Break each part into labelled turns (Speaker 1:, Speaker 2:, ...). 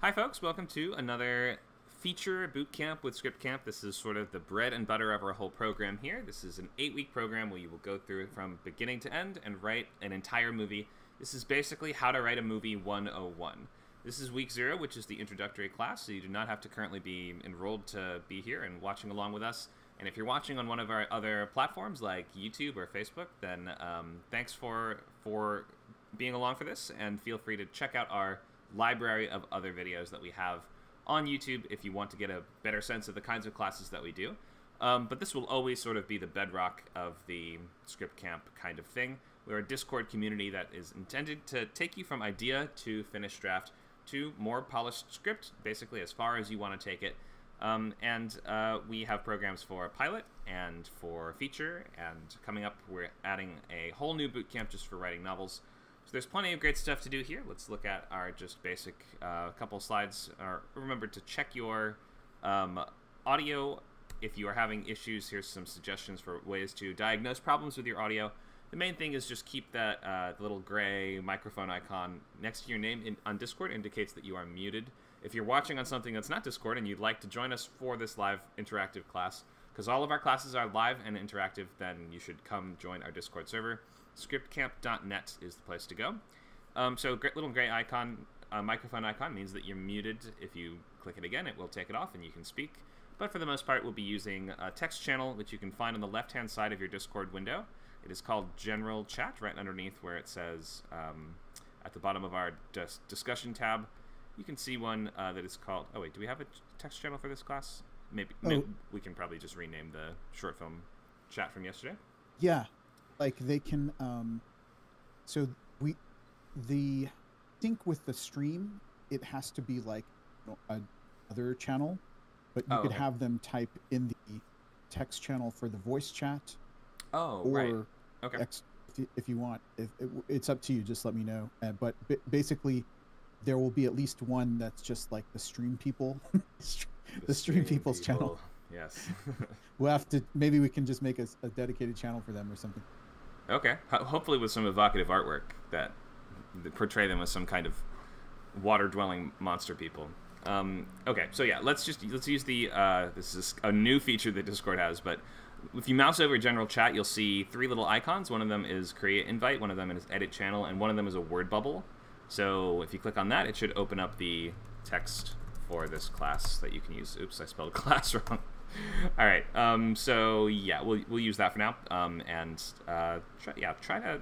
Speaker 1: Hi, folks. Welcome to another feature boot camp with Script Camp. This is sort of the bread and butter of our whole program here. This is an eight week program where you will go through it from beginning to end and write an entire movie. This is basically how to write a movie 101. This is week zero, which is the introductory class, so you do not have to currently be enrolled to be here and watching along with us. And if you're watching on one of our other platforms like YouTube or Facebook, then um, thanks for for being along for this, and feel free to check out our library of other videos that we have on YouTube if you want to get a better sense of the kinds of classes that we do. Um, but this will always sort of be the bedrock of the script camp kind of thing. We're a Discord community that is intended to take you from idea to finished draft to more polished script, basically as far as you want to take it. Um, and uh, we have programs for pilot and for feature, and coming up, we're adding a whole new boot camp just for writing novels. So there's plenty of great stuff to do here. Let's look at our just basic uh, couple slides. Uh, remember to check your um, audio. If you are having issues, here's some suggestions for ways to diagnose problems with your audio. The main thing is just keep that uh, little gray microphone icon next to your name in, on Discord indicates that you are muted. If you're watching on something that's not Discord and you'd like to join us for this live interactive class, because all of our classes are live and interactive, then you should come join our Discord server scriptcamp.net is the place to go. Um, so great little gray icon, uh, microphone icon means that you're muted. If you click it again, it will take it off and you can speak. But for the most part, we'll be using a text channel, which you can find on the left-hand side of your Discord window. It is called General Chat, right underneath where it says um, at the bottom of our dis discussion tab. You can see one uh, that is called. Oh wait, do we have a text channel for this class? Maybe, oh. maybe we can probably just rename the short film chat from yesterday.
Speaker 2: Yeah, like they can um so we the sync with the stream it has to be like you know, another channel but you oh, could okay. have them type in the text channel for the voice chat
Speaker 1: oh or right. okay.
Speaker 2: X, if, you, if you want. If it, it's up to you just let me know. Uh, but basically there will be at least one that's just like the stream people. The, the, stream, stream people's people. channel.
Speaker 1: Yes.
Speaker 2: We'll have to maybe we can just make a, a dedicated channel for them or something
Speaker 1: Okay. Ho- hopefully, with some evocative artwork that, that portray them as some kind of water-dwelling monster people. Um, okay, so yeah, let's just let's use the uh, this is a new feature that Discord has, but if you mouse over general chat, you'll see three little icons. One of them is create invite, one of them is edit channel, and one of them is a word bubble. So if you click on that, it should open up the text for this class that you can use. Oops, I spelled class wrong. All right. Um, so yeah, we'll we'll use that for now. Um, and uh, try, yeah, try to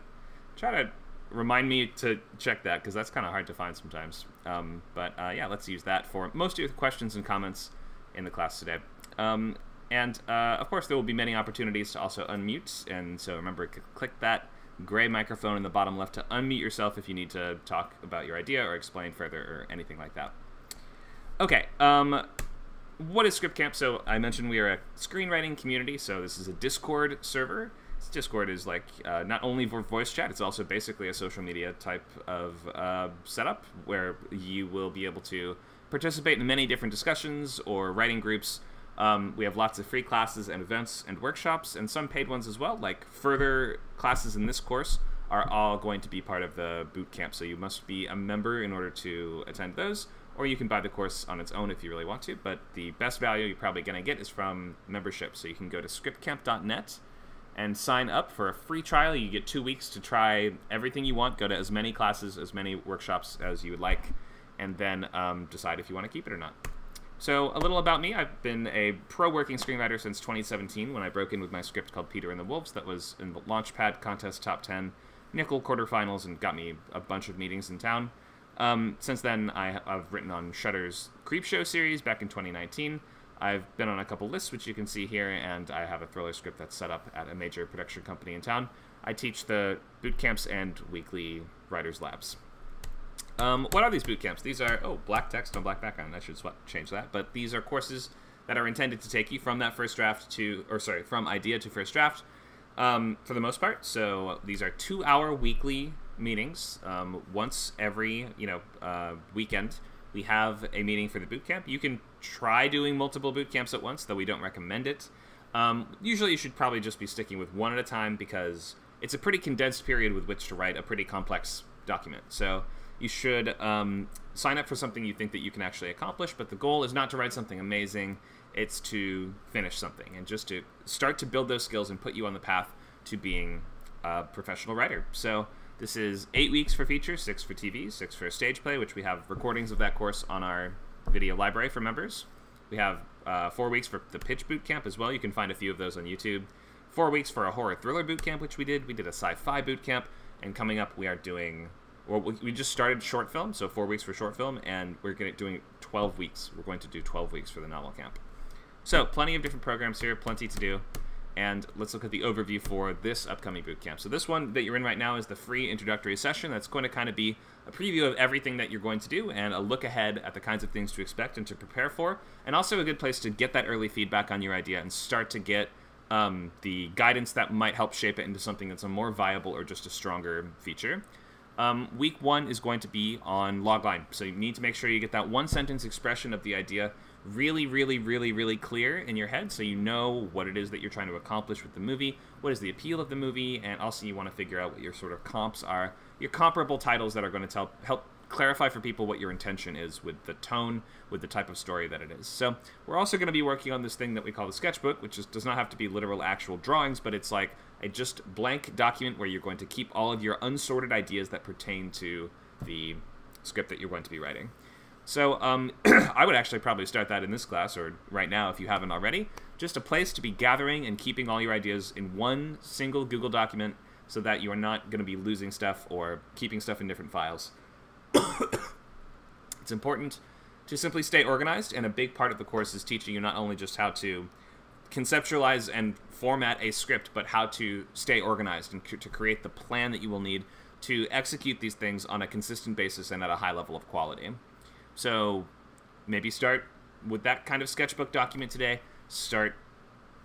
Speaker 1: try to remind me to check that because that's kind of hard to find sometimes. Um, but uh, yeah, let's use that for most of your questions and comments in the class today. Um, and uh, of course, there will be many opportunities to also unmute. And so remember, to click that gray microphone in the bottom left to unmute yourself if you need to talk about your idea or explain further or anything like that. Okay. Um, what is Script Camp? So I mentioned we are a screenwriting community. So this is a Discord server. Discord is like uh, not only for voice chat, it's also basically a social media type of uh, setup where you will be able to participate in many different discussions or writing groups. Um, we have lots of free classes and events and workshops, and some paid ones as well. Like further classes in this course are all going to be part of the boot camp, so you must be a member in order to attend those or you can buy the course on its own if you really want to. But the best value you're probably going to get is from membership. So you can go to scriptcamp.net and sign up for a free trial. You get two weeks to try everything you want. Go to as many classes, as many workshops as you would like, and then um, decide if you want to keep it or not. So a little about me. I've been a pro working screenwriter since 2017 when I broke in with my script called Peter and the Wolves that was in the Launchpad contest top 10, Nicholl quarterfinals, and got me a bunch of meetings in town. Um, since then, I, have written on Shudder's Creepshow series back in 2019. I've been on a couple lists, which you can see here, and I have a thriller script that's set up at a major production company in town. I teach the boot camps and weekly writers' labs. Um, what are these boot camps? These are, oh, black text on black background. I should change that. But these are courses that are intended to take you from that first draft to, or sorry, from idea to first draft um, for the most part. So these are two hour weekly meetings um, once every you know uh, weekend. We have a meeting for the boot camp. You can try doing multiple boot camps at once, though we don't recommend it. Um, usually, you should probably just be sticking with one at a time because it's a pretty condensed period with which to write a pretty complex document. So you should um, sign up for something you think that you can actually accomplish. But the goal is not to write something amazing; it's to finish something and just to start to build those skills and put you on the path to being a professional writer. So this is eight weeks for features, six for TV, six for stage play, which we have recordings of that course on our video library for members. We have uh, four weeks for the pitch boot camp as well. You can find a few of those on YouTube. Four weeks for a horror thriller boot camp, which we did. We did a sci-fi boot camp, and coming up we are doing. Well, we just started short film, so four weeks for short film, and we're going to doing 12 weeks. We're going to do 12 weeks for the novel camp. So plenty of different programs here, plenty to do and let's look at the overview for this upcoming bootcamp. So this one that you're in right now is the free introductory session. That's going to kind of be a preview of everything that you're going to do and a look ahead at the kinds of things to expect and to prepare for, and also a good place to get that early feedback on your idea and start to get um, the guidance that might help shape it into something that's a more viable or just a stronger feature. Um, week one is going to be on logline, so you need to make sure you get that one sentence expression of the idea really, really, really, really clear in your head so you know what it is that you're trying to accomplish with the movie, what is the appeal of the movie, and also you want to figure out what your sort of comps are, your comparable titles that are going to tell, help clarify for people what your intention is with the tone, with the type of story that it is. So we're also going to be working on this thing that we call the sketchbook, which is, does not have to be literal actual drawings, but it's like a just blank document where you're going to keep all of your unsorted ideas that pertain to the script that you're going to be writing. So um, I would actually probably start that in this class or right now if you haven't already. Just a place to be gathering and keeping all your ideas in one single Google document so that you are not going to be losing stuff or keeping stuff in different files. it's important to simply stay organized, and a big part of the course is teaching you not only just how to conceptualize and format a script, but how to stay organized and to create the plan that you will need to execute these things on a consistent basis and at a high level of quality. So maybe start with that kind of sketchbook document today. Start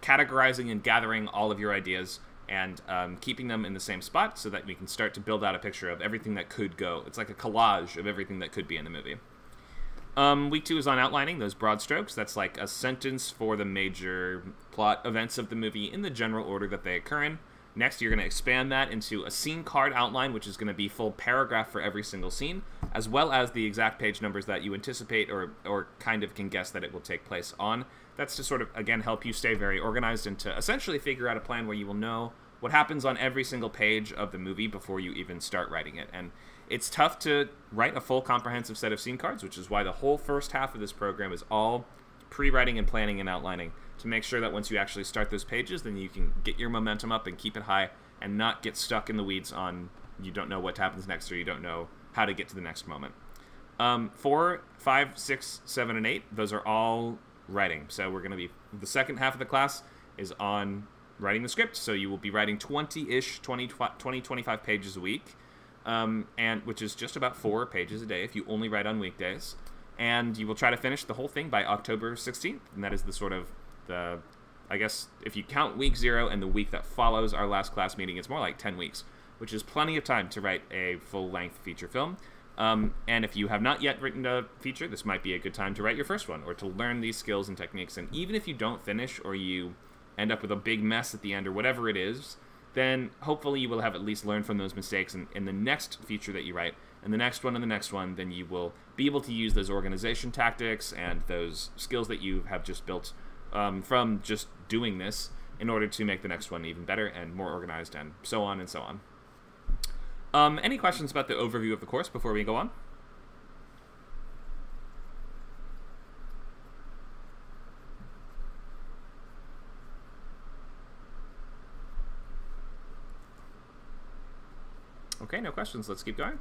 Speaker 1: categorizing and gathering all of your ideas and um, keeping them in the same spot so that we can start to build out a picture of everything that could go. It's like a collage of everything that could be in the movie. Um, week two is on outlining those broad strokes. That's like a sentence for the major plot events of the movie in the general order that they occur in. Next, you're going to expand that into a scene card outline, which is going to be full paragraph for every single scene, as well as the exact page numbers that you anticipate or, or kind of can guess that it will take place on. That's to sort of, again, help you stay very organized and to essentially figure out a plan where you will know what happens on every single page of the movie before you even start writing it. And it's tough to write a full comprehensive set of scene cards, which is why the whole first half of this program is all pre writing and planning and outlining to make sure that once you actually start those pages, then you can get your momentum up and keep it high and not get stuck in the weeds on you don't know what happens next or you don't know how to get to the next moment. Um, four, five, six, seven, and eight, those are all writing. So we're going to be, the second half of the class is on writing the script. So you will be writing 20 ish, 20, 20, 25 pages a week, um, and which is just about four pages a day if you only write on weekdays. And you will try to finish the whole thing by October 16th. And that is the sort of the, I guess, if you count week zero and the week that follows our last class meeting, it's more like 10 weeks, which is plenty of time to write a full length feature film. Um, and if you have not yet written a feature, this might be a good time to write your first one or to learn these skills and techniques. And even if you don't finish or you end up with a big mess at the end or whatever it is, then hopefully you will have at least learned from those mistakes. And in the next feature that you write, and the next one and the next one, then you will be able to use those organization tactics and those skills that you have just built um, from just doing this in order to make the next one even better and more organized and so on and so on. Um, any questions about the overview of the course before we go on? Okay, no questions. Let's keep going.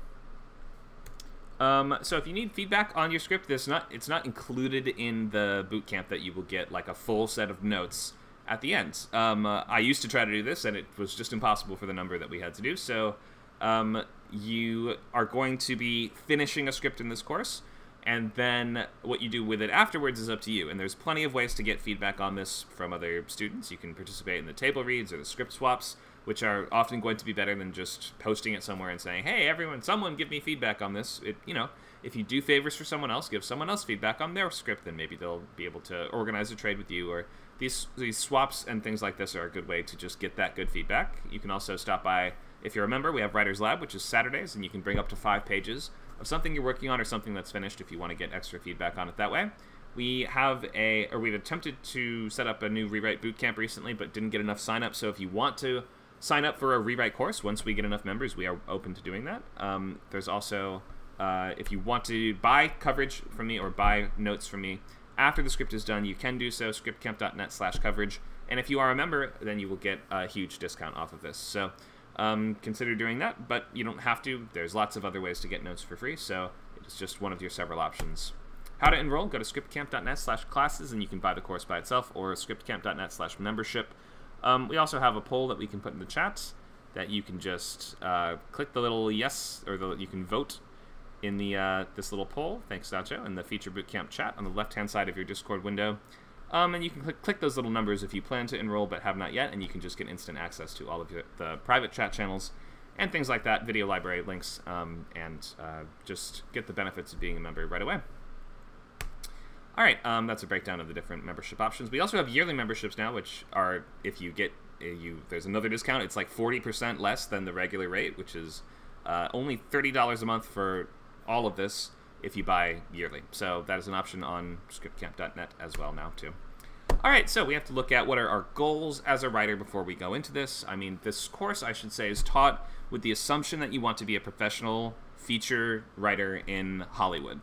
Speaker 1: Um, so if you need feedback on your script, this not it's not included in the bootcamp that you will get like a full set of notes at the end. Um, uh, I used to try to do this, and it was just impossible for the number that we had to do. So um, you are going to be finishing a script in this course, and then what you do with it afterwards is up to you. And there's plenty of ways to get feedback on this from other students. You can participate in the table reads or the script swaps which are often going to be better than just posting it somewhere and saying, "Hey, everyone, someone give me feedback on this." It, you know, if you do favors for someone else, give someone else feedback on their script, then maybe they'll be able to organize a trade with you. Or these these swaps and things like this are a good way to just get that good feedback. You can also stop by if you're a member. We have Writers Lab, which is Saturdays, and you can bring up to five pages of something you're working on or something that's finished if you want to get extra feedback on it that way. We have a, or we've attempted to set up a new rewrite bootcamp recently, but didn't get enough signups. So if you want to sign up for a rewrite course, once we get enough members, we are open to doing that. Um, there's also, uh, if you want to buy coverage from me or buy notes from me after the script is done, you can do so. Scriptcamp.net slash coverage. And if you are a member, then you will get a huge discount off of this. So um, consider doing that, but you don't have to. There's lots of other ways to get notes for free, so it's just one of your several options. How to enroll? Go to scriptcamp.net slash classes and you can buy the course by itself or scriptcamp.net slash membership. Um, we also have a poll that we can put in the chat that you can just uh, click the little yes or the, you can vote in the uh, this little poll. Thanks, Nacho, in the feature bootcamp chat on the left hand side of your Discord window. Um, and you can click, click those little numbers if you plan to enroll but have not yet, and you can just get instant access to all of your, the private chat channels and things like that, video library links, um, and uh, just get the benefits of being a member right away. All right, um, that's a breakdown of the different membership options. We also have yearly memberships now, which are if you get you there's another discount. It's like 40% less than the regular rate, which is uh, only $30 a month for all of this if you buy yearly. So that is an option on scriptcamp.net as well now too. All right, so we have to look at what are our goals as a writer before we go into this. I mean, this course, I should say, is taught with the assumption that you want to be a professional feature writer in Hollywood.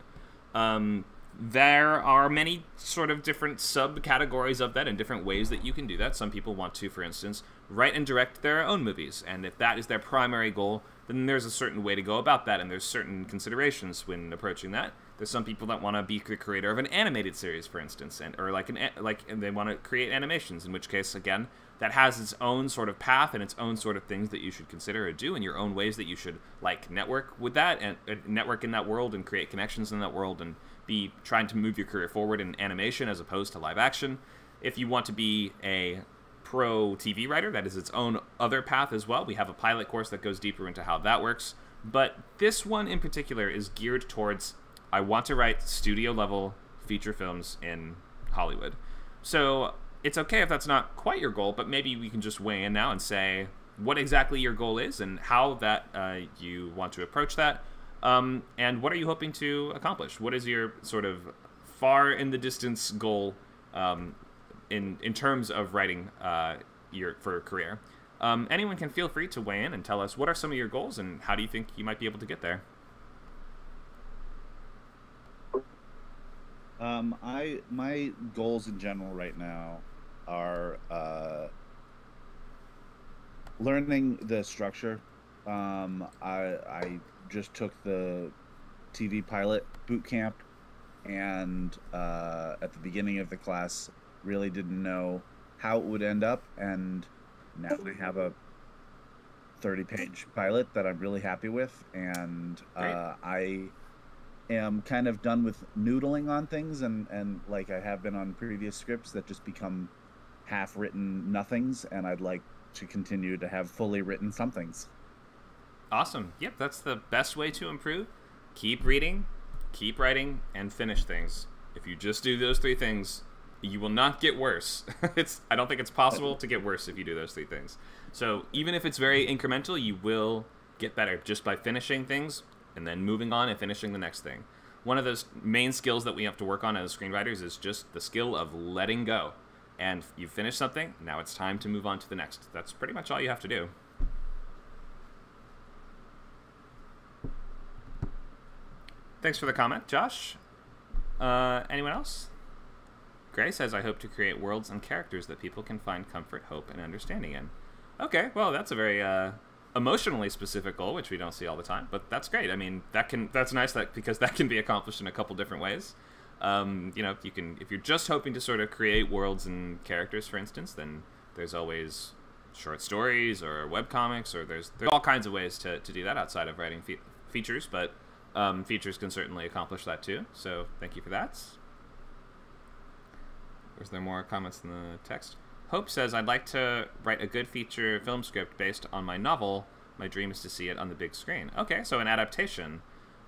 Speaker 1: Um, there are many sort of different subcategories of that and different ways that you can do that. Some people want to, for instance, write and direct their own movies, and if that is their primary goal, then there's a certain way to go about that, and there's certain considerations when approaching that. There's some people that want to be the creator of an animated series, for instance, and or like an like they want to create animations. In which case, again, that has its own sort of path and its own sort of things that you should consider or do in your own ways that you should like network with that and uh, network in that world and create connections in that world and be trying to move your career forward in animation as opposed to live action. If you want to be a pro TV writer, that is its own other path as well. We have a pilot course that goes deeper into how that works. But this one in particular is geared towards I want to write studio level feature films in Hollywood. So it's okay if that's not quite your goal, but maybe we can just weigh in now and say what exactly your goal is and how that uh, you want to approach that um, and what are you hoping to accomplish? What is your sort of far in the distance goal um, in in terms of writing uh, your for a career? Um, anyone can feel free to weigh in and tell us what are some of your goals and how do you think you might be able to get there.
Speaker 3: Um, I my goals in general right now are uh, learning the structure. Um, I I just took the TV pilot boot camp, and uh, at the beginning of the class, really didn't know how it would end up, and now I have a 30 page pilot that I'm really happy with, and uh, I am kind of done with noodling on things, and, and like I have been on previous scripts that just become half written nothings, and I'd like to continue to have fully written somethings.
Speaker 1: Awesome. Yep, that's the best way to improve. Keep reading, keep writing, and finish things. If you just do those three things, you will not get worse. it's I don't think it's possible to get worse if you do those three things. So even if it's very incremental, you will get better just by finishing things and then moving on and finishing the next thing. One of those main skills that we have to work on as screenwriters is just the skill of letting go. And you finish something, now it's time to move on to the next. That's pretty much all you have to do. Thanks for the comment, Josh. Uh, anyone else? Gray says, I hope to create worlds and characters that people can find comfort, hope, and understanding in. Okay, well, that's a very uh, emotionally specific goal, which we don't see all the time, but that's great. I mean, that can that's nice that because that can be accomplished in a couple different ways. Um, you know, you can if you're just hoping to sort of create worlds and characters, for instance, then there's always short stories or web comics, or there's there's all kinds of ways to, to do that outside of writing fe- features, but um, features can certainly accomplish that too. So thank you for that. Was there more comments in the text? Hope says, I'd like to write a good feature film script based on my novel. My dream is to see it on the big screen. Okay, so an adaptation.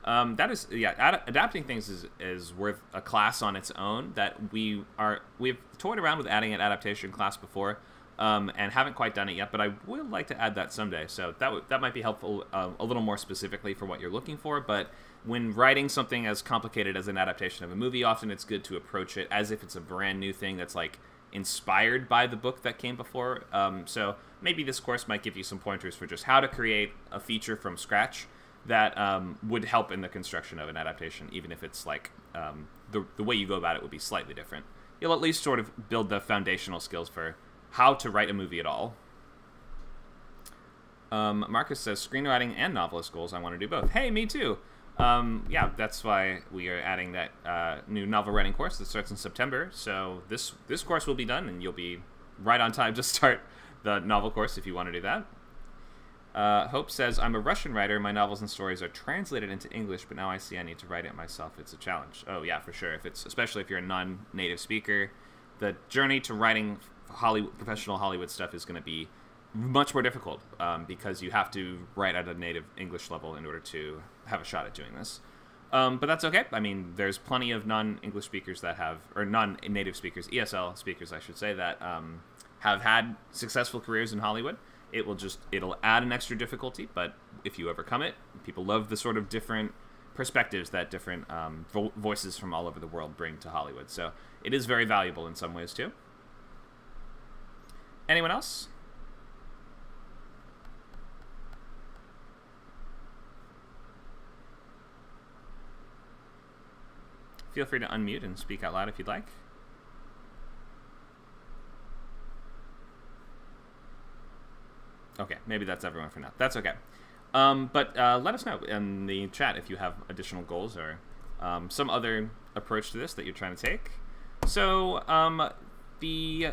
Speaker 1: Um, that is, yeah, ad- adapting things is, is worth a class on its own. That we are, we've toyed around with adding an adaptation class before, um, and haven't quite done it yet. But I would like to add that someday. So that w- that might be helpful uh, a little more specifically for what you're looking for. But when writing something as complicated as an adaptation of a movie, often it's good to approach it as if it's a brand new thing that's like inspired by the book that came before. Um, so maybe this course might give you some pointers for just how to create a feature from scratch that um, would help in the construction of an adaptation, even if it's like um, the, the way you go about it would be slightly different. You'll at least sort of build the foundational skills for how to write a movie at all. Um, Marcus says screenwriting and novelist goals. I want to do both. Hey, me too. Um, yeah, that's why we are adding that uh, new novel writing course that starts in September. So this this course will be done, and you'll be right on time to start the novel course if you want to do that. Uh, Hope says, I'm a Russian writer. My novels and stories are translated into English, but now I see I need to write it myself. It's a challenge. Oh, yeah, for sure. If it's Especially if you're a non native speaker, the journey to writing Hollywood, professional Hollywood stuff is going to be much more difficult um, because you have to write at a native English level in order to have a shot at doing this. Um, but that's okay. I mean, there's plenty of non-English speakers that have, or non-native speakers, ESL speakers, I should say, that um, have had successful careers in Hollywood. It will just, it'll add an extra difficulty, but if you overcome it, people love the sort of different perspectives that different um, vo- voices from all over the world bring to Hollywood. So it is very valuable in some ways too. Anyone else? Feel free to unmute and speak out loud if you'd like. Okay, maybe that's everyone for now. That's okay. Um, but uh, let us know in the chat if you have additional goals or um, some other approach to this that you're trying to take. So um, the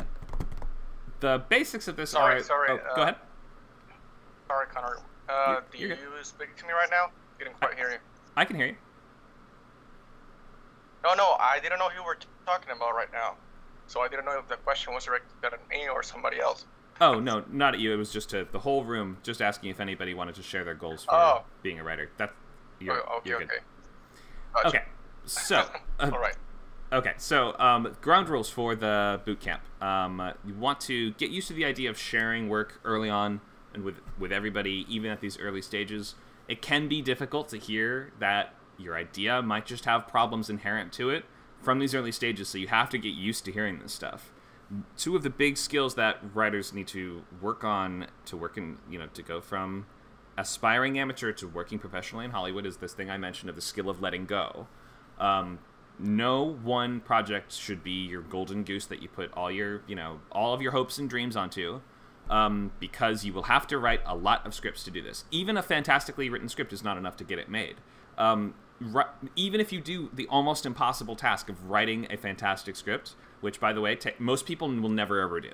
Speaker 1: the basics of this
Speaker 4: sorry,
Speaker 1: are.
Speaker 4: Sorry,
Speaker 1: oh,
Speaker 4: uh,
Speaker 1: go ahead.
Speaker 4: Sorry, Conor. Uh, do you speak to me right now? Didn't quite hear you.
Speaker 1: I can hear you.
Speaker 4: No, no, I didn't know who were t- talking about right now. So I didn't know if the question was directed at me or somebody else.
Speaker 1: Oh no, not at you. It was just to the whole room, just asking if anybody wanted to share their goals for
Speaker 4: Oh.
Speaker 1: being a writer. That you're,
Speaker 4: oh, okay,
Speaker 1: you're
Speaker 4: okay. Gotcha.
Speaker 1: Okay, so uh,
Speaker 4: All right.
Speaker 1: Okay, so um, ground rules for the boot camp. Um, you want to get used to the idea of sharing work early on and with with everybody, even at these early stages. It can be difficult to hear that your idea might just have problems inherent to it from these early stages, so you have to get used to hearing this stuff. Two of the big skills that writers need to work on to work in, you know, to go from aspiring amateur to working professionally in Hollywood is this thing I mentioned of the skill of letting go. Um, no one project should be your golden goose that you put all your, you know, all of your hopes and dreams onto, um, because you will have to write a lot of scripts to do this. Even a fantastically written script is not enough to get it made. Um, ri- even if you do the almost impossible task of writing a fantastic script, which, by the way, ta most people will never ever do.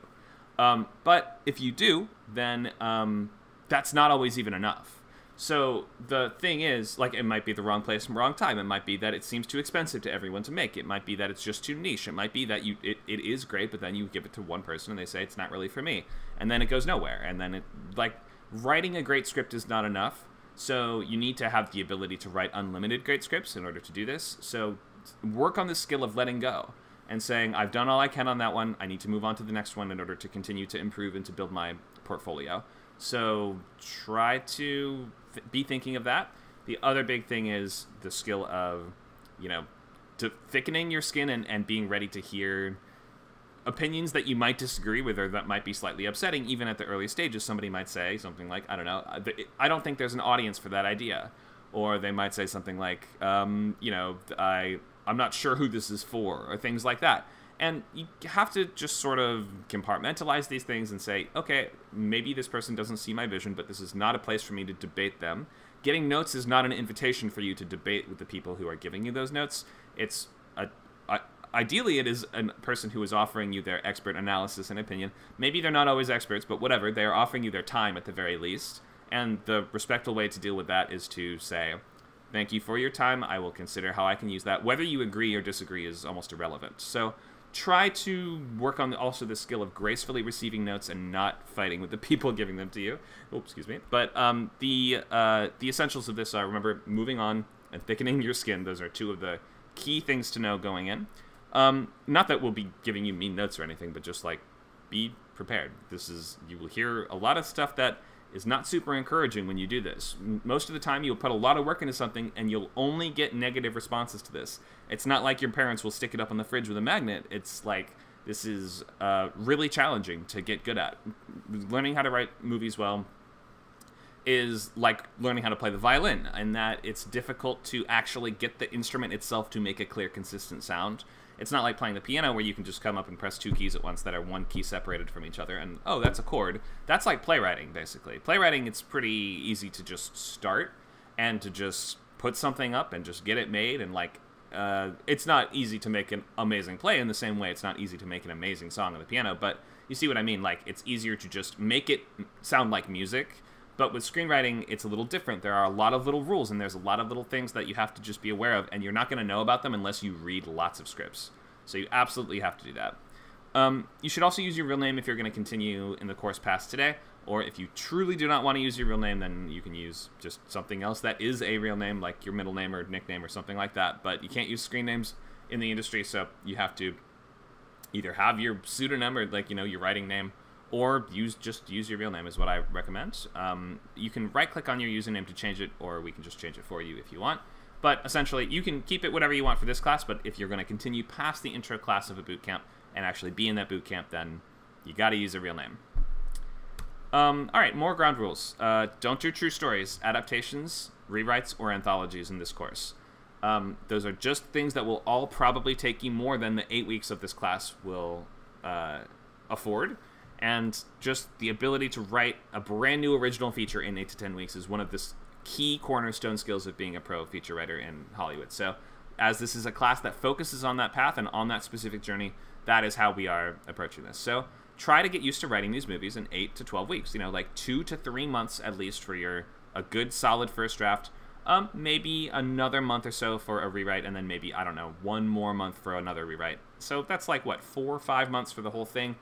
Speaker 1: Um, but if you do, then um, that's not always even enough. So the thing is, like, it might be the wrong place and wrong time. It might be that it seems too expensive to everyone to make. It might be that it's just too niche. It might be that you it, it is great, but then you give it to one person and they say it's not really for me, and then it goes nowhere. And then it like writing a great script is not enough. So you need to have the ability to write unlimited great scripts in order to do this. So work on the skill of letting go and saying, I've done all I can on that one. I need to move on to the next one in order to continue to improve and to build my portfolio. So try to be thinking of that. The other big thing is the skill of, you know, to thickening your skin and, and being ready to hear opinions that you might disagree with or that might be slightly upsetting even at the early stages. Somebody might say something like i don't know "I- i don't think there's an audience for that idea. Or they might say something like um, you know i i'm not sure who this is for or things like that and you have to just sort of compartmentalize these things and say okay maybe this person doesn't see my vision but this is not a place for me to debate them. Getting notes is not an invitation for you to debate with the people who are giving you those notes. It's a, a ideally it is a person who is offering you their expert analysis and opinion. Maybe they're not always experts but whatever they're offering you their time at the very least. And the respectful way to deal with that is to say thank you for your time. I will consider how i can use that. Whether you agree or disagree is almost irrelevant. So try to work on also the skill of gracefully receiving notes and not fighting with the people giving them to you. Oh excuse me. But um, the uh, the essentials of this are remember moving on and thickening your skin. Those are two of the key things to know going in. Um, not that we'll be giving you mean notes or anything, but just like be prepared. This is you will hear a lot of stuff that is not super encouraging when you do this. Most of the time, you'll put a lot of work into something and you'll only get negative responses to this. It's not like your parents will stick it up on the fridge with a magnet. It's like this is uh, really challenging to get good at. Learning how to write movies well is like learning how to play the violin, and that it's difficult to actually get the instrument itself to make a clear, consistent sound. It's not like playing the piano where you can just come up and press two keys at once that are one key separated from each other, and oh, that's a chord. That's like playwriting, basically. Playwriting, it's pretty easy to just start and to just put something up and just get it made, and like, uh, it's not easy to make an amazing play in the same way it's not easy to make an amazing song on the piano, but you see what I mean? Like, it's easier to just make it sound like music but with screenwriting, it's a little different. There are a lot of little rules, and there's a lot of little things that you have to just be aware of, and you're not going to know about them unless you read lots of scripts. So you absolutely have to do that. Um, you should also use your real name if you're going to continue in the course past today, or if you truly do not want to use your real name, then you can use just something else that is a real name, like your middle name or nickname or something like that. But you can't use screen names in the industry, so you have to either have your pseudonym or like you know your writing name or use just use your real name is what I recommend. Um, you can right click on your username to change it, or we can just change it for you if you want. But essentially, you can keep it whatever you want for this class. But if you're going to continue past the intro class of a boot camp and actually be in that boot camp, then you got to use a real name. Um, all right, more ground rules. Uh, don't do true stories, adaptations, rewrites, or anthologies in this course. Um, those are just things that will all probably take you more than the eight weeks of this class will uh, afford and just the ability to write a brand new original feature in 8 to 10 weeks is one of the key cornerstone skills of being a pro feature writer in Hollywood. So, as this is a class that focuses on that path and on that specific journey, that is how we are approaching this. So, try to get used to writing these movies in 8 to 12 weeks, you know, like 2 to 3 months at least for your a good solid first draft. Um, maybe another month or so for a rewrite, and then maybe, I don't know, one more month for another rewrite. So that's like, what, four or five months for the whole thing?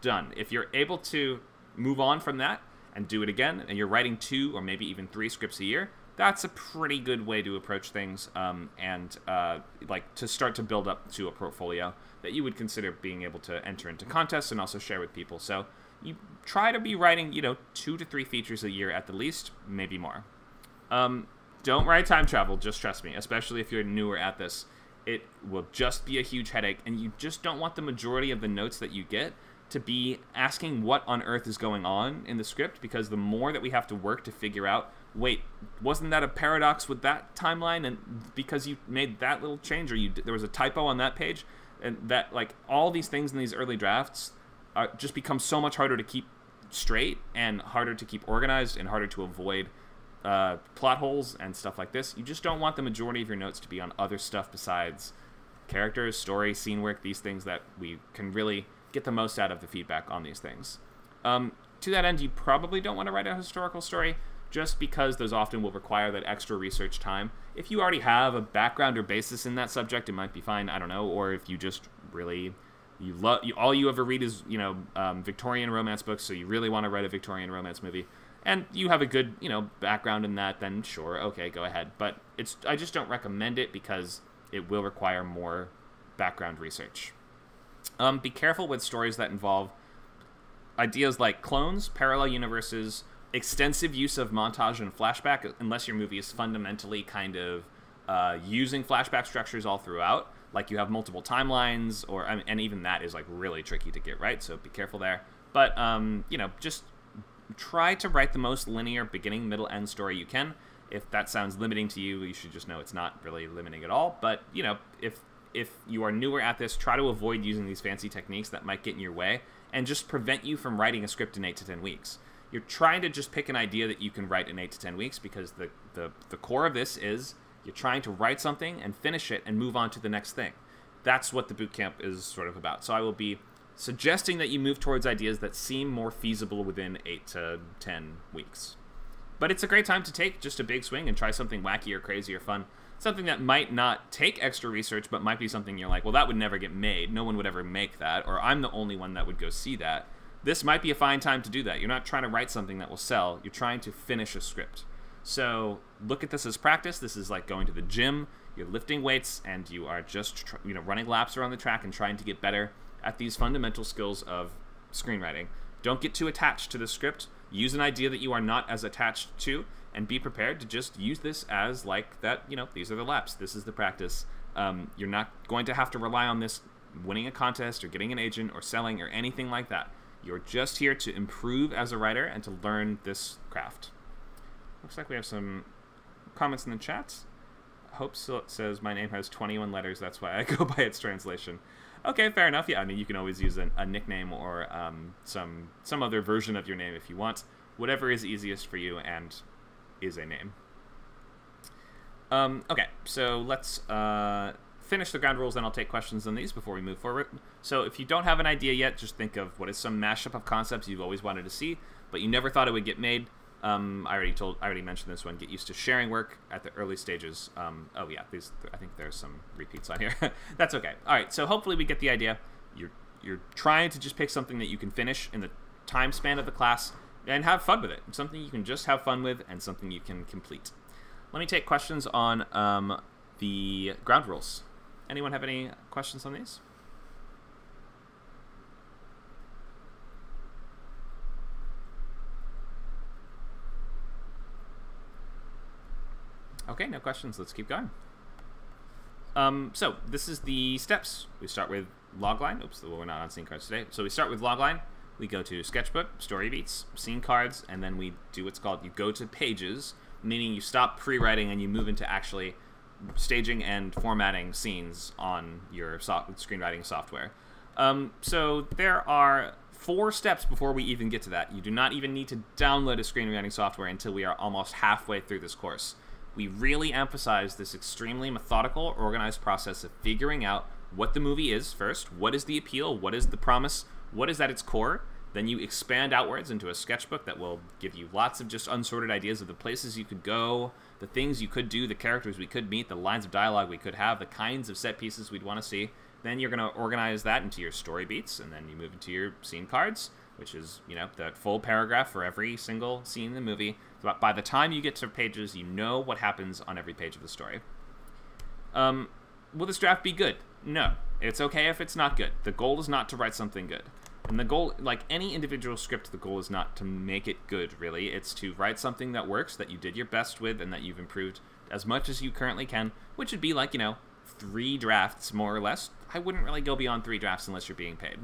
Speaker 1: Done. If you're able to move on from that and do it again, and you're writing two or maybe even three scripts a year, that's a pretty good way to approach things um, and uh, like to start to build up to a portfolio that you would consider being able to enter into contests and also share with people. So you try to be writing, you know, two to three features a year at the least, maybe more. Um, don't write time travel, just trust me, especially if you're newer at this. It will just be a huge headache, and you just don't want the majority of the notes that you get to be asking what on earth is going on in the script because the more that we have to work to figure out wait wasn't that a paradox with that timeline? And because you made that little change or you there was a typo on that page and that like all these things in these early drafts are, just become so much harder to keep straight and harder to keep organized and harder to avoid uh, plot holes and stuff like this. You just don't want the majority of your notes to be on other stuff besides characters story scene work these things that we can really get the most out of the feedback on these things. Um, to that end, you probably don't want to write a historical story just because those often will require that extra research time. If you already have a background or basis in that subject, it might be fine. I don't know. Or if you just really you love you, all you ever read is you know um, Victorian romance books, so you really want to write a Victorian romance movie, and you have a good you know background in that, then sure, okay, go ahead. But it's I just don't recommend it because it will require more background research. Um, be careful with stories that involve ideas like clones, parallel universes, extensive use of montage and flashback, unless your movie is fundamentally kind of uh, using flashback structures all throughout. Like you have multiple timelines, or and even that is like really tricky to get right. So be careful there. But um, you know, just try to write the most linear beginning, middle, end story you can. If that sounds limiting to you, you should just know it's not really limiting at all. But you know, if if you are newer at this, try to avoid using these fancy techniques that might get in your way and just prevent you from writing a script in 8 to 10 weeks. You're trying to just pick an idea that you can write in 8 to 10 weeks because the, the, the core of this is you're trying to write something and finish it and move on to the next thing. That's what the bootcamp is sort of about. So I will be suggesting that you move towards ideas that seem more feasible within 8 to 10 weeks. But it's a great time to take just a big swing and try something wacky or crazy or fun something that might not take extra research, but might be something you're like, well, that would never get made. No one would ever make that, or I'm the only one that would go see that. This might be a fine time to do that. You're not trying to write something that will sell. You're trying to finish a script. So look at this as practice. This is like going to the gym. You're lifting weights, and you are just you know running laps around the track and trying to get better at these fundamental skills of screenwriting. Don't get too attached to the script. use an idea that you are not as attached to, and be prepared to just use this as like that. You know, these are the laps. This is the practice. Um, you're not going to have to rely on this winning a contest or getting an agent or selling or anything like that. You're just here to improve as a writer and to learn this craft. Looks like we have some comments in the chat. Hope says my name has 21 letters. That's why I go by its translation. Okay, fair enough. Yeah, I mean you can always use a, a nickname or um, some some other version of your name if you want. Whatever is easiest for you and is a name. Um, okay, so let's uh, finish the ground rules, then I'll take questions on these before we move forward. So if you don't have an idea yet, just think of what is some mashup of concepts you've always wanted to see, but you never thought it would get made. Um, I already told, I already mentioned this one. Get used to sharing work at the early stages. Um, oh yeah, these. I think there's some repeats on here. That's okay. All right. So hopefully we get the idea. You're you're trying to just pick something that you can finish in the time span of the class and have fun with it. Something you can just have fun with and something you can complete. Let me take questions on um, the ground rules. Anyone have any questions on these? Okay, no questions. Let's keep going. Um, so this is the steps. We start with logline. Oops, we're not on scene cards today. So we start with logline. We go to sketchbook, story beats, scene cards, and then we do what's called you go to pages, meaning you stop pre-writing and you move into actually staging and formatting scenes on your screenwriting software. Um, so there are four steps before we even get to that. You do not even need to download a screenwriting software until we are almost halfway through this course. We really emphasize this extremely methodical, organized process of figuring out what the movie is first, what is the appeal, what is the promise, what is at its core, then you expand outwards into a sketchbook that will give you lots of just unsorted ideas of the places you could go, the things you could do, the characters we could meet, the lines of dialogue we could have, the kinds of set pieces we'd want to see. Then you're going to organize that into your story beats, and then you move into your scene cards, which is, you know, the full paragraph for every single scene in the movie. By the time you get to pages, you know what happens on every page of the story. Um, will this draft be good? No. It's okay if it's not good. The goal is not to write something good. And the goal, like any individual script, the goal is not to make it good, really. It's to write something that works, that you did your best with, and that you've improved as much as you currently can, which would be like, you know, three drafts, more or less. I wouldn't really go beyond three drafts unless you're being paid.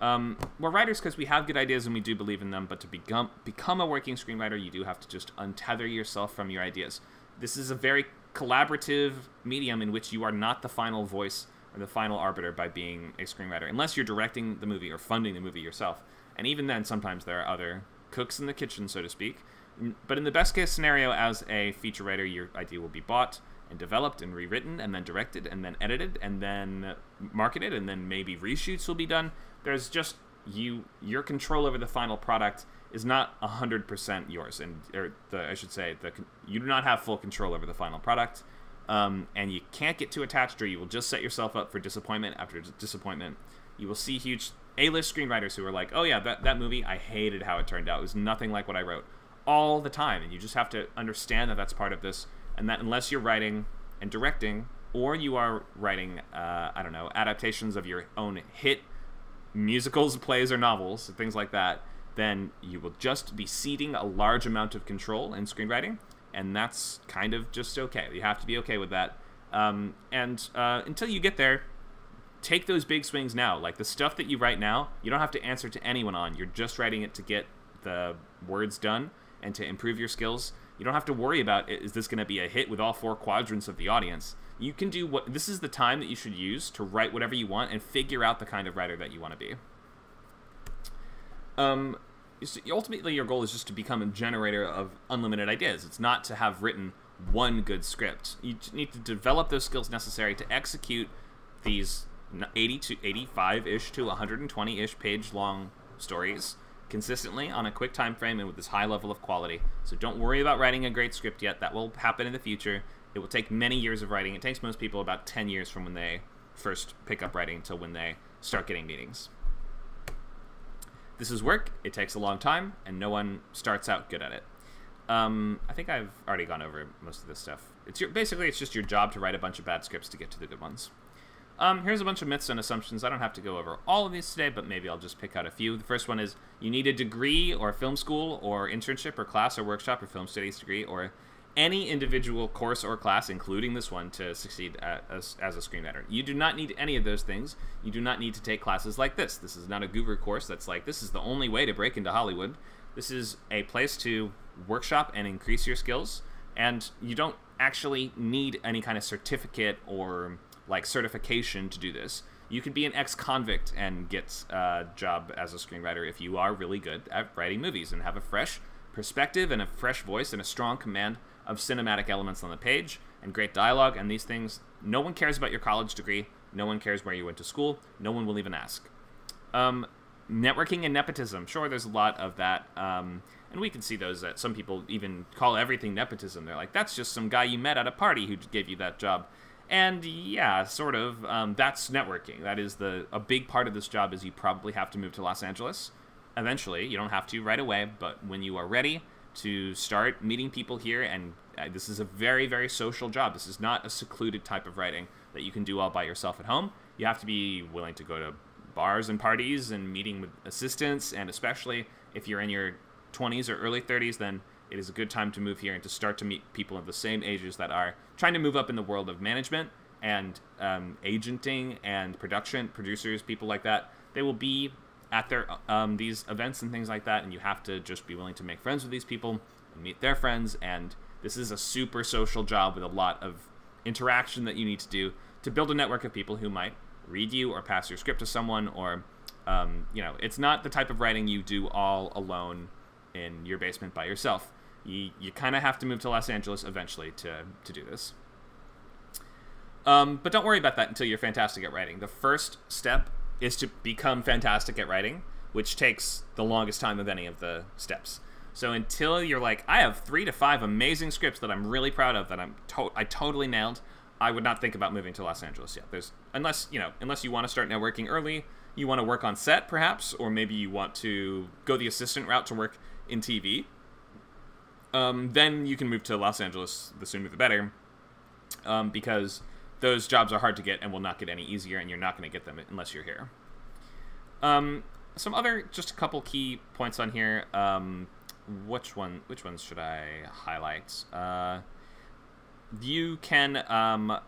Speaker 1: Um, we're writers because we have good ideas and we do believe in them, but to become, become a working screenwriter, you do have to just untether yourself from your ideas. This is a very collaborative medium in which you are not the final voice or the final arbiter by being a screenwriter, unless you're directing the movie or funding the movie yourself. And even then, sometimes there are other cooks in the kitchen, so to speak. Mm, but in the best case scenario, as a feature writer, your idea will be bought and developed and rewritten and then directed and then edited and then marketed and then maybe reshoots will be done. There's just you your control over the final product is not 100% yours and or the I should say the you do not have full control over the final product um, and you can't get too attached, or you will just set yourself up for disappointment after disappointment. You will see huge A-list screenwriters who are like, "Oh yeah, that that movie, I hated how it turned out. It was nothing like what I wrote." All the time, and you just have to understand that that's part of this, and that unless you're writing and directing, or you are writing, uh, I don't know, adaptations of your own hit musicals, plays, or novels, things like that, then you will just be ceding a large amount of control in screenwriting and that's kind of just okay. You have to be okay with that. Um, and uh, until you get there, take those big swings now. Like the stuff that you write now, you don't have to answer to anyone on. You're just writing it to get the words done and to improve your skills. You don't have to worry about is this going to be a hit with all four quadrants of the audience. You can do what this is the time that you should use to write whatever you want and figure out the kind of writer that you want to be. Um, ultimately your goal is just to become a generator of unlimited ideas. It's not to have written one good script. You need to develop those skills necessary to execute these 80 to 85 ish to 120 ish page long stories consistently on a quick time frame and with this high level of quality. So don't worry about writing a great script yet. That will happen in the future. It will take many years of writing. It takes most people about 10 years from when they first pick up writing until when they start getting meetings. This is work. It takes a long time, and no one starts out good at it. Um, I think I've already gone over most of this stuff. It's your basically it's just your job to write a bunch of bad scripts to get to the good ones. Um, here's a bunch of myths and assumptions. I don't have to go over all of these today, but maybe I'll just pick out a few. The first one is you need a degree or film school or internship or class or workshop or film studies degree or any individual course or class, including this one, to succeed as, as a screenwriter. You do not need any of those things. You do not need to take classes like this. This is not a guru course that's like, this is the only way to break into Hollywood. This is a place to workshop and increase your skills, and you don't actually need any kind of certificate or like certification to do this. You could be an ex-convict and get a job as a screenwriter if you are really good at writing movies and have a fresh perspective and a fresh voice and a strong command of cinematic elements on the page and great dialogue and these things. No one cares about your college degree. No one cares where you went to school. No one will even ask. Um, networking and nepotism. Sure, there's a lot of that. Um, and we can see those that some people even call everything nepotism. They're like, that's just some guy you met at a party who gave you that job. And yeah, sort of. Um, that's networking. That is the a big part of this job is you probably have to move to Los Angeles eventually. You don't have to right away, but when you are ready to start meeting people here, and uh, this is a very very social job. This is not a secluded type of writing that you can do all by yourself at home. You have to be willing to go to bars and parties and meeting with assistants, and especially if you're in your 20s or early 30s, then it is a good time to move here and to start to meet people of the same ages that are trying to move up in the world of management and um, agenting and production, producers, people like that. They will be at their um, these events and things like that, and you have to just be willing to make friends with these people and meet their friends. And this is a super social job with a lot of interaction that you need to do to build a network of people who might read you or pass your script to someone or um, you know it's not the type of writing you do all alone in your basement by yourself you, you kind of have to move to Los Angeles eventually to, to do this. Um, but don't worry about that until you're fantastic at writing. The first step is to become fantastic at writing, which takes the longest time of any of the steps. So until you're like, I have three to five amazing scripts that I'm really proud of that I'm to- I totally nailed, I would not think about moving to Los Angeles yet. There's unless you know unless you want to start networking early, you want to work on set perhaps, or maybe you want to go the assistant route to work in TV um, then you can move to Los Angeles. The sooner the better, um, because those jobs are hard to get and will not get any easier, and you're not going to get them unless you're here. Um, some other, just a couple key points on here. Um, which one? Which ones should I highlight? Uh, you can. Um,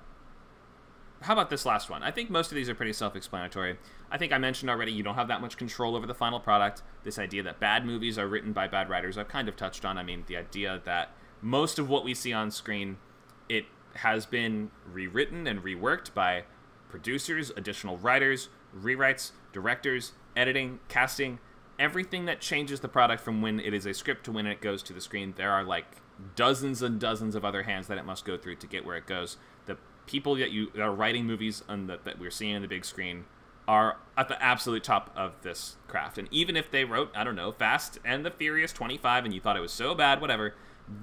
Speaker 1: how about this last one? I think most of these are pretty self-explanatory. I think I mentioned already you don't have that much control over the final product. This idea that bad movies are written by bad writers, I've kind of touched on. I mean, the idea that most of what we see on screen, it has been rewritten and reworked by producers, additional writers, rewrites, directors, editing, casting, everything that changes the product from when it is a script to when it goes to the screen. There are like dozens and dozens of other hands that it must go through to get where it goes. The people that you that are writing movies on the, that we're seeing on the big screen are at the absolute top of this craft. And even if they wrote, I don't know, Fast and the Furious 25 and you thought it was so bad, whatever,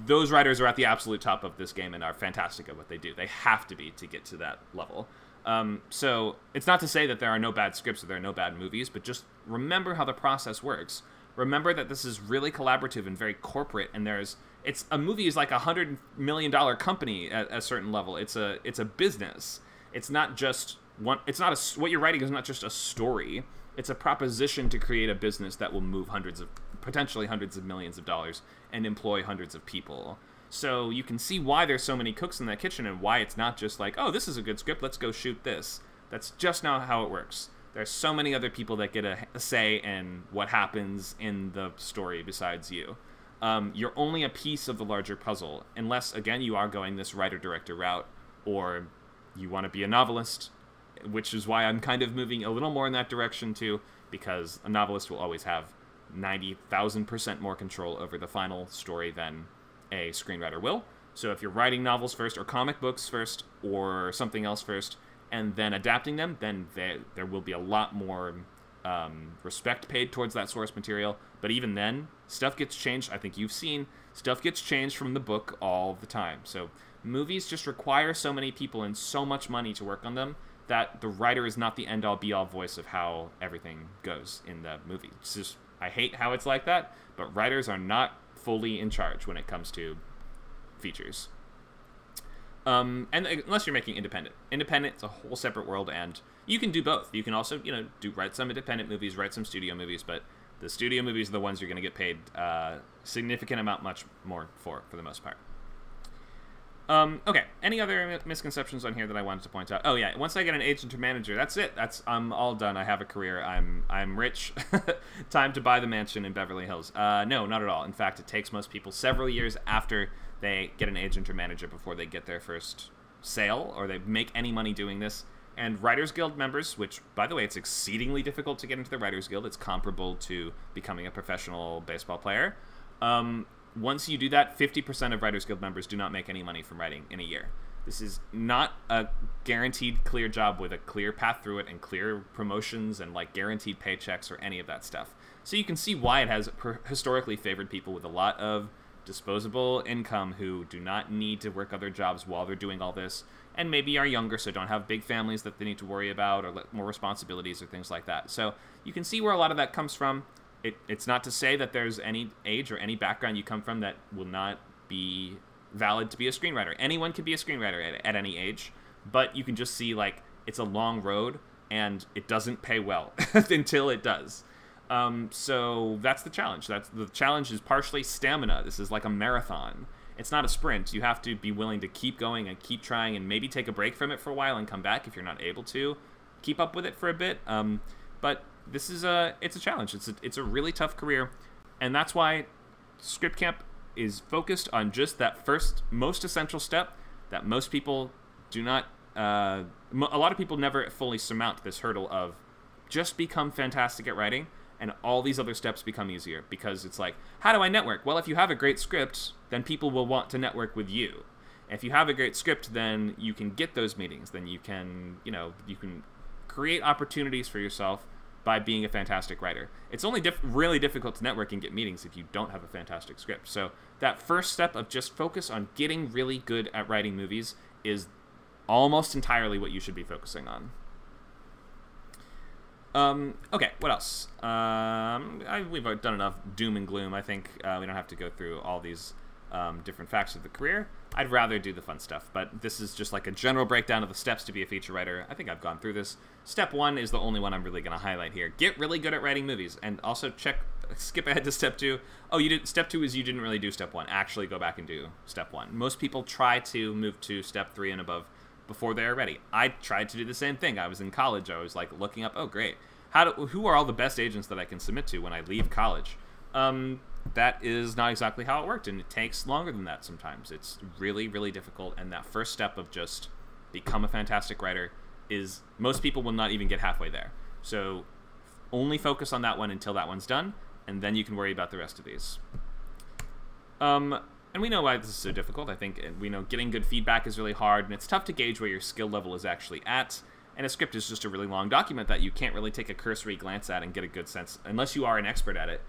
Speaker 1: those writers are at the absolute top of this game and are fantastic at what they do. They have to be to get to that level. Um, so it's not to say that there are no bad scripts or there are no bad movies, but just remember how the process works. Remember that this is really collaborative and very corporate, and there's it's a movie is like a hundred million dollar company at a certain level. It's a it's a business. It's not just one it's not a what you're writing is not just a story it's a proposition to create a business that will move hundreds of potentially hundreds of millions of dollars and employ hundreds of people. So you can see why there's so many cooks in that kitchen and why it's not just like oh this is a good script let's go shoot this. That's just not how it works. There's so many other people that get a, a say in what happens in the story besides you. Um, you're only a piece of the larger puzzle unless again you are going this writer director route or you want to be a novelist which is why I'm kind of moving a little more in that direction too, because a novelist will always have 90,000% more control over the final story than a screenwriter will. So if you're writing novels first, or comic books first, or something else first, and then adapting them, then they, there will be a lot more um, respect paid towards that source material. But even then, stuff gets changed. I think you've seen stuff gets changed from the book all the time. So movies just require so many people and so much money to work on them that the writer is not the end all be all voice of how everything goes in the movie. It's just I hate how it's like that, but writers are not fully in charge when it comes to features. Um, and unless you're making independent, independent, it's a whole separate world, and you can do both. You can also, you know, do write some independent movies, write some studio movies, but the studio movies are the ones you're going to get paid uh, significant amount, much more for, for the most part. Um, okay. Any other misconceptions on here that I wanted to point out? Oh yeah. Once I get an agent or manager, that's it. That's I'm all done. I have a career. I'm I'm rich. Time to buy the mansion in Beverly Hills. Uh, no, not at all. In fact, it takes most people several years after they get an agent or manager before they get their first sale or they make any money doing this. And Writers Guild members, which by the way, it's exceedingly difficult to get into the Writers Guild. It's comparable to becoming a professional baseball player. Um, once you do that, 50% of Writers Guild members do not make any money from writing in a year. This is not a guaranteed clear job with a clear path through it and clear promotions and like guaranteed paychecks or any of that stuff. So you can see why it has historically favored people with a lot of disposable income who do not need to work other jobs while they're doing all this and maybe are younger so don't have big families that they need to worry about or more responsibilities or things like that. So you can see where a lot of that comes from it, it's not to say that there's any age or any background you come from that will not be valid to be a screenwriter. Anyone can be a screenwriter at, at any age, but you can just see like it's a long road and it doesn't pay well until it does. Um, so that's the challenge. That's the challenge is partially stamina. This is like a marathon. It's not a sprint. You have to be willing to keep going and keep trying, and maybe take a break from it for a while and come back if you're not able to. Keep up with it for a bit. Um, but this is a it's a challenge. It's a, it's a really tough career, and that's why Script Camp is focused on just that first most essential step that most people do not. Uh, a lot of people never fully surmount this hurdle of just become fantastic at writing, and all these other steps become easier because it's like, how do I network? Well, if you have a great script, then people will want to network with you. If you have a great script, then you can get those meetings. Then you can, you know, you can create opportunities for yourself by being a fantastic writer. It's only diff- really difficult to network and get meetings if you don't have a fantastic script. So that first step of just focus on getting really good at writing movies is almost entirely what you should be focusing on. Um, okay, what else? Um, I, we've done enough doom and gloom. I think uh, we don't have to go through all these um, different facts of the career. I'd rather do the fun stuff, but this is just like a general breakdown of the steps to be a feature writer. I think I've gone through this. Step one is the only one I'm really going to highlight here. Get really good at writing movies, and also check, skip ahead to step two. Oh, you did. Step two is you didn't really do step one. Actually, go back and do step one. Most people try to move to step three and above before they are ready. I tried to do the same thing. I was in college. I was like looking up. Oh, great. How do, who are all the best agents that I can submit to when I leave college? Um, that is not exactly how it worked, and it takes longer than that sometimes. It's really, really difficult, and that first step of just become a fantastic writer is most people will not even get halfway there. So only focus on that one until that one's done, and then you can worry about the rest of these. Um, and we know why this is so difficult. I think and we know getting good feedback is really hard, and it's tough to gauge where your skill level is actually at. And a script is just a really long document that you can't really take a cursory glance at and get a good sense, unless you are an expert at it,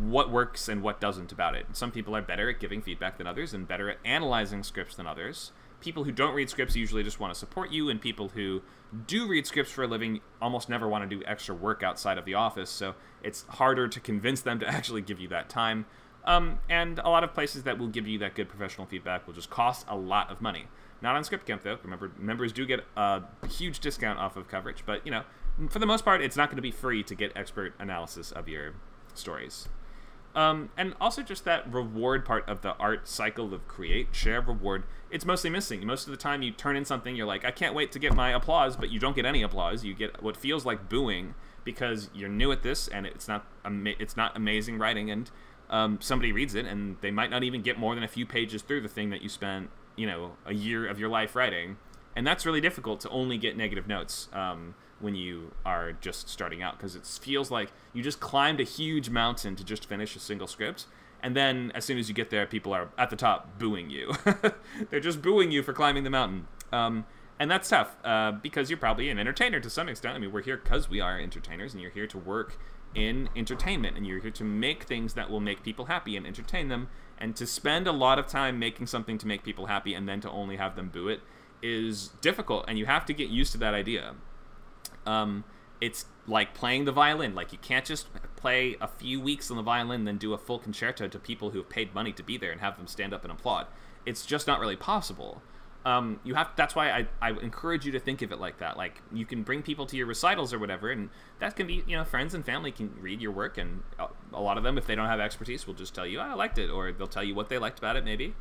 Speaker 1: what works and what doesn't about it. Some people are better at giving feedback than others and better at analyzing scripts than others. People who don't read scripts usually just want to support you, and people who do read scripts for a living almost never want to do extra work outside of the office, so it's harder to convince them to actually give you that time. Um, and a lot of places that will give you that good professional feedback will just cost a lot of money. Not on Script Camp though. Remember, members do get a huge discount off of coverage, but you know, for the most part, it's not going to be free to get expert analysis of your stories. Um, and also just that reward part of the art cycle of create, share, reward, it's mostly missing. Most of the time you turn in something, you're like, I can't wait to get my applause, but you don't get any applause. You get what feels like booing because you're new at this and it's not ama- it's not amazing writing and um, somebody reads it and they might not even get more than a few pages through the thing that you spent, you know, a year of your life writing. And that's really difficult to only get negative notes. Um, when you are just starting out because it feels like you just climbed a huge mountain to just finish a single script and then as soon as you get there people are at the top booing you. They're just booing you for climbing the mountain. Um, and that's tough uh, because you're probably an entertainer to some extent. I mean we're here because we are entertainers and you're here to work in entertainment and you're here to make things that will make people happy and entertain them. And to spend a lot of time making something to make people happy and then to only have them boo it is difficult and you have to get used to that idea um, it's like playing the violin. Like you can't just play a few weeks on the violin, then do a full concerto to people who have paid money to be there and have them stand up and applaud. It's just not really possible. um, you have that's why I, I encourage you to think of it like that like you can bring people to your recitals or whatever and that can be you know friends and family can read your work and a lot of them if they don't have expertise will just tell you oh, i liked it or they'll tell you what they liked about it maybe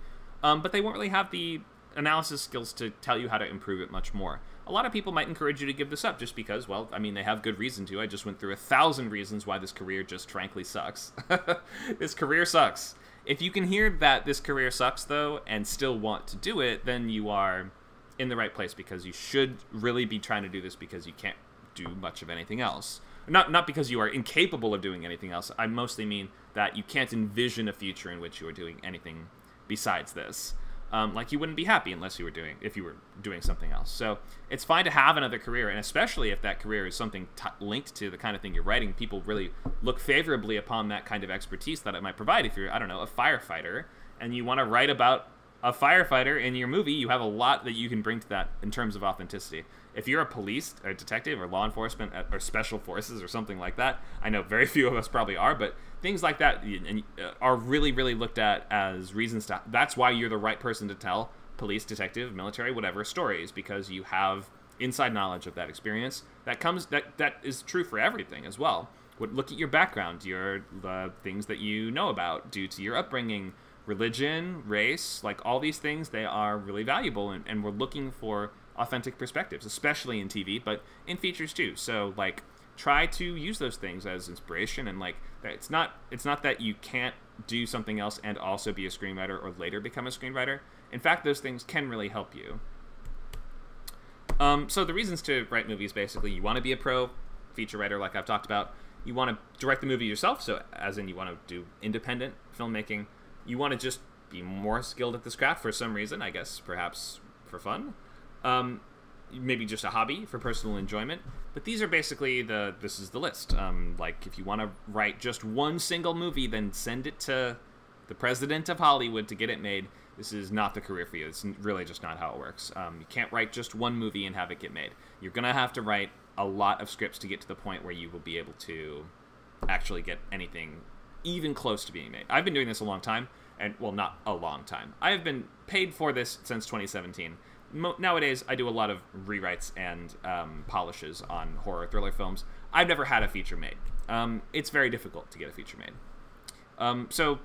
Speaker 1: um, but they won't really have the analysis skills to tell you how to improve it much more a lot of people might encourage you to give this up just because well i mean they have good reason to i just went through a thousand reasons why this career just frankly sucks this career sucks if you can hear that this career sucks though and still want to do it, then you are in the right place because you should really be trying to do this because you can't do much of anything else. Not not because you are incapable of doing anything else. I mostly mean that you can't envision a future in which you are doing anything besides this. Um, like you wouldn't be happy unless you were doing if you were doing something else. So it's fine to have another career, and especially if that career is something t- linked to the kind of thing you're writing, people really look favorably upon that kind of expertise that it might provide. If you're I don't know a firefighter and you want to write about a firefighter in your movie, you have a lot that you can bring to that in terms of authenticity. If you're a police or detective or law enforcement uh, or special forces or something like that, I know very few of us probably are, but things like that uh, are really really looked at as reasons to that's why you're the right person to tell police detective military whatever stories because you have inside knowledge of that experience that comes that that is true for everything as well. Look at your background your the things that you know about due to your upbringing religion race like all these things they are really valuable and, and we're looking for authentic perspectives especially in tv but in features too. So like try to use those things as inspiration and like it's not it's not that you can't do something else and also be a screenwriter or later become a screenwriter. In fact those things can really help you. Um, so the reasons to write movies basically you want to be a pro feature writer like i've talked about. You want to direct the movie yourself so as in you want to do independent filmmaking. You want to just be more skilled at this craft for some reason i guess perhaps for fun um, maybe just a hobby for personal enjoyment. But these are basically the this is the list. Um, like if you want to write just one single movie, then send it to the president of Hollywood to get it made. This is not the career for you. It's really just not how it works. Um, you can't write just one movie and have it get made. You're gonna have to write a lot of scripts to get to the point where you will be able to actually get anything even close to being made. I've been doing this a long time, and well, not a long time. I have been paid for this since 2017 mo- nowadays I do a lot of rewrites and um, polishes on horror thriller films. I've never had a feature made. Um, it's very difficult to get a feature made. Um, so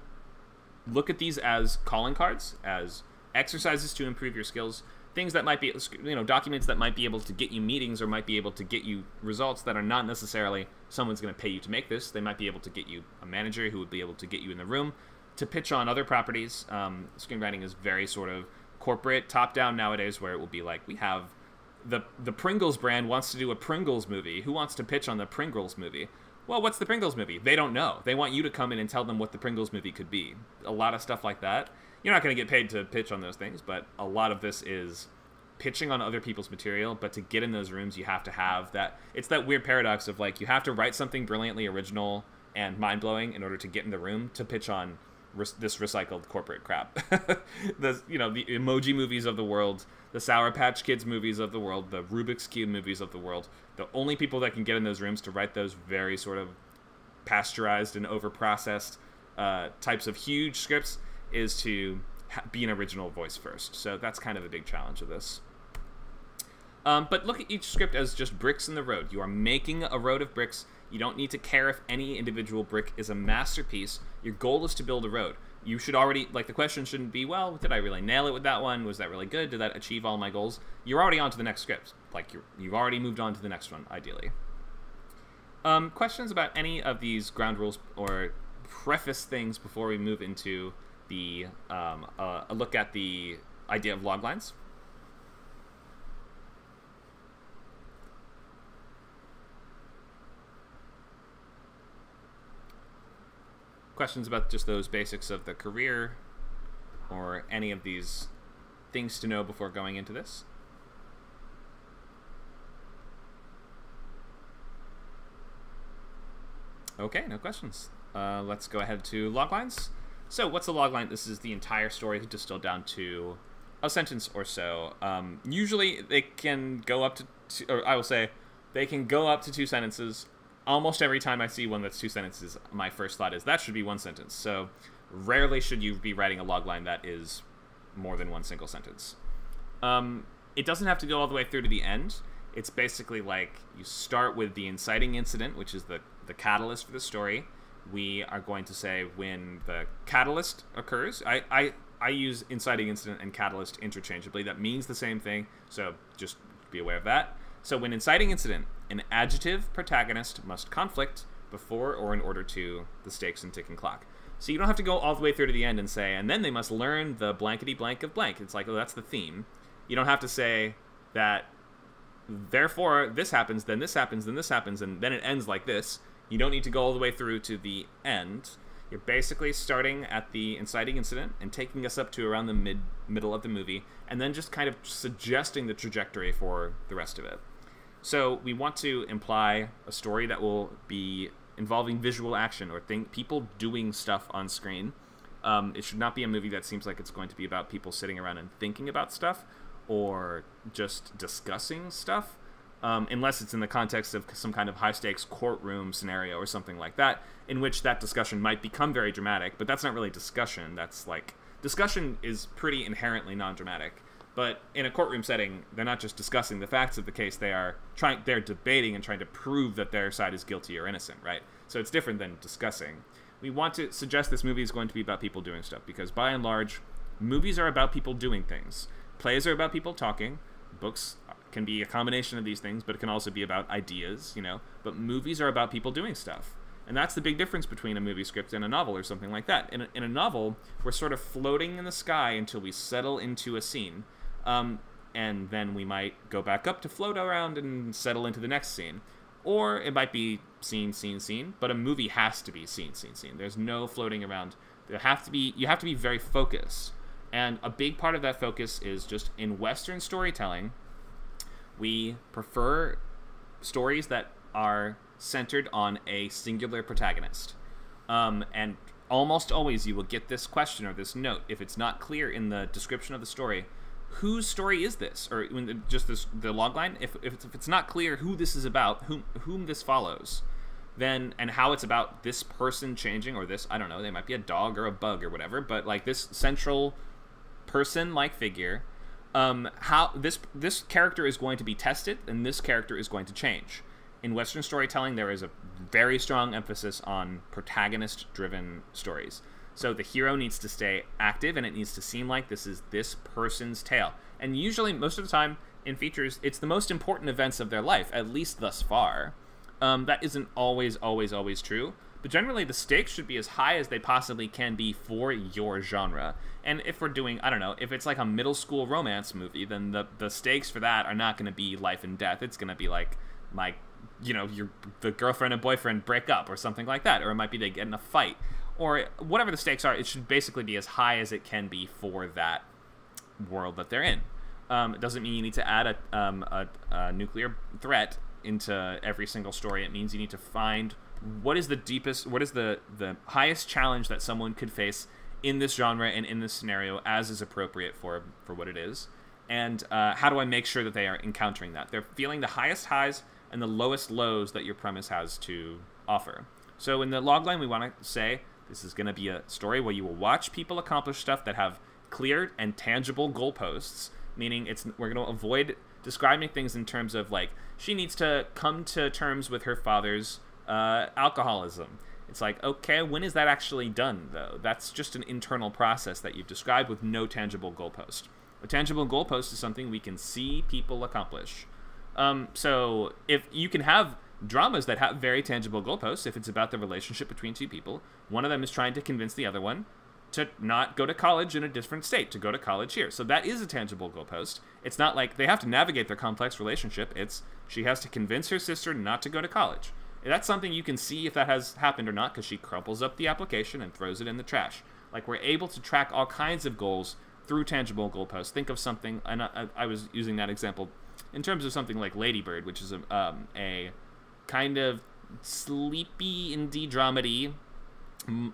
Speaker 1: look at these as calling cards, as exercises to improve your skills, things that might be, you know, documents that might be able to get you meetings or might be able to get you results that are not necessarily someone's going to pay you to make this. They might be able to get you a manager who would be able to get you in the room to pitch on other properties. Um, screenwriting is very sort of corporate top down nowadays where it will be like we have the the Pringles brand wants to do a Pringles movie. Who wants to pitch on the Pringles movie? Well, what's the Pringles movie? They don't know. They want you to come in and tell them what the Pringles movie could be. A lot of stuff like that. You're not going to get paid to pitch on those things, but a lot of this is pitching on other people's material, but to get in those rooms you have to have that it's that weird paradox of like you have to write something brilliantly original and mind-blowing in order to get in the room to pitch on re- this recycled corporate crap. the you know the emoji movies of the world, the Sour Patch Kids movies of the world, the Rubik's Cube movies of the world. The only people that can get in those rooms to write those very sort of pasteurized and overprocessed uh, types of huge scripts is to ha- be an original voice first. So that's kind of a big challenge of this. Um, but look at each script as just bricks in the road. You are making a road of bricks you don't need to care if any individual brick is a masterpiece. Your goal is to build a road. You should already, like, the question shouldn't be, well, did I really nail it with that one? Was that really good? Did that achieve all my goals? You're already on to the next script. Like, you you've already moved on to the next one, ideally. Um, questions about any of these ground rules or preface things before we move into the um, uh, a look at the idea of loglines? Questions about just those basics of the career or any of these things to know before going into this? Okay, no questions. Uh, let's go ahead to loglines. So, what's a logline? This is the entire story distilled down to a sentence or so. Um, usually, they can go up to, two, or I will say, they can go up to two sentences almost every time I see one that's two sentences, my first thought is that should be one sentence. So rarely should you be writing a logline that is more than one single sentence. Um, it doesn't have to go all the way through to the end. It's basically like you start with the inciting incident, which is the the catalyst for the story. We are going to say when the catalyst occurs. I I, I use inciting incident and catalyst interchangeably. That means the same thing. So just be aware of that. So when inciting incident, an adjective protagonist must conflict before or in order to the stakes and ticking clock. So you don't have to go all the way through to the end and say, and then they must learn the blankety blank of blank. It's like, oh, that's the theme. You don't have to say that, therefore, this happens, then this happens, then this happens, and then it ends like this. You don't need to go all the way through to the end. You're basically starting at the inciting incident and taking us up to around the mid middle of the movie, and then just kind of suggesting the trajectory for the rest of it. So we want to imply a story that will be involving visual action or think people doing stuff on screen. Um, it should not be a movie that seems like it's going to be about people sitting around and thinking about stuff or just discussing stuff, um, unless it's in the context of some kind of high stakes courtroom scenario or something like that, in which that discussion might become very dramatic. But that's not really discussion. That's like discussion is pretty inherently non dramatic. But in a courtroom setting, they're not just discussing the facts of the case; they are trying, they're debating and trying to prove that their side is guilty or innocent, right? So it's different than discussing. We want to suggest this movie is going to be about people doing stuff because, by and large, movies are about people doing things. Plays are about people talking. Books can be a combination of these things, but it can also be about ideas, you know. But movies are about people doing stuff. And that's the big difference between a movie script and a novel or something like that. In a, in a novel, we're sort of floating in the sky until we settle into a scene. Um, and then we might go back up to float around and settle into the next scene. Or it might be scene, scene, scene, but a movie has to be scene, scene, scene. There's no floating around. There have to be you have to be very focused. And a big part of that focus is just in Western storytelling, we prefer stories that are centered on a singular protagonist. Um, and almost always you will get this question or this note if it's not clear in the description of the story whose story is this? Or just this the logline if, if, it's, if it's not clear who this is about whom whom this follows then and how it's about this person changing or this i don't know they might be a dog or a bug or whatever but like this central person like figure um, how this this character is going to be tested and this character is going to change. In western storytelling there is a very strong emphasis on protagonist driven stories so the hero needs to stay active and it needs to seem like this is this person's tale. And usually, most of the time in features, it's the most important events of their life, at least thus far. Um, that isn't always, always, always true. But generally, the stakes should be as high as they possibly can be for your genre. And if we're doing, I don't know, if it's like a middle school romance movie, then the, the stakes for that are not going to be life and death. It's going to be like, my, you know, your the girlfriend and boyfriend break up or something like that. Or it might be they get in a fight or whatever the stakes are, it should basically be as high as it can be for that world that they're in. Um, it doesn't mean you need to add a, um, a, a, nuclear threat into every single story. It means you need to find what is the deepest, what is the, the highest challenge that someone could face in this genre and in this scenario as is appropriate for, for what it is. And uh, how do I make sure that they are encountering that? They're feeling the highest highs and the lowest lows that your premise has to offer. So in the logline, we want to say this is going to be a story where you will watch people accomplish stuff that have clear and tangible goalposts, meaning it's we're going to avoid describing things in terms of like she needs to come to terms with her father's uh, alcoholism. It's like, okay, when is that actually done, though? That's just an internal process that you've described with no tangible goalpost. A tangible goalpost is something we can see people accomplish. Um, so if you can have dramas that have very tangible goalposts if it's about the relationship between two people. One of them is trying to convince the other one to not go to college in a different state, to go to college here. So that is a tangible goalpost. It's not like they have to navigate their complex relationship. It's she has to convince her sister not to go to college. That's something you can see if that has happened or not because she crumples up the application and throws it in the trash. Like we're able to track all kinds of goals through tangible goalposts. Think of something, and I, I was using that example in terms of something like Lady Bird, which is a, um, a kind of sleepy indie dramedy.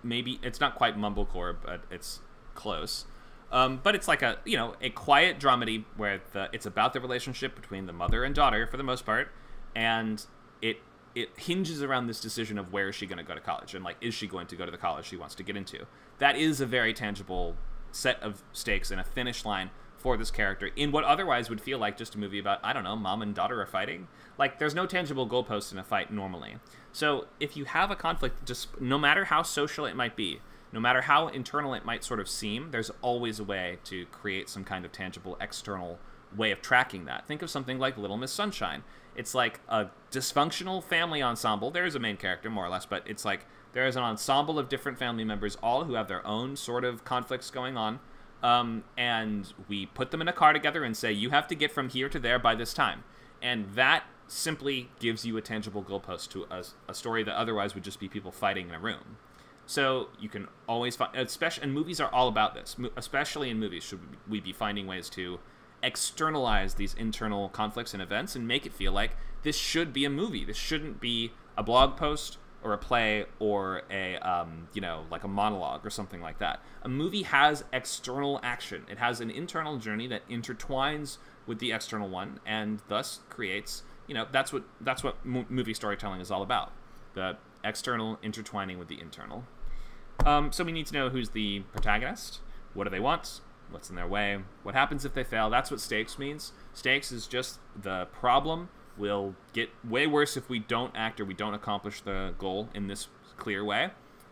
Speaker 1: Maybe it's not quite mumblecore, but it's close. Um, but it's like a you know a quiet dramedy where the, it's about the relationship between the mother and daughter for the most part, and it it hinges around this decision of where is she going to go to college and like is she going to go to the college she wants to get into. That is a very tangible set of stakes and a finish line for this character in what otherwise would feel like just a movie about I don't know, mom and daughter are fighting. Like there's no tangible goalpost in a fight normally. So if you have a conflict, just no matter how social it might be, no matter how internal it might sort of seem, there's always a way to create some kind of tangible external way of tracking that. Think of something like Little Miss Sunshine. It's like a dysfunctional family ensemble. There is a main character, more or less, but it's like there is an ensemble of different family members, all who have their own sort of conflicts going on. Um, and we put them in a car together and say, you have to get from here to there by this time. And that simply gives you a tangible goalpost to a, a story that otherwise would just be people fighting in a room. So you can always find, especially, and movies are all about this. Especially in movies, should we be finding ways to externalize these internal conflicts and events and make it feel like this should be a movie. This shouldn't be a blog post or a play or a um, you know like a monologue or something like that. A movie has external action. It has an internal journey that intertwines with the external one and thus creates you know that's what that's what mo- movie storytelling is all about. The external intertwining with the internal. Um, so we need to know who's the protagonist. What do they want? What's in their way? What happens if they fail? That's what stakes means. Stakes is just the problem will get way worse if we don't act or we don't accomplish the goal in this clear way.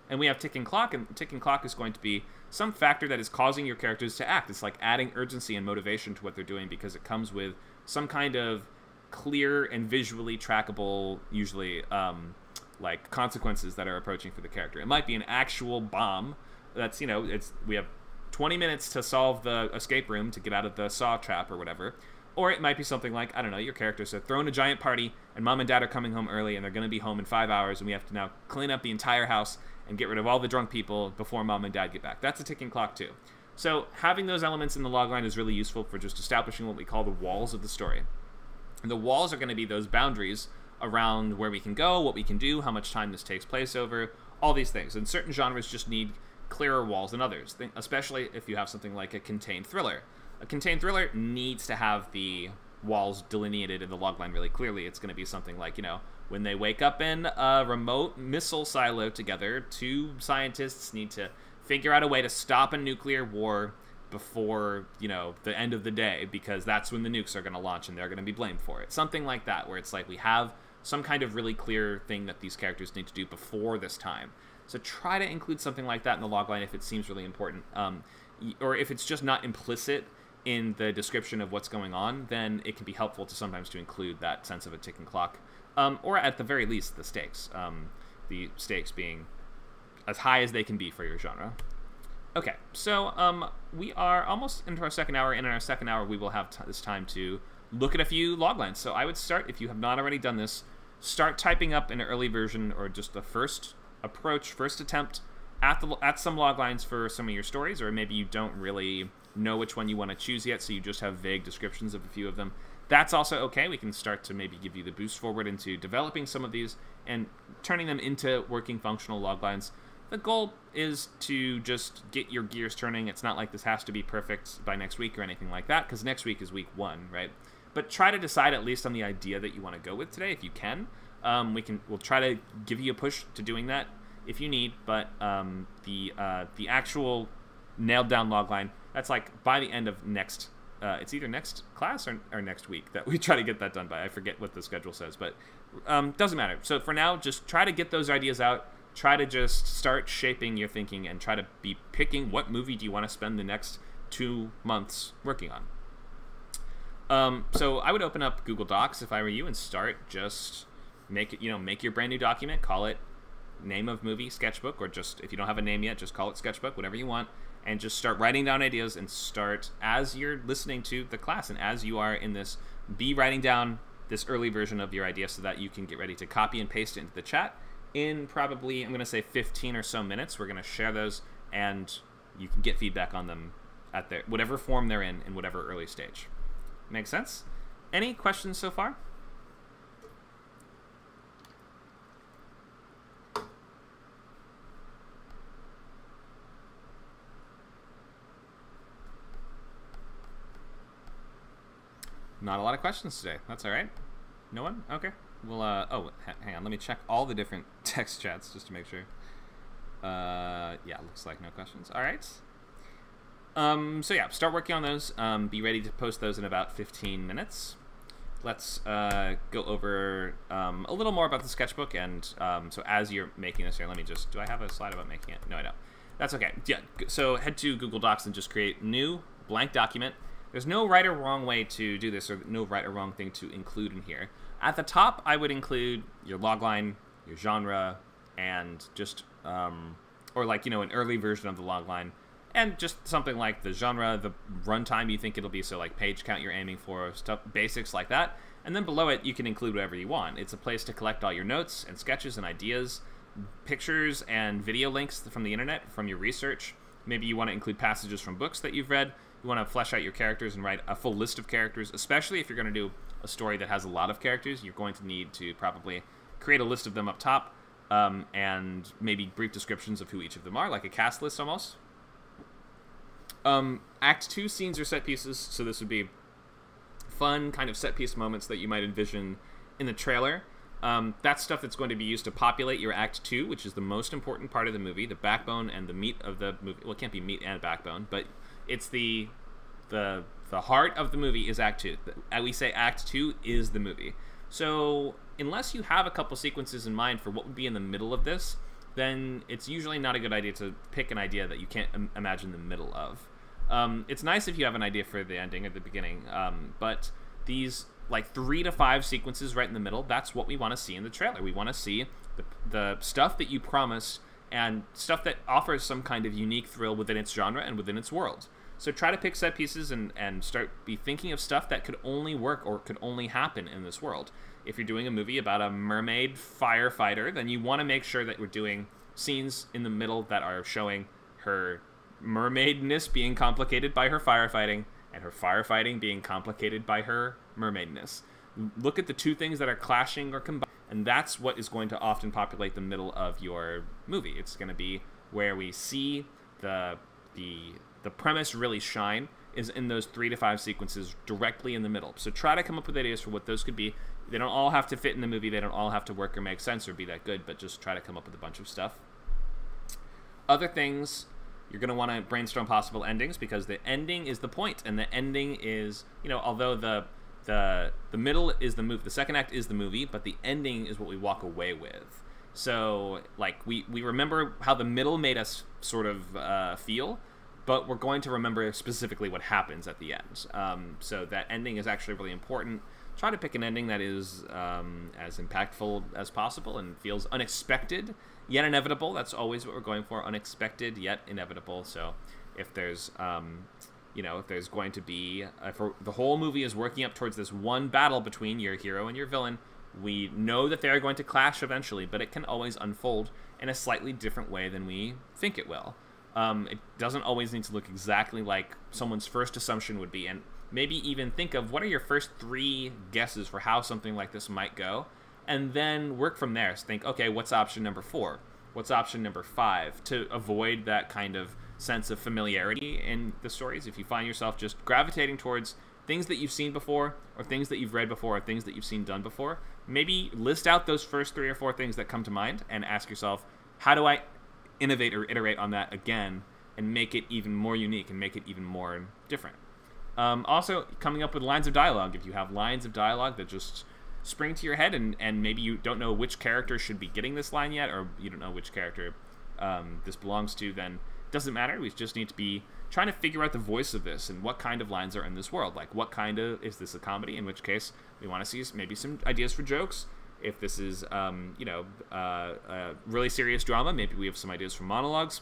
Speaker 1: And we have ticking clock, and ticking clock is going to be some factor that is causing your characters to act. It's like adding urgency and motivation to what they're doing because it comes with some kind of clear and visually trackable, usually um, like consequences that are approaching for the character. It might be an actual bomb that's you know it's we have 20 minutes to solve the escape room to get out of the saw trap or whatever or it might be something like, I don't know, your characters are throwing a giant party, and mom and dad are coming home early, and they're going to be home in five hours, and we have to now clean up the entire house and get rid of all the drunk people before mom and dad get back. That's a ticking clock, too. So having those elements in the logline is really useful for just establishing what we call the walls of the story. And the walls are going to be those boundaries around where we can go, what we can do, how much time this takes place over, all these things. And certain genres just need clearer walls than others, especially if you have something like a contained thriller a contained thriller needs to have the walls delineated in the logline really clearly. It's going to be something like, you know, when they wake up in a remote missile silo together, two scientists need to figure out a way to stop a nuclear war before, you know, the end of the day because that's when the nukes are going to launch and they're going to be blamed for it. Something like that where it's like we have some kind of really clear thing that these characters need to do before this time. So try to include something like that in the logline if it seems really important. Um, or if it's just not implicit in the description of what's going on, then it can be helpful to sometimes to include that sense of a ticking clock, um, or at the very least the stakes. Um, the stakes being as high as they can be for your genre. Okay, so um, we are almost into our second hour, and in our second hour, we will have this time to look at a few loglines. So I would start, if you have not already done this, start typing up an early version or just the first approach, first attempt at the at some loglines for some of your stories, or maybe you don't really know which one you want to choose yet, so you just have vague descriptions of a few of them. That's also okay. We can start to maybe give you the boost forward into developing some of these and turning them into working functional loglines. The goal is to just get your gears turning. It's not like this has to be perfect by next week or anything like that, because next week is week one, right? But try to decide at least on the idea that you want to go with today, if you can. Um, we can we'll try to give you a push to doing that if you need, but um, the uh, the actual nailed down logline that's like by the end of next uh, it's either next class or, or next week that we try to get that done by. I forget what the schedule says but um, doesn't matter. So for now just try to get those ideas out. Try to just start shaping your thinking and try to be picking what movie do you want to spend the next two months working on. Um, so i would open up google docs if i were you and start just make it you know make your brand new document call it name of movie sketchbook or just if you don't have a name yet just call it sketchbook whatever you want and just start writing down ideas and start as you're listening to the class and as you are in this be writing down this early version of your idea so that you can get ready to copy and paste it into the chat. In probably i'm going to say 15 or so minutes we're going to share those and you can get feedback on them at their whatever form they're in in whatever early stage. Makes sense? Any questions so far Not a lot of questions today. That's all right. No one? Okay. Well, uh, oh, ha- hang on. Let me check all the different text chats just to make sure. Uh, yeah, looks like no questions. All right. Um, so yeah, start working on those. Um, be ready to post those in about 15 minutes. Let's uh, go over um, a little more about the sketchbook. And um, so as you're making this here, let me just, do I have a slide about making it? No, I don't. That's okay. Yeah, so head to Google Docs and just create new blank document. There's no right or wrong way to do this or no right or wrong thing to include in here. At the top, I would include your logline, your genre, and just, um, or like, you know, an early version of the logline and just something like the genre, the runtime you think it'll be, so like page count you're aiming for, stuff basics like that. And then below it, you can include whatever you want. It's a place to collect all your notes and sketches and ideas, pictures and video links from the internet, from your research. Maybe you want to include passages from books that you've read. You want to flesh out your characters and write a full list of characters, especially if you're going to do a story that has a lot of characters. You're going to need to probably create a list of them up top um, and maybe brief descriptions of who each of them are, like a cast list almost. Um, act two scenes are set pieces, so this would be fun kind of set piece moments that you might envision in the trailer. Um, that's stuff that's going to be used to populate your act two, which is the most important part of the movie, the backbone and the meat of the movie. Well, it can't be meat and backbone, but it's the the the heart of the movie is act two. We say act two is the movie. So unless you have a couple sequences in mind for what would be in the middle of this, then it's usually not a good idea to pick an idea that you can't Im- imagine the middle of. Um, it's nice if you have an idea for the ending at the beginning, um, but these like three to five sequences right in the middle, that's what we want to see in the trailer. We want to see the, the stuff that you promised and stuff that offers some kind of unique thrill within its genre and within its world. So try to pick set pieces and, and start be thinking of stuff that could only work or could only happen in this world. If you're doing a movie about a mermaid firefighter, then you want to make sure that we're doing scenes in the middle that are showing her mermaidness being complicated by her firefighting and her firefighting being complicated by her mermaidness. Look at the two things that are clashing or combined, and that's what is going to often populate the middle of your movie. It's going to be where we see the the the premise really shine is in those three to five sequences directly in the middle. So try to come up with ideas for what those could be. They don't all have to fit in the movie. They don't all have to work or make sense or be that good, but just try to come up with a bunch of stuff. Other things you're going to want to brainstorm possible endings because the ending is the point and the ending is you know although the the the middle is the move, the second act is the movie but the ending is what we walk away with so like we we remember how the middle made us sort of uh, feel but we're going to remember specifically what happens at the end um, so that ending is actually really important try to pick an ending that is um, as impactful as possible and feels unexpected yet inevitable. That's always what we're going for. Unexpected yet inevitable. So if there's um, you know if there's going to be if the whole movie is working up towards this one battle between your hero and your villain we know that they're going to clash eventually but it can always unfold in a slightly different way than we think it will um, it doesn't always need to look exactly like someone's first assumption would be and maybe even think of what are your first three guesses for how something like this might go and then work from there. So think, okay, what's option number four? What's option number five? To avoid that kind of sense of familiarity in the stories, if you find yourself just gravitating towards things that you've seen before, or things that you've read before, or things that you've seen done before, maybe list out those first three or four things that come to mind and ask yourself, how do I innovate or iterate on that again and make it even more unique and make it even more different? Um, also, coming up with lines of dialogue. If you have lines of dialogue that just spring to your head and, and maybe you don't know which character should be getting this line yet or you don't know which character um, this belongs to then doesn't matter we just need to be trying to figure out the voice of this and what kind of lines are in this world like what kind of is this a comedy in which case we want to see maybe some ideas for jokes if this is um, you know uh, a really serious drama maybe we have some ideas for monologues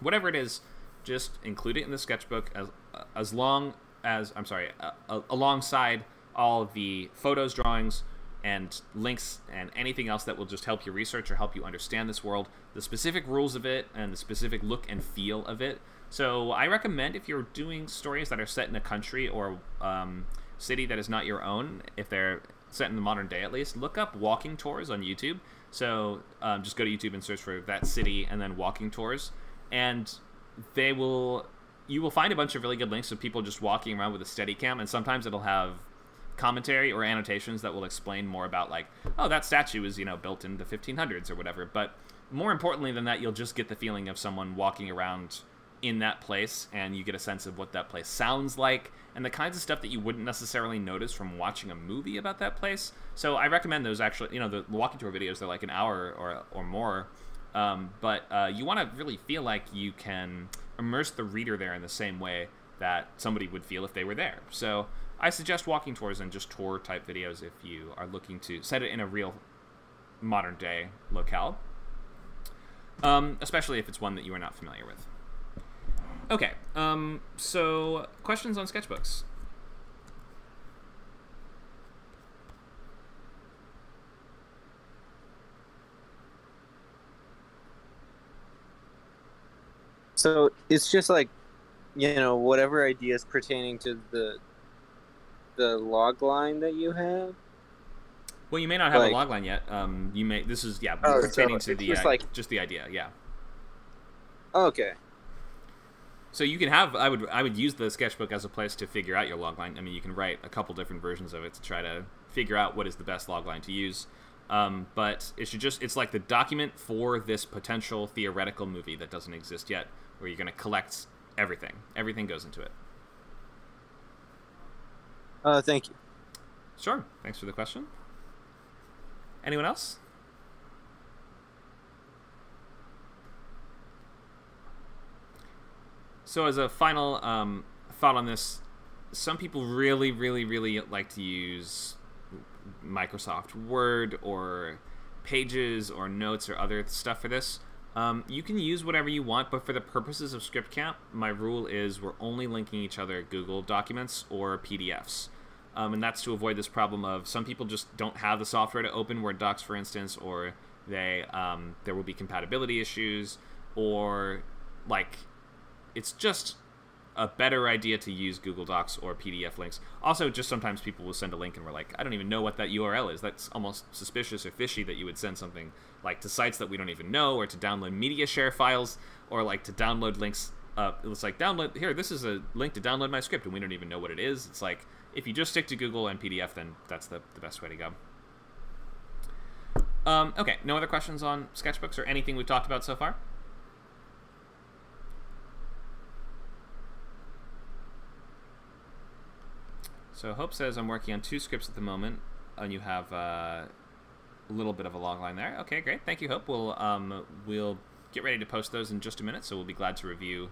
Speaker 1: whatever it is just include it in the sketchbook as as long as i'm sorry uh, alongside all the photos, drawings, and links and anything else that will just help you research or help you understand this world, the specific rules of it, and the specific look and feel of it. So I recommend if you're doing stories that are set in a country or um, city that is not your own, if they're set in the modern day at least, look up walking tours on YouTube. So um, just go to YouTube and search for that city and then walking tours, and they will you will find a bunch of really good links of people just walking around with a steady cam, and sometimes it'll have commentary or annotations that will explain more about like oh that statue is you know built in the 1500s or whatever. But more importantly than that you'll just get the feeling of someone walking around in that place and you get a sense of what that place sounds like and the kinds of stuff that you wouldn't necessarily notice from watching a movie about that place. So I recommend those actually, you know, the walking tour videos, they're like an hour or, or more. Um, but uh, you want to really feel like you can immerse the reader there in the same way that somebody would feel if they were there. So I suggest walking tours and just tour type videos if you are looking to set it in a real modern day locale, um, especially if it's one that you are not familiar with. Okay, um, so questions on sketchbooks.
Speaker 5: So it's just like, you know, whatever ideas pertaining to the the log line that you have.
Speaker 1: Well, you may not have
Speaker 5: Like-
Speaker 1: a logline yet. Um, you may. This is yeah,
Speaker 5: Oh, so
Speaker 1: pertaining to the
Speaker 5: just
Speaker 1: uh,
Speaker 5: like-
Speaker 1: just the idea. Yeah.
Speaker 5: Okay.
Speaker 1: So you can have. I would. I would use the sketchbook as a place to figure out your logline. I mean, you can write a couple different versions of it to try to figure out what is the best logline to use. Um, but it should just. It's like the document for this potential theoretical movie that doesn't exist yet, where you're going to collect everything. Everything goes into it.
Speaker 5: Uh, thank you.
Speaker 1: Sure. Thanks for the question. Anyone else? So, as a final um, thought on this, some people really, really, really like to use Microsoft Word or Pages or Notes or other stuff for this. Um, you can use whatever you want, but for the purposes of Script Camp, my rule is we're only linking each other Google documents or PDFs. Um, and that's to avoid this problem of some people just don't have the software to open Word docs, for instance, or they um, there will be compatibility issues, or like it's just a better idea to use Google Docs or PDF links. Also, just sometimes people will send a link and we're like, I don't even know what that URL is. That's almost suspicious or fishy that you would send something like to sites that we don't even know, or to download media share files, or like to download links. Uh, it's like download here. This is a link to download my script, and we don't even know what it is. It's like if you just stick to Google and PDF, then that's the, the best way to go. Um, okay, no other questions on sketchbooks or anything we've talked about so far? So Hope says I'm working on two scripts at the moment, and you have uh, a little bit of a log line there. Okay, great. Thank you, Hope. We'll um, we'll get ready to post those in just a minute, so we'll be glad to review.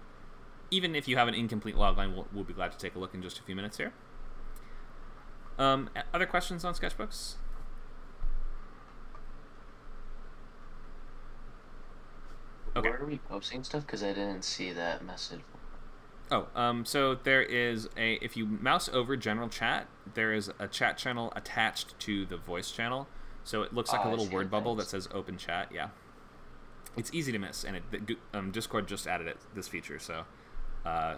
Speaker 1: Even if you have an incomplete log line, we'll, we'll be glad to take a look in just a few minutes here. Um, other questions on sketchbooks? Okay.
Speaker 6: Where are we posting stuff? Because I didn't see that message.
Speaker 1: Oh, um, so there is a if you mouse over general chat, there is a chat channel attached to the voice channel. So it looks like
Speaker 6: Oh,
Speaker 1: a little word bubble that says open chat. Yeah, it's easy to miss, and it, the, um, Discord just added it this feature, so uh,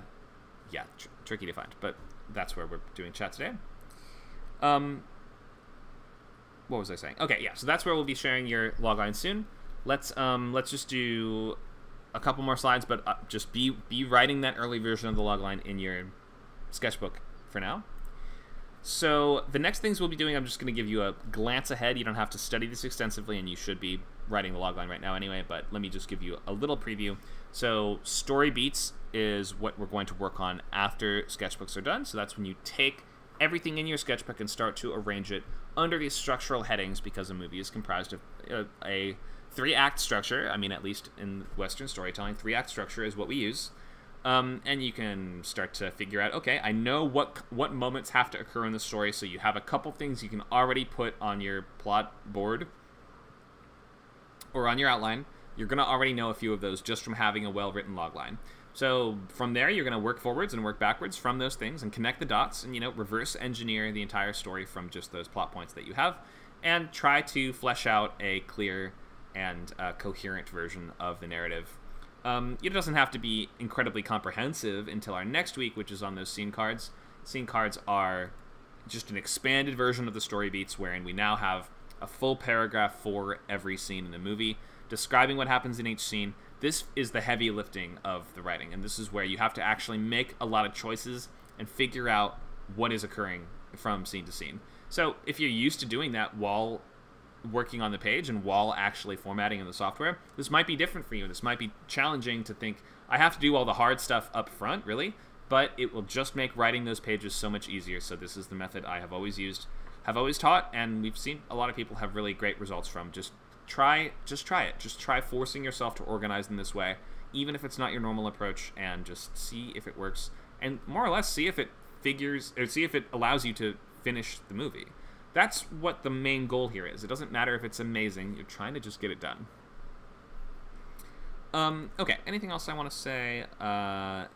Speaker 1: yeah, tr- tricky to find. But that's where we're doing chat today. Um, what was I saying? Okay, yeah. So that's where we'll be sharing your logline soon. Let's um let's just do a couple more slides, but uh, just be be writing that early version of the logline in your sketchbook for now. So the next things we'll be doing, I'm just going to give you a glance ahead. You don't have to study this extensively, and you should be writing the logline right now anyway. But let me just give you a little preview. So story beats is what we're going to work on after sketchbooks are done. So that's when you take everything in your sketchbook and start to arrange it under these structural headings because a movie is comprised of uh, a three act structure. I mean, at least in Western storytelling, three act structure is what we use. Um, and you can start to figure out, okay, I know what what moments have to occur in the story, so you have a couple things you can already put on your plot board or on your outline. You're gonna already know a few of those just from having a well written logline. So from there, you're gonna work forwards and work backwards from those things and connect the dots and you know reverse engineer the entire story from just those plot points that you have, and try to flesh out a clear and uh, coherent version of the narrative. Um, it doesn't have to be incredibly comprehensive until our next week, which is on those scene cards. Scene cards are just an expanded version of the story beats, wherein we now have a full paragraph for every scene in the movie, describing what happens in each scene. This is the heavy lifting of the writing, and this is where you have to actually make a lot of choices and figure out what is occurring from scene to scene. So if you're used to doing that while working on the page and while actually formatting in the software, this might be different for you. This might be challenging to think, I have to do all the hard stuff up front, really, but it will just make writing those pages so much easier. So this is the method I have always used, have always taught, and we've seen a lot of people have really great results from. Just try, just try it. Just try forcing yourself to organize in this way, even if it's not your normal approach, and just see if it works, and more or less see if it figures or see if it allows you to finish the movie. That's what the main goal here is. It doesn't matter if it's amazing. You're trying to just get it done. Um, okay, anything else I want to say? Uh,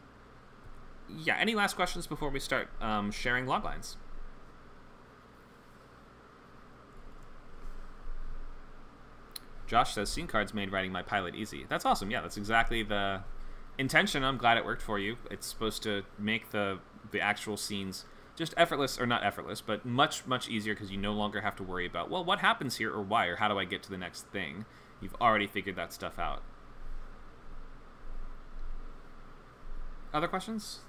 Speaker 1: yeah, any last questions before we start um, sharing loglines? Josh says scene cards made writing my pilot easy. That's awesome. Yeah, that's exactly the intention. I'm glad it worked for you. It's supposed to make the the actual scenes just effortless or not effortless, but much much easier because you no longer have to worry about well, what happens here or why or how do I get to the next thing. You've already figured that stuff out. Other questions?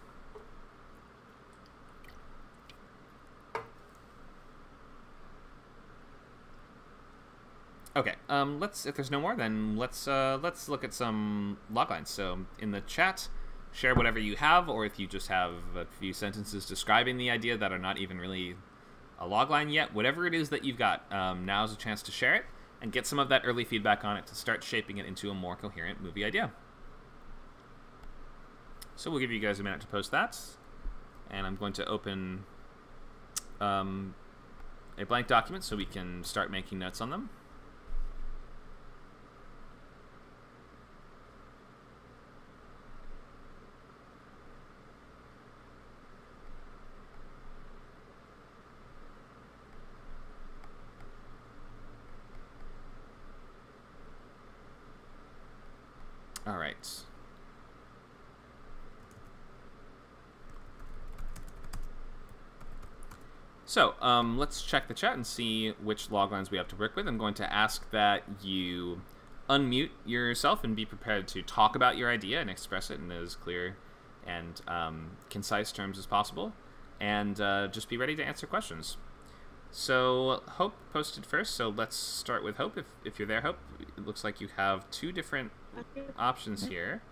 Speaker 1: Okay, um, let's. If there's no more, then let's uh, let's look at some loglines. So in the chat, share whatever you have, or if you just have a few sentences describing the idea that are not even really a logline yet, whatever it is that you've got, um, now's a chance to share it and get some of that early feedback on it to start shaping it into a more coherent movie idea. So we'll give you guys a minute to post that, and I'm going to open um, a blank document so we can start making notes on them. So um, let's check the chat and see which loglines we have to work with. I'm going to ask that you unmute yourself and be prepared to talk about your idea and express it in as clear and um, concise terms as possible. And uh, just be ready to answer questions. So Hope posted first, so let's start with Hope. If, if you're there, Hope, it looks like you have two different options here.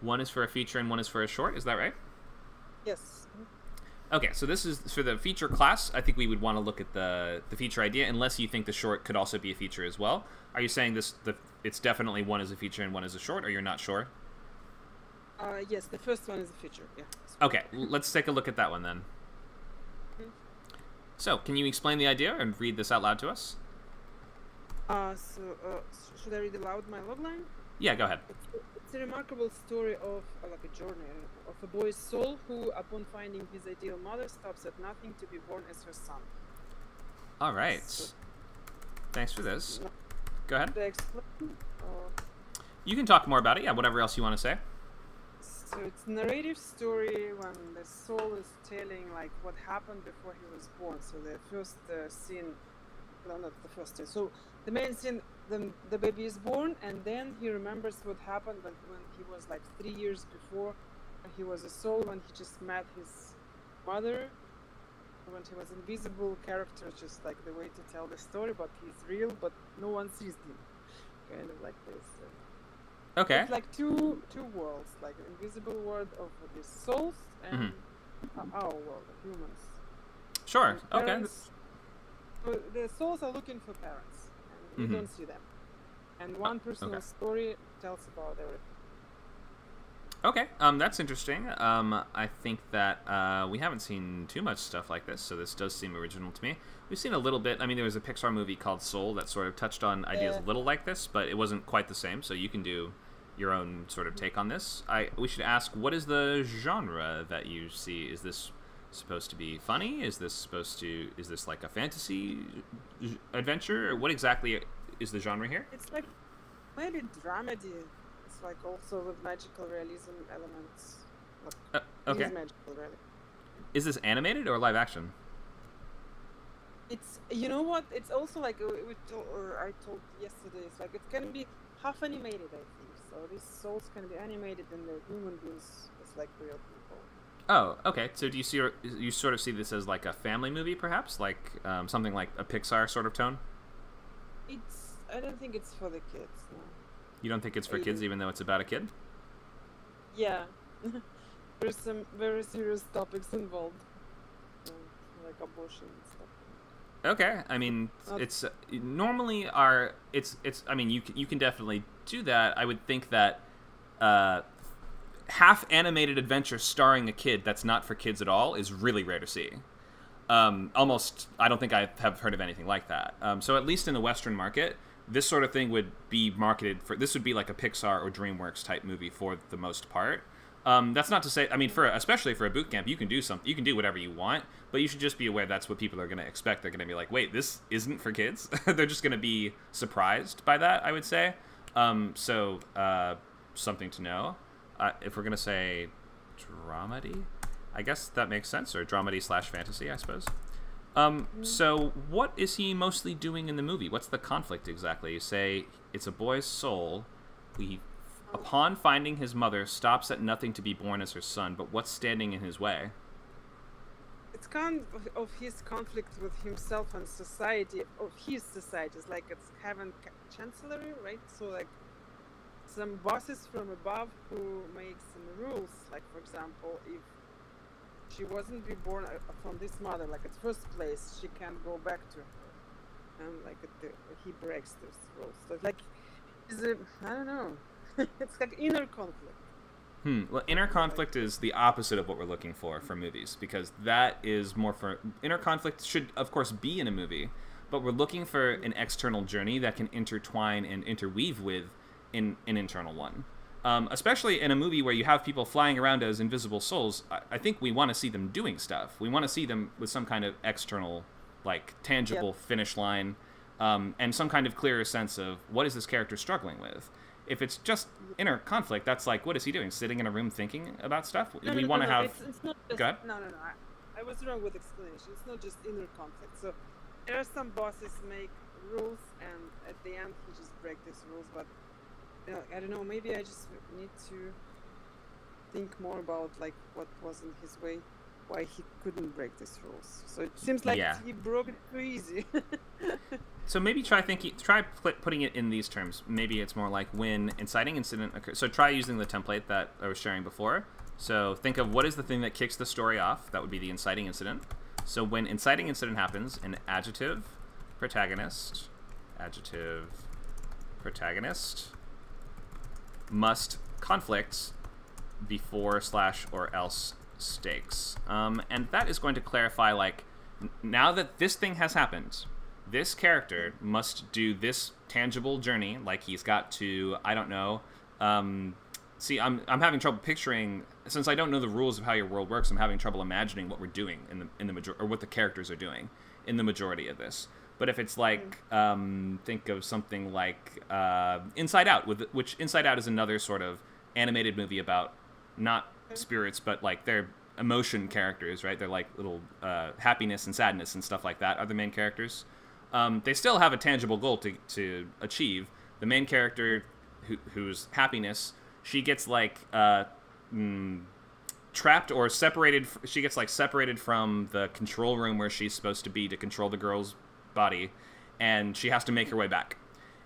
Speaker 1: One is for a feature and one is for a short. Is that right?
Speaker 7: Yes.
Speaker 1: Okay, so this is for the feature class. I think we would want to look at the the feature idea, unless you think the short could also be a feature as well. Are you saying this? The it's definitely one is a feature and one is a short, or you're not sure?
Speaker 7: Uh, yes, the first one is a feature. Yeah.
Speaker 1: Okay, let's take a look at that one then. So, can you explain the idea and read this out loud to us?
Speaker 7: Uh, so uh, should I read aloud my logline?
Speaker 1: Yeah, go ahead.
Speaker 7: It's, it's a remarkable story of uh, like a journey of a boy's soul who, upon finding his ideal mother, stops at nothing to be born as her son.
Speaker 1: All right.
Speaker 7: So-
Speaker 1: Thanks for this. Go ahead.
Speaker 7: Uh,
Speaker 1: You can talk more about it. Yeah, whatever else you want to say.
Speaker 7: so it's narrative story when the soul is telling like what happened before he was born. So the first uh, scene, no, not the first scene. So the main scene, the the baby is born, and then he remembers what happened when, when he was like three years before. He was a soul when he just met his mother. When he was invisible character, just like the way to tell the story, but he's real, but no one sees him. Kind of like this.
Speaker 1: Okay.
Speaker 7: it's like two two worlds, like invisible world of the souls and
Speaker 1: Mm-hmm.
Speaker 7: our world, the humans.
Speaker 1: Sure.
Speaker 7: And
Speaker 1: Okay.
Speaker 7: so the souls are looking for parents,
Speaker 1: Mhm.
Speaker 7: you don't see them. And one personal
Speaker 1: okay.
Speaker 7: story tells about everything.
Speaker 1: Okay, um, that's interesting. Um, I think that uh, we haven't seen too much stuff like this, so this does seem original to me. We've seen a little bit. I mean, there was a Pixar movie called Soul that sort of touched on ideas
Speaker 7: Yeah.
Speaker 1: a little like this, but it wasn't quite the same. So you can do your own sort of take on this. I we should ask, what is the genre that you see? Is this supposed to be funny? Is this supposed to? Is this like a fantasy adventure? What exactly is the genre here?
Speaker 7: It's like maybe dramedy. It's like also with magical realism elements. Like,
Speaker 1: Uh, okay.
Speaker 7: is magical, really.
Speaker 1: Is this animated or live action?
Speaker 7: It's you know what? It's also like uh, we told, or I told yesterday. It's like it can be half animated. I think so. These souls can be animated, and the human beings is like real people.
Speaker 1: Oh, okay. So do you see you sort of see this as like a family movie, perhaps, like um, something like a Pixar sort of tone?
Speaker 7: It's. I don't think it's for the kids. No.
Speaker 1: You don't think it's for kids, even though it's about a kid?
Speaker 7: Yeah. There's some very serious topics involved, like abortion and stuff.
Speaker 1: Okay, I mean, it's uh, normally our it's it's. I mean, you can, you can definitely do that. I would think that uh, half animated adventure starring a kid that's not for kids at all is really rare to see. Um, almost, I don't think I have heard of anything like that. Um, so at least in the Western market, this sort of thing would be marketed for. This would be like a Pixar or DreamWorks type movie for the most part. Um, that's not to say. I mean, for especially for a boot camp, you can do something. You can do whatever you want, but you should just be aware that's what people are going to expect. They're going to be like, "Wait, this isn't for kids." They're just going to be surprised by that. I would say. Um, so uh, something to know. Uh, if we're going to say dramedy, I guess that makes sense, or dramedy slash fantasy, I suppose. Um, so what is he mostly doing in the movie? What's the conflict exactly? You say it's a boy's soul. He, upon finding his mother, stops at nothing to be born as her son. But what's standing in his way?
Speaker 7: It's kind of, of his conflict with himself and society, of his society. It's like it's heaven chancellery, right? So like some bosses from above who make some rules. Like for example, if she wasn't be born uh, from this mother, like at first place, she can't go back to her. And like the, he breaks those rules. So like, is it? I don't know. it's like inner conflict.
Speaker 1: Hmm. Well, inner conflict is the opposite of what we're looking for for movies because that is more for inner conflict should of course be in a movie, but we're looking for an external journey that can intertwine and interweave with in an internal one. Um, especially in a movie where you have people flying around as invisible souls, I, I think we want to see them doing stuff. We want to see them with some kind of external, like tangible finish line, um, and some kind of clearer sense of what is this character struggling with. If it's just inner conflict, that's like, what is he doing? Sitting in a room thinking about stuff?
Speaker 7: No,
Speaker 1: we
Speaker 7: no,
Speaker 1: want to
Speaker 7: no,
Speaker 1: have.
Speaker 7: It's, it's not just,
Speaker 1: Go ahead.
Speaker 7: No, no, no. I, I was wrong with explanation. It's not just inner conflict. So there are some bosses make rules, and at the end he just break these rules. But I don't know. Maybe I just need to think more about like what wasn't his way, why he couldn't break these rules. So it seems like
Speaker 1: Yeah.
Speaker 7: he broke it too easy.
Speaker 1: So maybe try thinking, try putting it in these terms. Maybe it's more like when inciting incident occurs. So try using the template that I was sharing before. So think of what is the thing that kicks the story off. That would be the inciting incident. So when inciting incident happens, an adjective, protagonist, adjective, protagonist must conflicts before slash or else stakes. Um, and that is going to clarify like now that this thing has happened, this character must do this tangible journey. Like he's got to, I don't know. Um, see, I'm I'm having trouble picturing since I don't know the rules of how your world works. I'm having trouble imagining what we're doing in the in the major or what the characters are doing in the majority of this. But if it's like, um, think of something like uh, Inside Out, with which Inside Out is another sort of animated movie about not spirits, but like they're emotion characters, right? They're like little uh, happiness and sadness and stuff like that are the main characters. Um, they still have a tangible goal to, to achieve. The main character, who, who's happiness, she gets like uh, mm, trapped or separated. She gets like separated from the control room where she's supposed to be to control the girl's body, and she has to make her way back.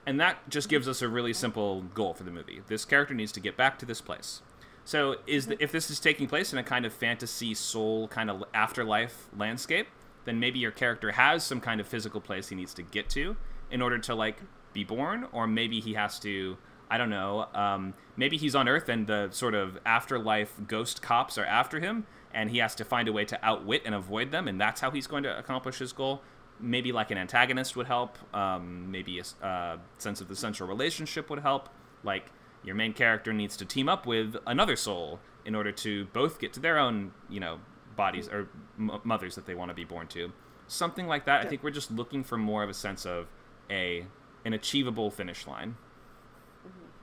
Speaker 1: And that just gives us a really simple goal for the movie. This character needs to get back to this place. So, is the, if this is taking place in a kind of fantasy soul kind of afterlife landscape, then maybe your character has some kind of physical place he needs to get to in order to like be born, or maybe he has to. I don't know. Um, maybe he's on Earth and the sort of afterlife ghost cops are after him, and he has to find a way to outwit and avoid them, and that's how he's going to accomplish his goal. Maybe like an antagonist would help. Um, maybe a uh, sense of the central relationship would help. Like your main character needs to team up with another soul in order to both get to their own, you know, bodies or m- mothers that they want to be born to. Something like that. I think we're just looking for more of a sense of a an achievable finish line.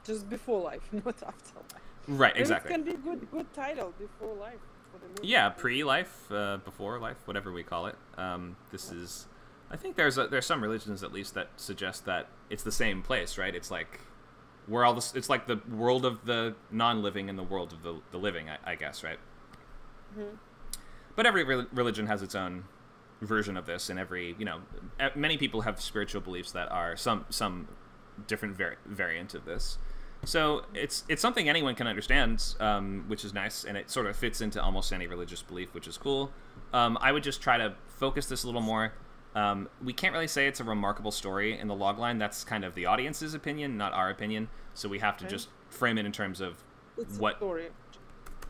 Speaker 7: just before life, not after life.
Speaker 1: Right. Exactly.
Speaker 7: It can be good, good title before life for the movie.
Speaker 1: Yeah, pre-life, uh, before life, whatever we call it. Um, this is, I think there's a, there's some religions at least that suggest that it's the same place, right? It's like we're all this. It's like the world of the non-living and the world of the, the living, I, I guess, right?
Speaker 7: Mhm.
Speaker 1: But every re- religion has its own version of this, and every you know, many people have spiritual beliefs that are some some different vari- variant of this. So it's it's something anyone can understand, um, which is nice, and it sort of fits into almost any religious belief, which is cool. Um, I would just try to focus this a little more. Um, we can't really say it's a remarkable story in the logline. That's kind of the audience's opinion, not our opinion. So we have to
Speaker 7: Okay.
Speaker 1: just frame it in terms of
Speaker 7: It's
Speaker 1: what
Speaker 7: a story.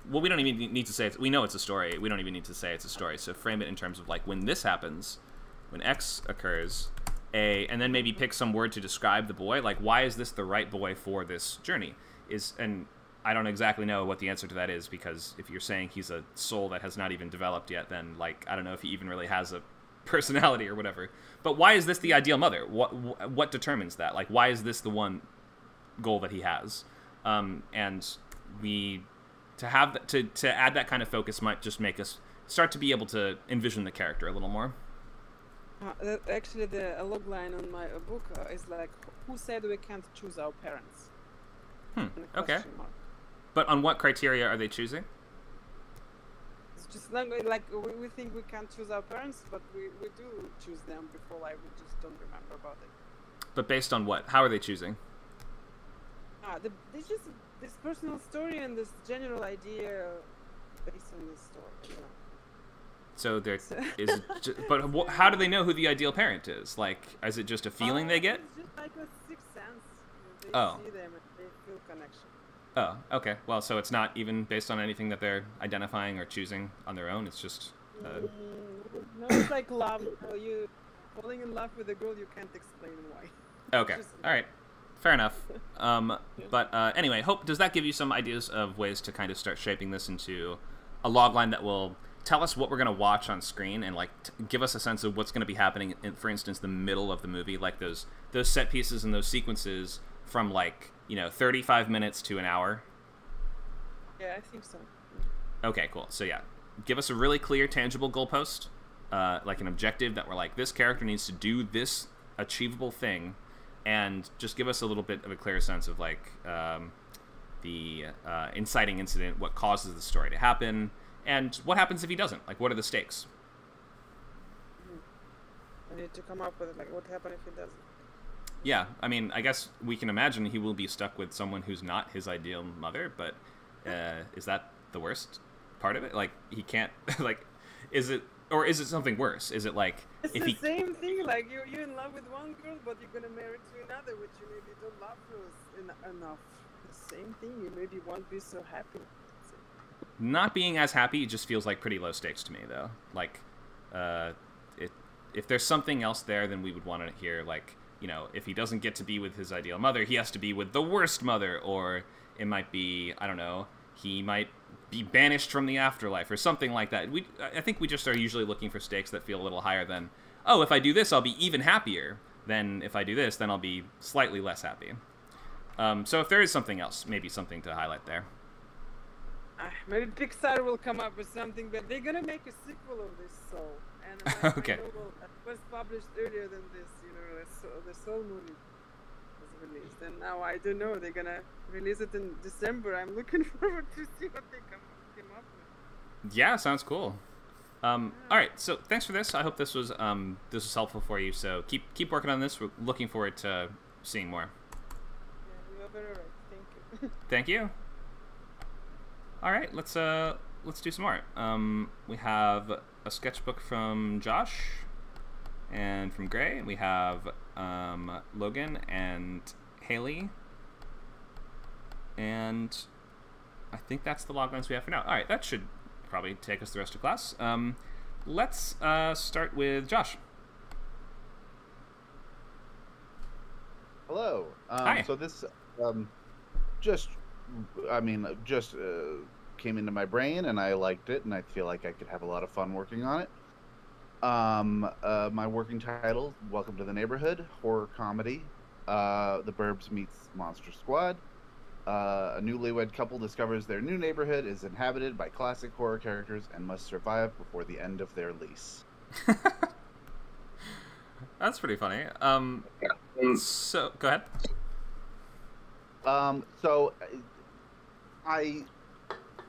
Speaker 1: well, we don't even need to say it's, we know it's a story. We don't even need to say it's a story. So frame it in terms of like when this happens, when X occurs, A, and then maybe pick some word to describe the boy. Like, why is this the right boy for this journey? Is and I don't exactly know what the answer to that is because if you're saying he's a soul that has not even developed yet, then like I don't know if he even really has a personality or whatever. But why is this the ideal mother? What what determines that? Like, why is this the one goal that he has? Um, and we to have th- to to add that kind of focus might just make us start to be able to envision the character a little more.
Speaker 7: Uh, that- actually, the a log line on my uh, book uh, is like, "Who said we can't choose our parents?"
Speaker 1: Hmm. Okay.
Speaker 7: mark.
Speaker 1: But on what criteria are they choosing?
Speaker 7: Just like, like we, we think we can't choose our parents, but we, we do choose them before like we just don't remember about it.
Speaker 1: But based on what? How are they choosing?
Speaker 7: Ah, the, there's just this personal story and this general idea based on this story. You know.
Speaker 1: So there
Speaker 7: So-
Speaker 1: is, it ju- but wh- how do they know who the ideal parent is? Like, is it just a feeling
Speaker 7: Uh,
Speaker 1: they get?
Speaker 7: It's just like a sixth sense. They
Speaker 1: Oh.
Speaker 7: see them and they feel connection.
Speaker 1: Oh, okay. Well, so it's not even based on anything that they're identifying or choosing on their own. It's just. Uh,
Speaker 7: Mm, no, it's like love. You falling in love with a girl, you can't explain why.
Speaker 1: Okay.
Speaker 7: Just-
Speaker 1: All right. Fair enough. Um, but uh, anyway, hope does that give you some ideas of ways to kind of start shaping this into a log line that will tell us what we're going to watch on screen and like t- give us a sense of what's going to be happening in, for instance, the middle of the movie, like those those set pieces and those sequences from like you know 35 minutes to an hour.
Speaker 7: Yeah, I think so.
Speaker 1: Okay, cool. So yeah, give us a really clear, tangible goalpost, uh, like an objective that we're like, this character needs to do this achievable thing, and just give us a little bit of a clear sense of like um, the uh, inciting incident, what causes the story to happen, and what happens if he doesn't. Like, what are the stakes?
Speaker 7: I need to come up with like what happens if he doesn't.
Speaker 1: Yeah, I mean, I guess we can imagine he will be stuck with someone who's not his ideal mother, but uh, is that the worst part of it? Like, he can't, like, is it, or is it something worse? Is it like,
Speaker 7: It's
Speaker 1: if
Speaker 7: the
Speaker 1: he,
Speaker 7: same thing. Like you, you're in love with one girl, but you're gonna marry to another, which you maybe don't love en- enough. The same thing. You maybe won't be so happy.
Speaker 1: Not being as happy just feels like pretty low stakes to me, though. Like, uh, it, if there's something else there, then we would want to hear, like, you know, if he doesn't get to be with his ideal mother, he has to be with the worst mother, or it might be, I don't know, he might be banished from the afterlife, or something like that. We, I think we just are usually looking for stakes that feel a little higher than, oh, if I do this, I'll be even happier. Then if I do this, then I'll be slightly less happy. Um, so if there is something else, maybe something to highlight there.
Speaker 7: Ah, maybe Pixar will come up with something, but they're gonna make a sequel of this Soul. And my,
Speaker 1: Okay.
Speaker 7: my novel uh, was published earlier than this. Know, the Soul, movie was released, and now I don't know. They're gonna release it in December. I'm looking forward to see what they come came up with.
Speaker 1: Yeah, sounds cool. Um, all right, so thanks for this. I hope this was um, this was helpful for you. So keep keep working on this. We're looking forward to seeing more.
Speaker 7: Yeah, you are very right. Thank you.
Speaker 1: Thank you. All right, let's uh let's do some more. Um, we have a sketchbook from Josh and from Gray. and We have um, Logan and Haley, and I think that's the log lines we have for now. All right, that should probably take us the rest of class. Um, let's uh, start with Josh.
Speaker 3: Hello. Um,
Speaker 1: Hi.
Speaker 3: So this um, just, I mean, just uh, came into my brain, and I liked it, and I feel like I could have a lot of fun working on it. Um, uh, my working title: Welcome to the Neighborhood, horror comedy. Uh, the Burbs meets Monster Squad. Uh, a newlywed couple discovers their new neighborhood is inhabited by classic horror characters and must survive before the end of their lease.
Speaker 1: That's pretty funny. Um, so go ahead.
Speaker 3: Um, so I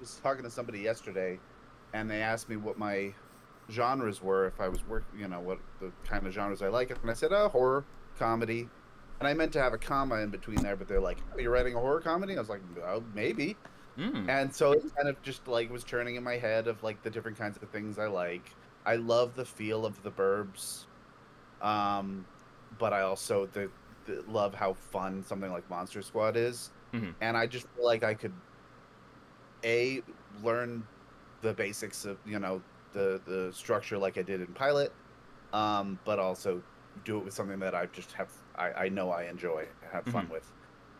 Speaker 3: was talking to somebody yesterday, and they asked me what my genres were if I was working, you know, what the kind of genres I like. And I said, oh, horror, comedy. And I meant to have a comma in between there, but they're like, oh, you're writing a horror comedy? I was like, oh, maybe.
Speaker 1: Mm.
Speaker 3: And so it kind of just like was turning in my head of like the different kinds of things I like. I love the feel of the burbs. Um, but I also the, the love how fun something like Monster Squad is.
Speaker 1: Mhm.
Speaker 3: And I just feel like I could a learn the basics of, you know, the the structure like I did in pilot. Um, but also do it with something that I just have I, I know I enjoy, have fun with.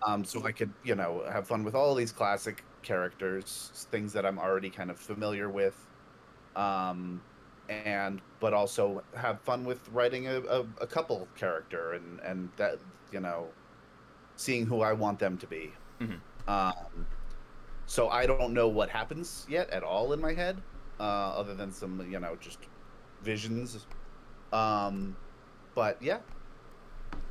Speaker 3: Um, so I could, you know, have fun with all these classic characters, things that I'm already kind of familiar with, um, and but also have fun with writing a, a, a couple character and and that you know, seeing who I want them to be.
Speaker 1: Mhm.
Speaker 3: Um, so I don't know what happens yet at all in my head, uh, other than some you know just visions. Um, but yeah,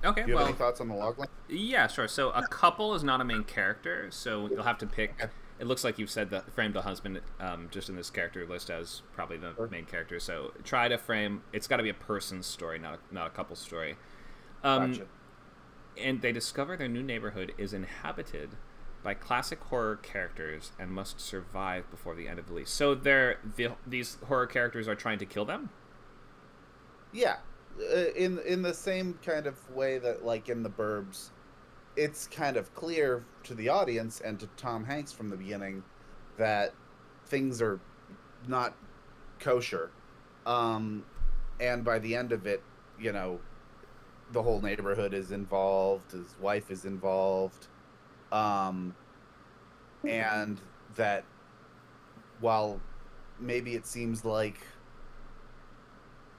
Speaker 1: Okay,
Speaker 3: do you have
Speaker 1: well,
Speaker 3: any thoughts on the logline?
Speaker 1: yeah, sure. So a couple is not a main character, so you'll have to pick.
Speaker 3: Okay.
Speaker 1: It looks like you've said that framed the husband um, just in this character list as probably the
Speaker 3: Sure.
Speaker 1: main character. So try to frame. It's got to be a person's story, not a, not a couple story. Um,
Speaker 3: Gotcha.
Speaker 1: and they discover their new neighborhood is inhabited by classic horror characters and must survive before the end of the lease. So they're the, these horror characters are trying to kill them.
Speaker 3: Yeah, uh, in in the same kind of way that like in the Burbs, it's kind of clear to the audience and to Tom Hanks from the beginning that things are not kosher, um, and by the end of it, you know, the whole neighborhood is involved. His wife is involved, um, and that while maybe it seems like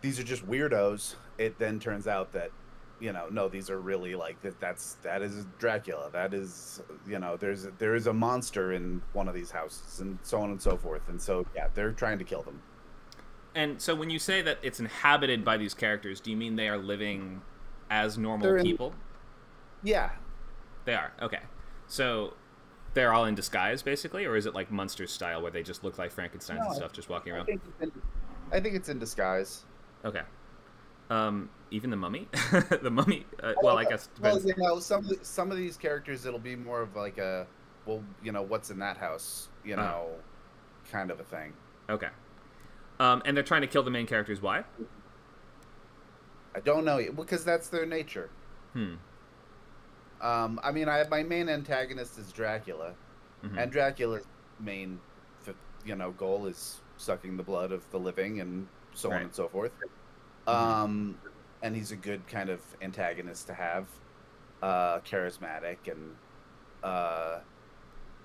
Speaker 3: these are just weirdos it then turns out that you know no these are really like that that's that is dracula that is you know there's there is a monster in one of these houses and so on and so forth and so yeah they're trying to kill them
Speaker 1: And so when you say that it's inhabited by these characters, do you mean they are living as normal
Speaker 3: in-
Speaker 1: people?
Speaker 3: yeah
Speaker 1: They are. Okay. So they're all in disguise basically or is it like Munster style where they just look like Frankensteins and stuff just walking
Speaker 3: I
Speaker 1: around?
Speaker 3: think, it's in, I think it's in disguise
Speaker 1: Okay. Um even the mummy? the mummy uh, well, I guess
Speaker 3: well you know some of the, some of these characters it'll be more of like a well you know what's in that house you
Speaker 1: Uh-huh.
Speaker 3: know kind of a thing
Speaker 1: Okay. Um and they're trying to kill the main characters why?
Speaker 3: i don't know because that's their nature
Speaker 1: Hmm.
Speaker 3: Um, I mean, I my main antagonist is Dracula,
Speaker 1: Mhm.
Speaker 3: and Dracula's main, you know, goal is sucking the blood of the living and so
Speaker 1: Right.
Speaker 3: on and so forth.
Speaker 1: Mhm.
Speaker 3: Um, and he's a good kind of antagonist to have, uh, charismatic and, uh,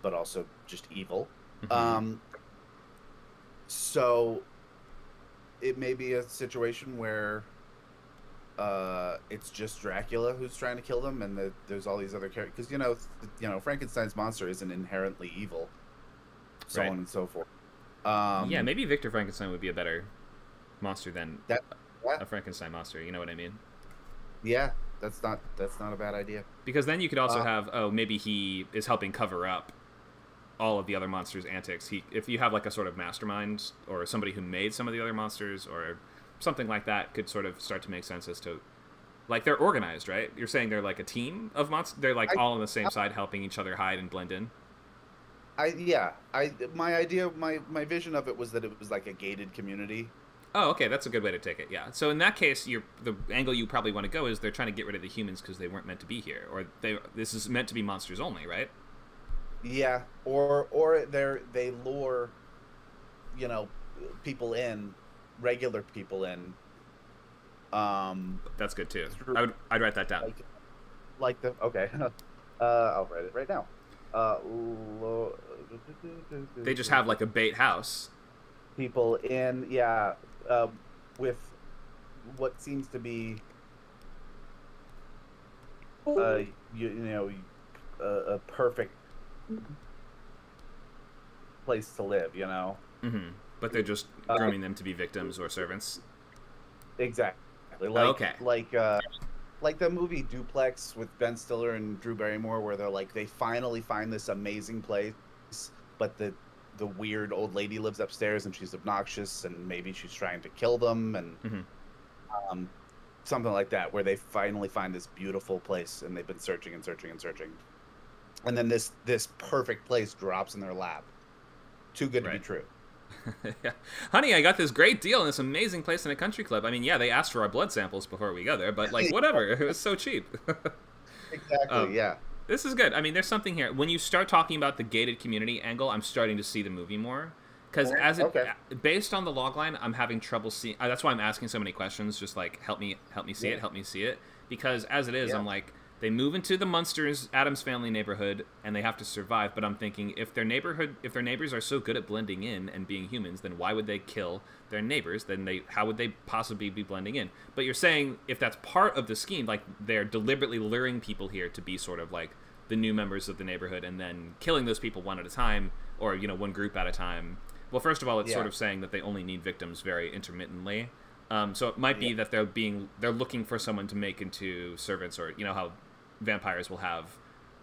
Speaker 3: but also just evil.
Speaker 1: Mhm.
Speaker 3: Um, so it may be a situation where uh, it's just Dracula who's trying to kill them, and the, there's all these other characters. Because you know, th- you know, Frankenstein's monster isn't inherently evil, so
Speaker 1: Right.
Speaker 3: on and so forth. Um,
Speaker 1: yeah, maybe Victor Frankenstein would be a better monster than
Speaker 3: That- yeah.
Speaker 1: a Frankenstein monster. You know what I mean?
Speaker 3: yeah, that's not that's not a bad idea.
Speaker 1: Because then you could also
Speaker 3: Uh,
Speaker 1: have oh maybe he is helping cover up all of the other monsters' antics. He if you have like a sort of mastermind or somebody who made some of the other monsters or something like that could sort of start to make sense as to like they're organized, right? You're saying they're like a team of monsters. They're like
Speaker 3: I-
Speaker 1: all on the same side, helping each other hide and blend in.
Speaker 3: I yeah, I my idea, my my vision of it was that it was like a gated community.
Speaker 1: Oh, okay, that's a good way to take it. Yeah. So in that case, you're, the angle you probably want to go is they're trying to get rid of the humans because they weren't meant to be here, or they this is meant to be monsters only, right?
Speaker 3: Yeah, or or they're they lure, you know, people in, regular people in. Um,
Speaker 1: That's good too.
Speaker 3: True.
Speaker 1: I would I'd write that down.
Speaker 3: like, like the okay, uh, I'll write it right now. Uh, lo-
Speaker 1: They just have like a bait house.
Speaker 3: people in, yeah, uh, with what seems to be, uh, you, you know, a, a perfect place to live. You know.
Speaker 1: hmm But they're just
Speaker 3: Uh,
Speaker 1: grooming them to be victims or servants.
Speaker 3: Exactly. Like
Speaker 1: Okay.
Speaker 3: like uh like the movie Duplex with Ben Stiller and Drew Barrymore where they're like they finally find this amazing place but the the weird old lady lives upstairs and she's obnoxious and maybe she's trying to kill them and
Speaker 1: Mhm.
Speaker 3: um, something like that where they finally find this beautiful place and they've been searching and searching and searching and then this this perfect place drops in their lap too good to be true
Speaker 1: yeah. Honey, I got this great deal in this amazing place in a country club. I mean, yeah, they asked for our blood samples before we go there, but like whatever, it was so cheap.
Speaker 3: exactly
Speaker 1: Um,
Speaker 3: yeah
Speaker 1: this is good. I mean, there's something here. When you start talking about the gated community angle, I'm starting to see the movie more. Because as it,
Speaker 3: okay.
Speaker 1: based on the logline, I'm having trouble seeing. Uh, that's why I'm asking so many questions. Just like help me, help me see
Speaker 3: Yeah.
Speaker 1: it, help me see it. Because as it is,
Speaker 3: Yeah.
Speaker 1: I'm like they move into the Munsters Addams family neighborhood and they have to survive. But I'm thinking if their neighborhood, if their neighbors are so good at blending in and being humans, then why would they kill their neighbors? Then they, how would they possibly be blending in? But you're saying if that's part of the scheme, like they're deliberately luring people here to be sort of like the new members of the neighborhood and then killing those people one at a time or you know one group at a time well first of all it's sort of saying that they only need victims very intermittently um, so it might be
Speaker 3: Yeah.
Speaker 1: that they're being they're looking for someone to make into servants or you know how vampires will have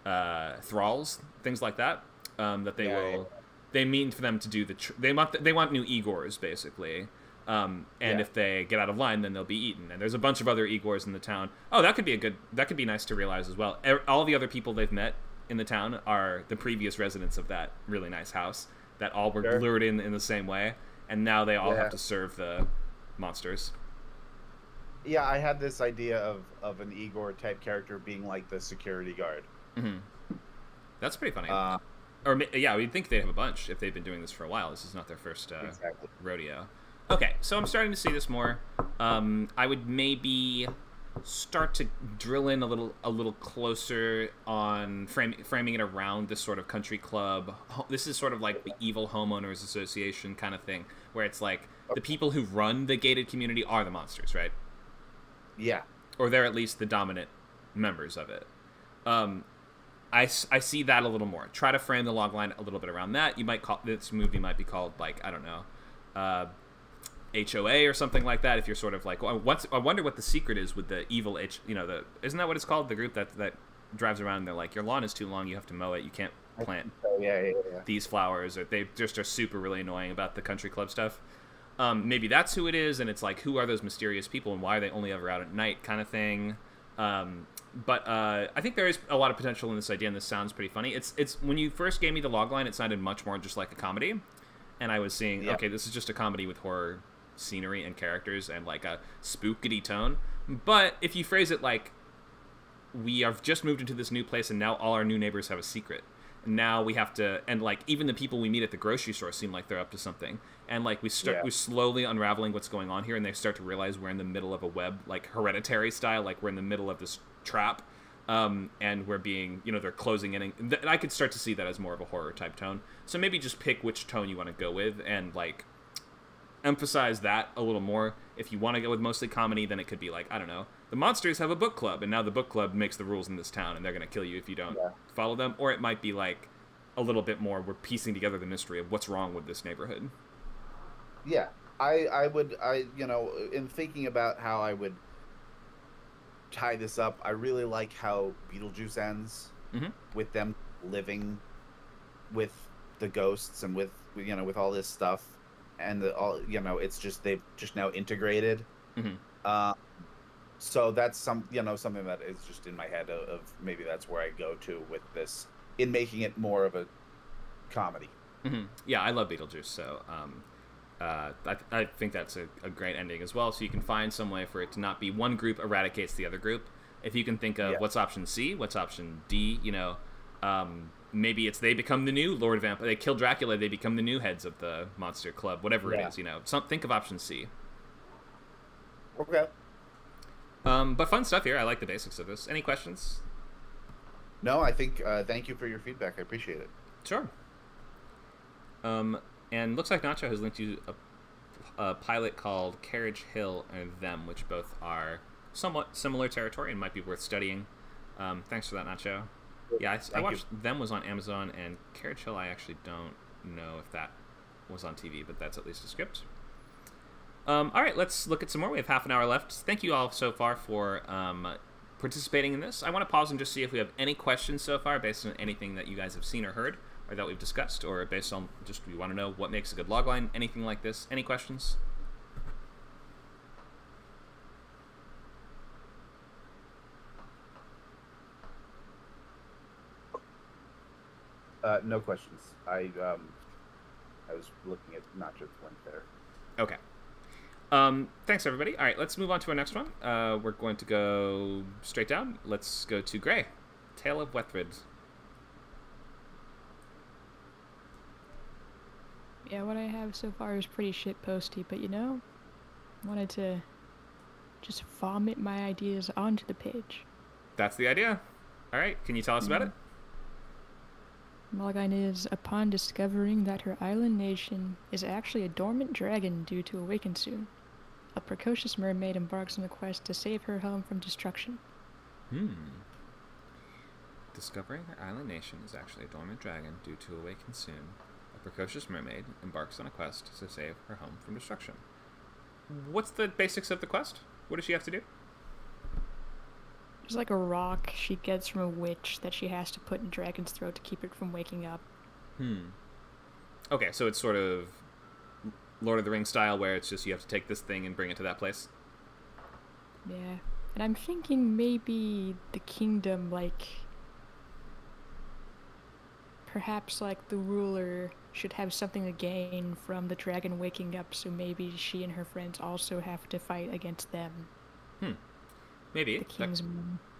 Speaker 1: uh, thralls things like that um, that they
Speaker 3: Yeah,
Speaker 1: will
Speaker 3: yeah.
Speaker 1: they mean for them to do the tr- they want they want new igors basically um, and
Speaker 3: Yeah.
Speaker 1: if they get out of line then they'll be eaten and there's a bunch of other igors in the town oh that could be a good that could be nice to realize as well E- all the other people they've met in the town are the previous residents of that really nice house that all were
Speaker 3: Sure.
Speaker 1: lured in in the same way and now they all have to serve the monsters
Speaker 3: yeah i had this idea of of an igor type character being like the security guard
Speaker 1: hmm that's pretty funny
Speaker 3: uh,
Speaker 1: or yeah we'd think they'd have a bunch if they've been doing this for a while this is not their first uh,
Speaker 3: exactly
Speaker 1: rodeo. Okay, so I'm starting to see this more. Um, I would maybe start to drill in a little a little closer on frame, framing it around this sort of country club. This is sort of like the evil homeowners association kind of thing, where it's like the people who run the gated community are the monsters, right?
Speaker 3: Yeah
Speaker 1: Or they're at least the dominant members of it. Um, I, I see that a little more. Try to frame the logline a little bit around that. You might call this movie might be called like I don't know, uh, HOA or something like that. If you're sort of like, well, what's I wonder what the secret is with the evil H. You know, the isn't that what it's called? The group that that drives around and they're like, your lawn is too long. You have to mow it. You can't plant
Speaker 3: oh yeah yeah yeah
Speaker 1: these flowers or they just are super really annoying about the country club stuff um, maybe that's who it is and it's like who are those mysterious people and why are they only ever out at night kind of thing. Um, but uh, i think there is a lot of potential in this idea and this sounds pretty funny. It's it's when you first gave me the logline it sounded much more just like a comedy. And i was seeing
Speaker 3: Yeah.
Speaker 1: okay this is just a comedy with horror scenery and characters and like a spookity tone. But if you phrase it like we have just moved into this new place and now all our new neighbors have a secret now we have to and like even the people we meet at the grocery store seem like they're up to something and like we start
Speaker 3: Yeah.
Speaker 1: we're slowly unraveling what's going on here and they start to realize we're in the middle of a web like hereditary style like we're in the middle of this trap um, and we're being you know they're closing in and th- i could start to see that as more of a horror type tone so maybe just pick which tone you want to go with and like emphasize that a little more. If you want to go with mostly comedy, then it could be like, I don't know, the monsters have a book club, and now the book club makes the rules in this town, and they're going to kill you if you don't
Speaker 3: Yeah.
Speaker 1: follow them. Or it might be like a little bit more, we're piecing together the mystery of what's wrong with this neighborhood.
Speaker 3: Yeah, I I would I you know in thinking about how I would tie this up, I really like how Beetlejuice ends
Speaker 1: Mhm.
Speaker 3: with them living with the ghosts and with you know with all this stuff and the all you know it's just they've just now integrated.
Speaker 1: Mhm.
Speaker 3: Uh, so that's some you know something that is just in my head of, of maybe that's where I go to with this in making it more of a comedy.
Speaker 1: hmm Yeah, I love Beetlejuice, so um, uh, I, I think that's a, a great ending as well. So you can find some way for it to not be one group eradicates the other group. If you can think of
Speaker 3: Yeah.
Speaker 1: what's option C, what's option D, you know, um, maybe it's they become the new Lord of Vampire. They kill Dracula, they become the new heads of the Monster Club, whatever
Speaker 3: Yeah.
Speaker 1: it is, you know. Some, think of option C.
Speaker 3: Okay.
Speaker 1: Um, but fun stuff here. I like the basics of this. Any questions?
Speaker 3: No, I think uh, thank you for your feedback. I appreciate it.
Speaker 1: Sure. Um, and looks like Nacho has linked you a, a pilot called Carriage Hill and Them, which both are somewhat similar territory and might be worth studying. Um, thanks for that, Nacho. Yeah, I, I
Speaker 3: you.
Speaker 1: watched Them was on Amazon, and Hill I actually don't know if that was on TV, but that's at least a script. Um, all right, let's look at some more. We have half an hour left. Thank you all so far for um, participating in this. I want to pause and just see if we have any questions so far based on anything that you guys have seen or heard. or that we've discussed, or based on just we want to know what makes a good logline, anything like this. Any questions?
Speaker 3: Uh, no questions. I um, I was looking at Nacho's link there.
Speaker 1: Okay. Um, thanks, everybody. All right, let's move on to our next one. Uh, we're going to go straight down. Let's go to Gray. Tale of Wethrid.
Speaker 8: Yeah, what I have so far is pretty shit posty, but you know, wanted to just vomit my ideas onto the page.
Speaker 1: That's the idea. All right, can you tell us about it?
Speaker 8: Malagine is, upon discovering that her island nation is actually a dormant dragon due to awaken soon, a precocious mermaid embarks on a quest to save her home from destruction.
Speaker 1: Hmm. Discovering her island nation is actually a dormant dragon due to awaken soon, a precocious mermaid embarks on a quest to save her home from destruction. What's the basics of the quest? What does she have to do?
Speaker 8: There's like a rock she gets from a witch that she has to put in Dragon's throat to keep it from waking up.
Speaker 1: Hmm. Okay, so it's sort of Lord of the Rings style, where it's just you have to take this thing and bring it to that place.
Speaker 8: Yeah. And I'm thinking maybe the kingdom, like. Perhaps, like, the ruler should have something to gain from the dragon waking up, so maybe she and her friends also have to fight against them.
Speaker 1: Hmm. Maybe.
Speaker 8: The
Speaker 1: That-
Speaker 8: king's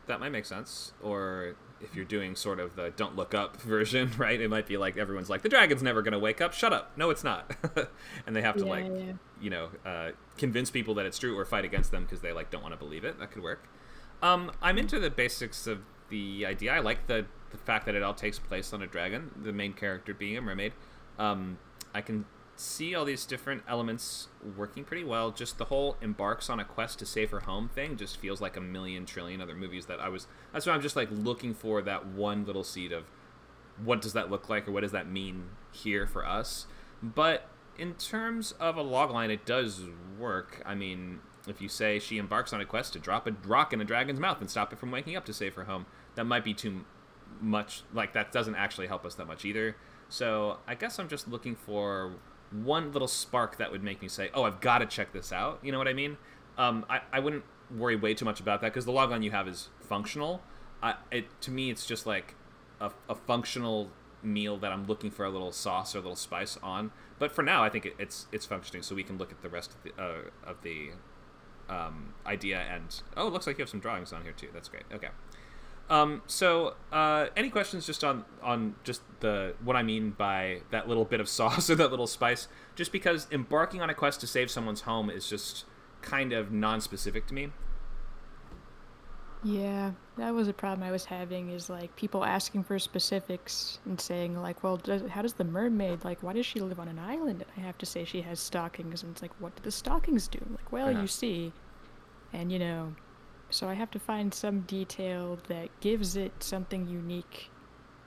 Speaker 1: that might make sense. Or if you're doing sort of the don't look up version, right? It might be like everyone's like, the dragon's never going to wake up. Shut up. No, it's not. and they have to
Speaker 8: Yeah,
Speaker 1: like,
Speaker 8: yeah.
Speaker 1: you know, uh, convince people that it's true or fight against them because they like don't want to believe it. That could work. Um, I'm into the basics of the idea. I like the the fact that it all takes place on a dragon. The main character being a mermaid. Um, I can see all these different elements working pretty well. Just the whole embarks on a quest to save her home thing just feels like a million trillion other movies that I was. That's why I'm just like looking for that one little seed of what does that look like or what does that mean here for us. But in terms of a logline, it does work. I mean, if you say she embarks on a quest to drop a rock in a dragon's mouth and stop it from waking up to save her home, that might be too much. Like that doesn't actually help us that much either. So I guess I'm just looking for one little spark that would make me say, "Oh, I've got to check this out." You know what I mean? Um, I I wouldn't worry way too much about that because the logline you have is functional. I, it to me, it's just like a, a functional meal that I'm looking for a little sauce or a little spice on. But for now, I think it, it's it's functioning, so we can look at the rest of the uh, of the um, idea. And oh, it looks like you have some drawings on here too. That's great. Okay. Um, so, uh, any questions just on on just the what I mean by that little bit of sauce or that little spice? Just because embarking on a quest to save someone's home is just kind of non-specific to me.
Speaker 8: Yeah, that was a problem I was having. Is like people asking for specifics and saying like, "Well, does, how does the mermaid like? Why does she live on an island?" And I have to say she has stockings, and it's like, what do the stockings do? Like, well,
Speaker 1: Uh-huh.
Speaker 8: you see, and you know, so I have to find some detail that gives it something unique,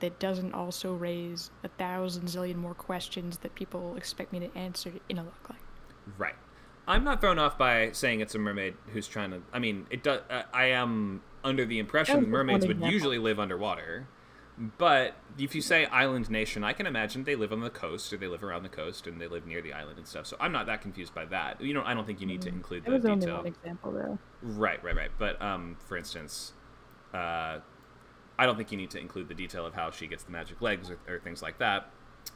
Speaker 8: that doesn't also raise a thousand zillion more questions that people expect me to answer in a logline.
Speaker 1: Right. I'm not thrown off by saying it's a mermaid who's trying to. I mean, it does. Uh, I am under the impression mermaids would usually live underwater. But if you say island nation, I can imagine they live on the coast or they live around the coast and they live near the island and stuff. So I'm not that confused by that. You know, I don't think you need to include
Speaker 8: That
Speaker 1: the
Speaker 8: was only
Speaker 1: detail.
Speaker 8: one example, though.
Speaker 1: Right, right, right. But um, for instance, uh, I don't think you need to include the detail of how she gets the magic legs or, or things like that.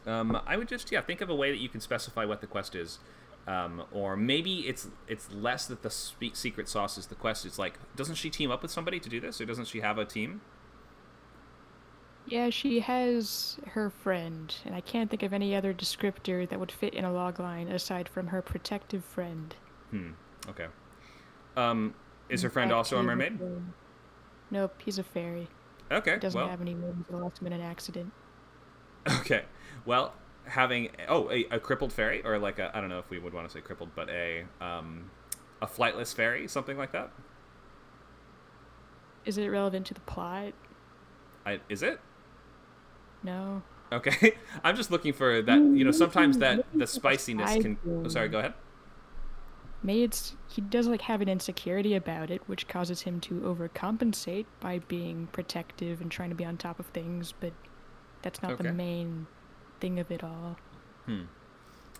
Speaker 1: Um, I would just yeah think of a way that you can specify what the quest is, um, or maybe it's it's less that the secret sauce is the quest. It's like doesn't she team up with somebody to do this, or doesn't she have a team?
Speaker 8: Yeah, she has her friend, and I can't think of any other descriptor that would fit in a logline aside from her protective friend.
Speaker 1: Hmm. Okay. Um, is her friend
Speaker 8: fact,
Speaker 1: also a mermaid?
Speaker 8: Nope, he's a fairy.
Speaker 1: Okay.
Speaker 8: He doesn't
Speaker 1: well,
Speaker 8: have any. He lost him in an accident.
Speaker 1: Okay. Well, having oh a, a crippled fairy or like a I don't know if we would want to say crippled, but a um a flightless fairy, something like that.
Speaker 8: Is it relevant to the plot?
Speaker 1: I, is it?
Speaker 8: No.
Speaker 1: Okay. I'm just looking for that. You know, sometimes that the spiciness can. Oh, sorry. Go ahead.
Speaker 8: Maybe it's he does like have an insecurity about it, which causes him to overcompensate by being protective and trying to be on top of things. But That's not
Speaker 1: Okay.
Speaker 8: the main thing of it all.
Speaker 1: Hmm.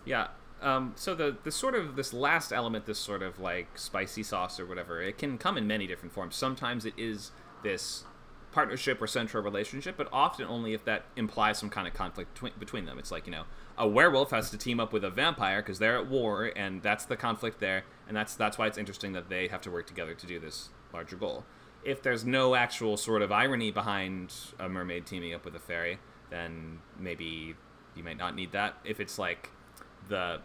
Speaker 1: Yeah. Um, so the the sort of this last element, this sort of like spicy sauce or whatever, it can come in many different forms. Sometimes it is this partnership or central relationship, but often only if that implies some kind of conflict between, between them. It's like you know, a werewolf has to team up with a vampire because they're at war, and that's the conflict there, and that's that's why it's interesting that they have to work together to do this larger goal. If there's no actual sort of irony behind a mermaid teaming up with a fairy, then maybe you might not need that. If it's like the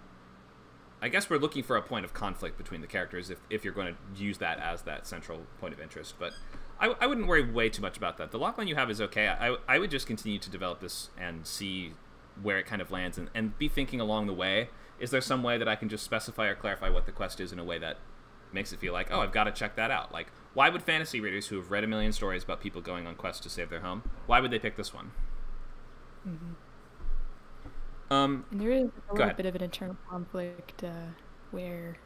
Speaker 1: I guess we're looking for a point of conflict between the characters if, if you're going to use that as that central point of interest. But I, I wouldn't worry way too much about that. The logline you have is okay. I, I would just continue to develop this and see where it kind of lands and, and be thinking along the way. Is there some way that I can just specify or clarify what the quest is in a way that makes it feel like, oh, I've got to check that out? Like, why would fantasy readers who have read a million stories about people going on quests to save their home, why would they pick this one?
Speaker 8: hmm
Speaker 1: Um,
Speaker 8: And there is a little bit of an internal conflict uh, where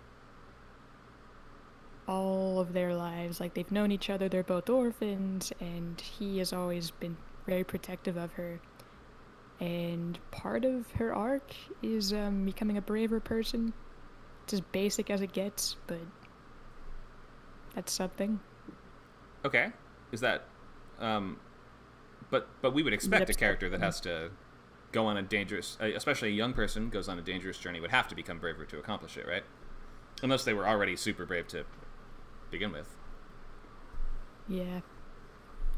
Speaker 8: all of their lives, like they've known each other, they're both orphans, and he has always been very protective of her. And part of her arc is um, becoming a braver person. It's as basic as it gets, but that's something.
Speaker 1: Okay. Is that um but but we would expect a character that has to go on a dangerous especially a young person goes on a dangerous journey would have to become braver to accomplish it, right? Unless they were already super brave to begin with.
Speaker 8: Yeah.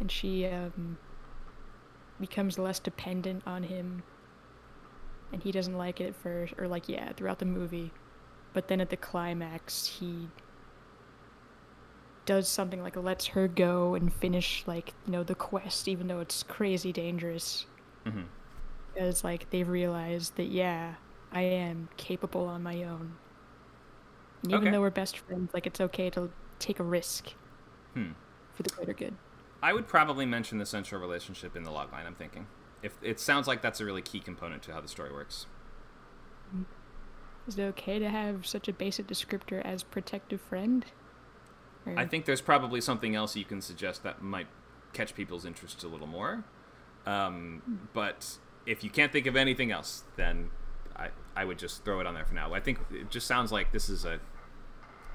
Speaker 8: And she um becomes less dependent on him. And he doesn't like it at first or like yeah, throughout the movie. But then at the climax he does something like lets her go and finish like, you know, the quest even though it's crazy dangerous.
Speaker 1: Mhm.
Speaker 8: Because like they've realized that yeah, I am capable on my own. And even
Speaker 1: Okay.
Speaker 8: though we're best friends, like it's okay to take a risk
Speaker 1: Hmm.
Speaker 8: for the greater good.
Speaker 1: I would probably mention the central relationship in the logline, I'm thinking. If it sounds like that's a really key component to how the story works.
Speaker 8: Is it okay to have such a basic descriptor as protective friend? Or-
Speaker 1: I think there's probably something else you can suggest that might catch people's interest a little more. Um, but if you can't think of anything else, then I, I would just throw it on there for now. I think it just sounds like this is a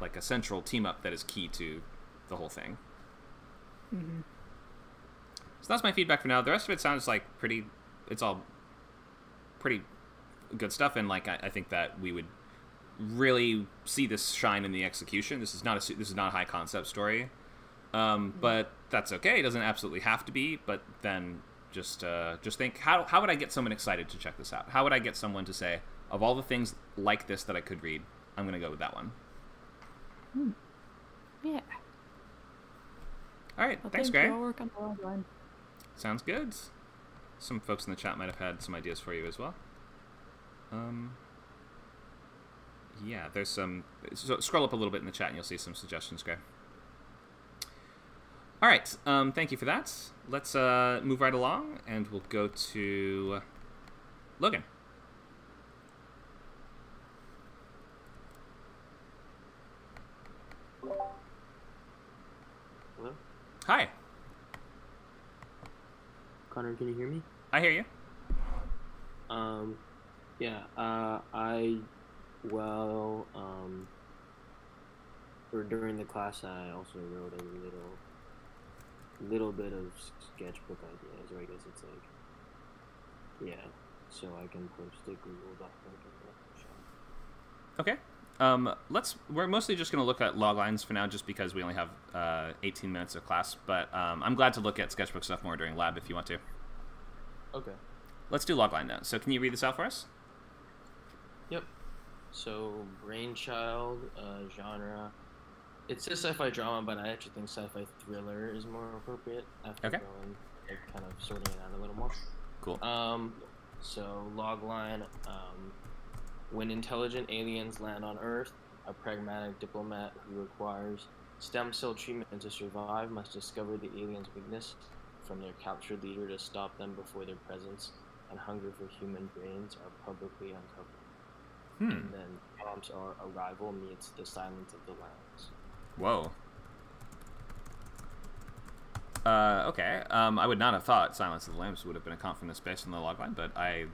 Speaker 1: like a central team up that is key to the whole thing.
Speaker 8: Mhm.
Speaker 1: So that's my feedback for now. The rest of it sounds like pretty. It's all pretty good stuff, and like I, I think that we would really see this shine in the execution. This is not a this is not a high concept story, um, but that's okay. It doesn't absolutely have to be. But then just uh, just think how how would I get someone excited to check this out? How would I get someone to say of all the things like this that I could read, I'm gonna go with that one.
Speaker 8: Yeah.
Speaker 1: All right,
Speaker 8: Well,
Speaker 1: thanks,
Speaker 8: thank
Speaker 1: Gray.
Speaker 8: I'll work on the log line.
Speaker 1: Sounds good. Some folks in the chat might have had some ideas for you as well. Um, yeah, there's some. So scroll up a little bit in the chat and you'll see some suggestions, Gray. All right, um, thank you for that. Let's uh, move right along and we'll go to Logan.
Speaker 9: Hello?
Speaker 1: Hi,
Speaker 9: Conor, can you hear me?
Speaker 1: I hear you.
Speaker 9: Um, yeah, uh, I, well, um, or during the class, I also wrote a little, little bit of sketchbook ideas, or I guess it's like, yeah, so I can post a Google Doc.
Speaker 1: Okay. Um, let's. We're mostly just going to look at log lines for now, just because we only have uh, 18 minutes of class. But um, I'm glad to look at sketchbook stuff more during lab if you want to.
Speaker 9: Okay.
Speaker 1: Let's do logline now. So can you read this out for us?
Speaker 9: Yep. So, Brainchild, uh, genre. It says sci-fi drama, but I actually think sci-fi thriller is more appropriate after
Speaker 1: Okay.
Speaker 9: going, like, kind of sorting it out a little more.
Speaker 1: Cool.
Speaker 9: Um, so logline. Um, when intelligent aliens land on Earth, a pragmatic diplomat who requires stem cell treatment to survive must discover the aliens' weakness from their captured leader to stop them before their presence and hunger for human brains are publicly uncovered.
Speaker 1: Hmm.
Speaker 9: And then prompts are arrival meets the silence of the lambs.
Speaker 1: Whoa. Uh, okay. Um, I would not have thought Silence of the Lambs would have been a comp from this based on the logline, but I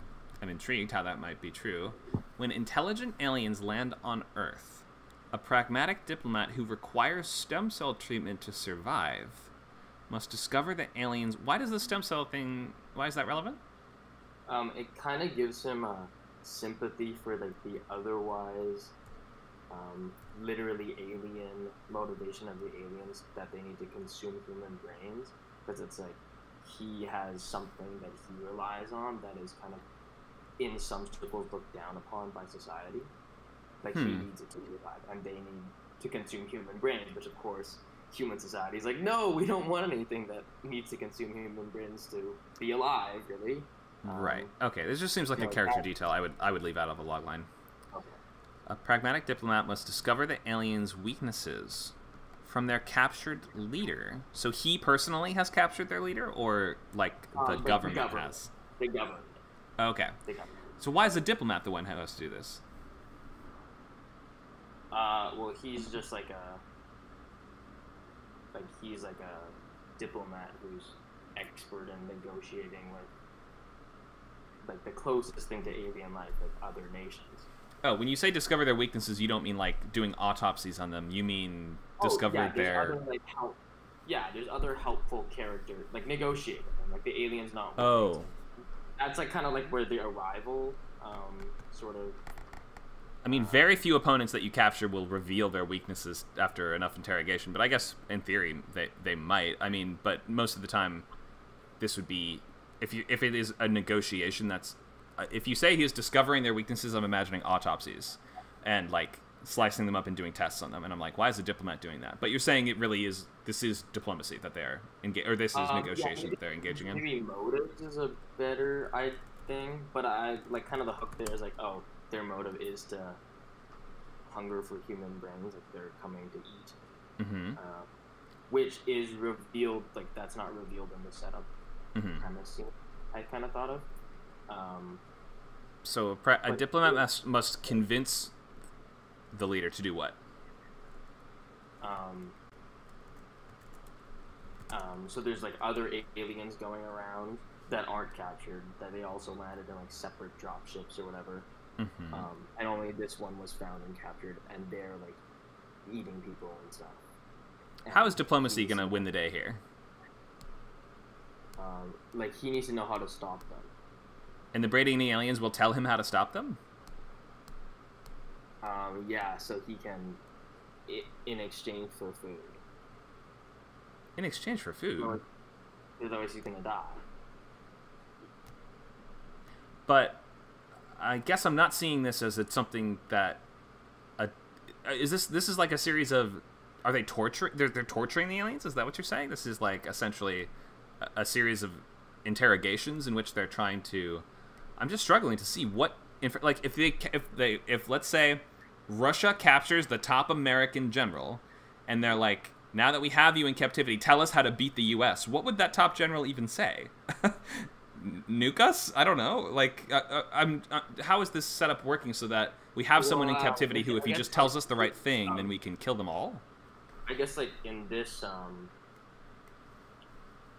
Speaker 1: am intrigued how that might be true. When intelligent aliens land on Earth, a pragmatic diplomat who requires stem cell treatment to survive must discover the aliens. Why does the stem cell thing? Why is that relevant?
Speaker 9: Um, it kind of gives him a sympathy for like the otherwise, um, literally alien motivation of the aliens that they need to consume human brains because it's like he has something that he relies on that is kind of in some circles looked down upon by society. Like he
Speaker 1: Hmm.
Speaker 9: needs it to be alive, and they need to consume human brains, which of course human society is like, no, we don't want anything that needs to consume human brains to be alive, really. Um,
Speaker 1: right. Okay. This just seems like a character
Speaker 9: that-
Speaker 1: detail. I would I would leave out of a logline.
Speaker 9: Okay.
Speaker 1: A pragmatic diplomat must discover the aliens' weaknesses from their captured leader. So he personally has captured their leader, or like the
Speaker 9: Um, the
Speaker 1: government,
Speaker 9: government.
Speaker 1: has?
Speaker 9: The government.
Speaker 1: Okay. So why is the diplomat the one who has to do this?
Speaker 9: Uh, well, he's just like a, like he's like a diplomat who's expert in negotiating with, like the closest thing to alien life, like other nations.
Speaker 1: Oh, when you say discover their weaknesses, you don't mean like doing autopsies on them. You mean discover
Speaker 9: oh, yeah, there's
Speaker 1: their.
Speaker 9: Other, like, help, yeah, there's other helpful character, like negotiate with them, like the aliens not.
Speaker 1: Oh.
Speaker 9: That's like kind of like where the arrival, um, sort of.
Speaker 1: I mean, very few opponents that you capture will reveal their weaknesses after enough interrogation. But I guess in theory they they might. I mean, but most of the time, this would be if you if it is a negotiation. That's uh, if you say he is discovering their weaknesses. I'm imagining autopsies, and like slicing them up and doing tests on them. And I'm like, why is a diplomat doing that? But you're saying it really is. This is diplomacy that they're engaged, or this is
Speaker 9: Um,
Speaker 1: negotiation
Speaker 9: maybe-
Speaker 1: that they're engaging in.
Speaker 9: Maybe motives is a better I thing, but I like kind of the hook there is like, oh, their motive is to hunger for human brains, like they're coming to eat,
Speaker 1: Mm-hmm.
Speaker 9: uh, which is revealed like that's not revealed in the setup
Speaker 1: Mm-hmm.
Speaker 9: premise. I kind of thought of. Um,
Speaker 1: So a, pre- a diplomat must, must convince the leader to do what?
Speaker 9: um, um, so there's like other aliens going around that aren't captured that they also landed in like separate drop ships or whatever.
Speaker 1: Mm-hmm.
Speaker 9: um, and only this one was found and captured, and they're like eating people and stuff.
Speaker 1: How
Speaker 9: And
Speaker 1: is diplomacy going to
Speaker 9: to-
Speaker 1: win the day here?
Speaker 9: Um, like he needs to know how to stop them.
Speaker 1: And the Brady and the aliens will tell him how to stop them?
Speaker 9: Um, yeah, so he can, in exchange for food.
Speaker 1: In exchange for food.
Speaker 9: Otherwise- he's gonna die.
Speaker 1: But I guess I'm not seeing this as it's something that. A, is this this is like a series of. Are they torturing? They're, they're torturing the aliens? Is that what you're saying? This is like essentially a, a series of interrogations in which they're trying to. I'm just struggling to see what. Inf- like if they if they if let's say Russia captures the top American general, and they're like, now that we have you in captivity, tell us how to beat the U.S. What would that top general even say? Nuke us? I don't know. Like, uh, uh, I'm. Uh, how is this setup working so that we have someone in
Speaker 9: Well,
Speaker 1: captivity who, if he just tells us the right thing, then
Speaker 9: um,
Speaker 1: we can kill them all?
Speaker 9: I guess like in this um,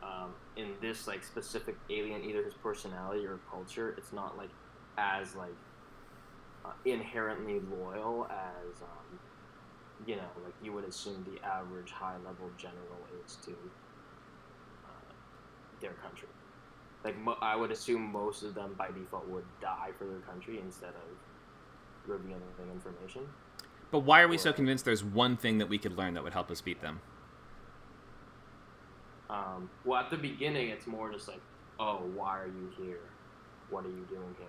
Speaker 9: um, in this like specific alien, either his personality or culture, it's not like as like inherently loyal as um, you know, like you would assume the average high level general is to uh, their country. Like mo- I would assume most of them by default would die for their country instead of revealing information.
Speaker 1: But why are we so convinced there's one thing that we could learn that would help us beat them?
Speaker 9: Um, well, at the beginning, it's more just like, oh, why are you here? What are you doing here?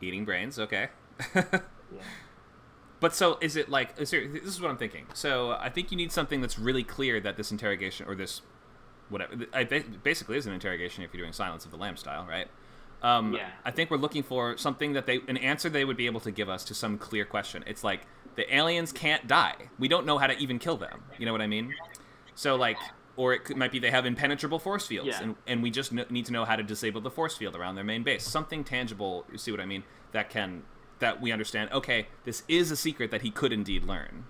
Speaker 1: Eating brains, okay.
Speaker 9: Yeah.
Speaker 1: But so is it like is there, this is what I'm thinking. So I think you need something that's really clear that this interrogation or this whatever I, basically is an interrogation if you're doing Silence of the Lamb style, right? Um,
Speaker 9: Yeah.
Speaker 1: I think we're looking for something that they an answer they would be able to give us to some clear question. It's like the aliens can't die. We don't know how to even kill them. You know what I mean? So like or it could, might be they have impenetrable force fields,
Speaker 9: Yeah.
Speaker 1: and, and we just kn- need to know how to disable the force field around their main base. Something tangible, you see what I mean? That can that we understand. Okay, this is a secret that he could indeed learn.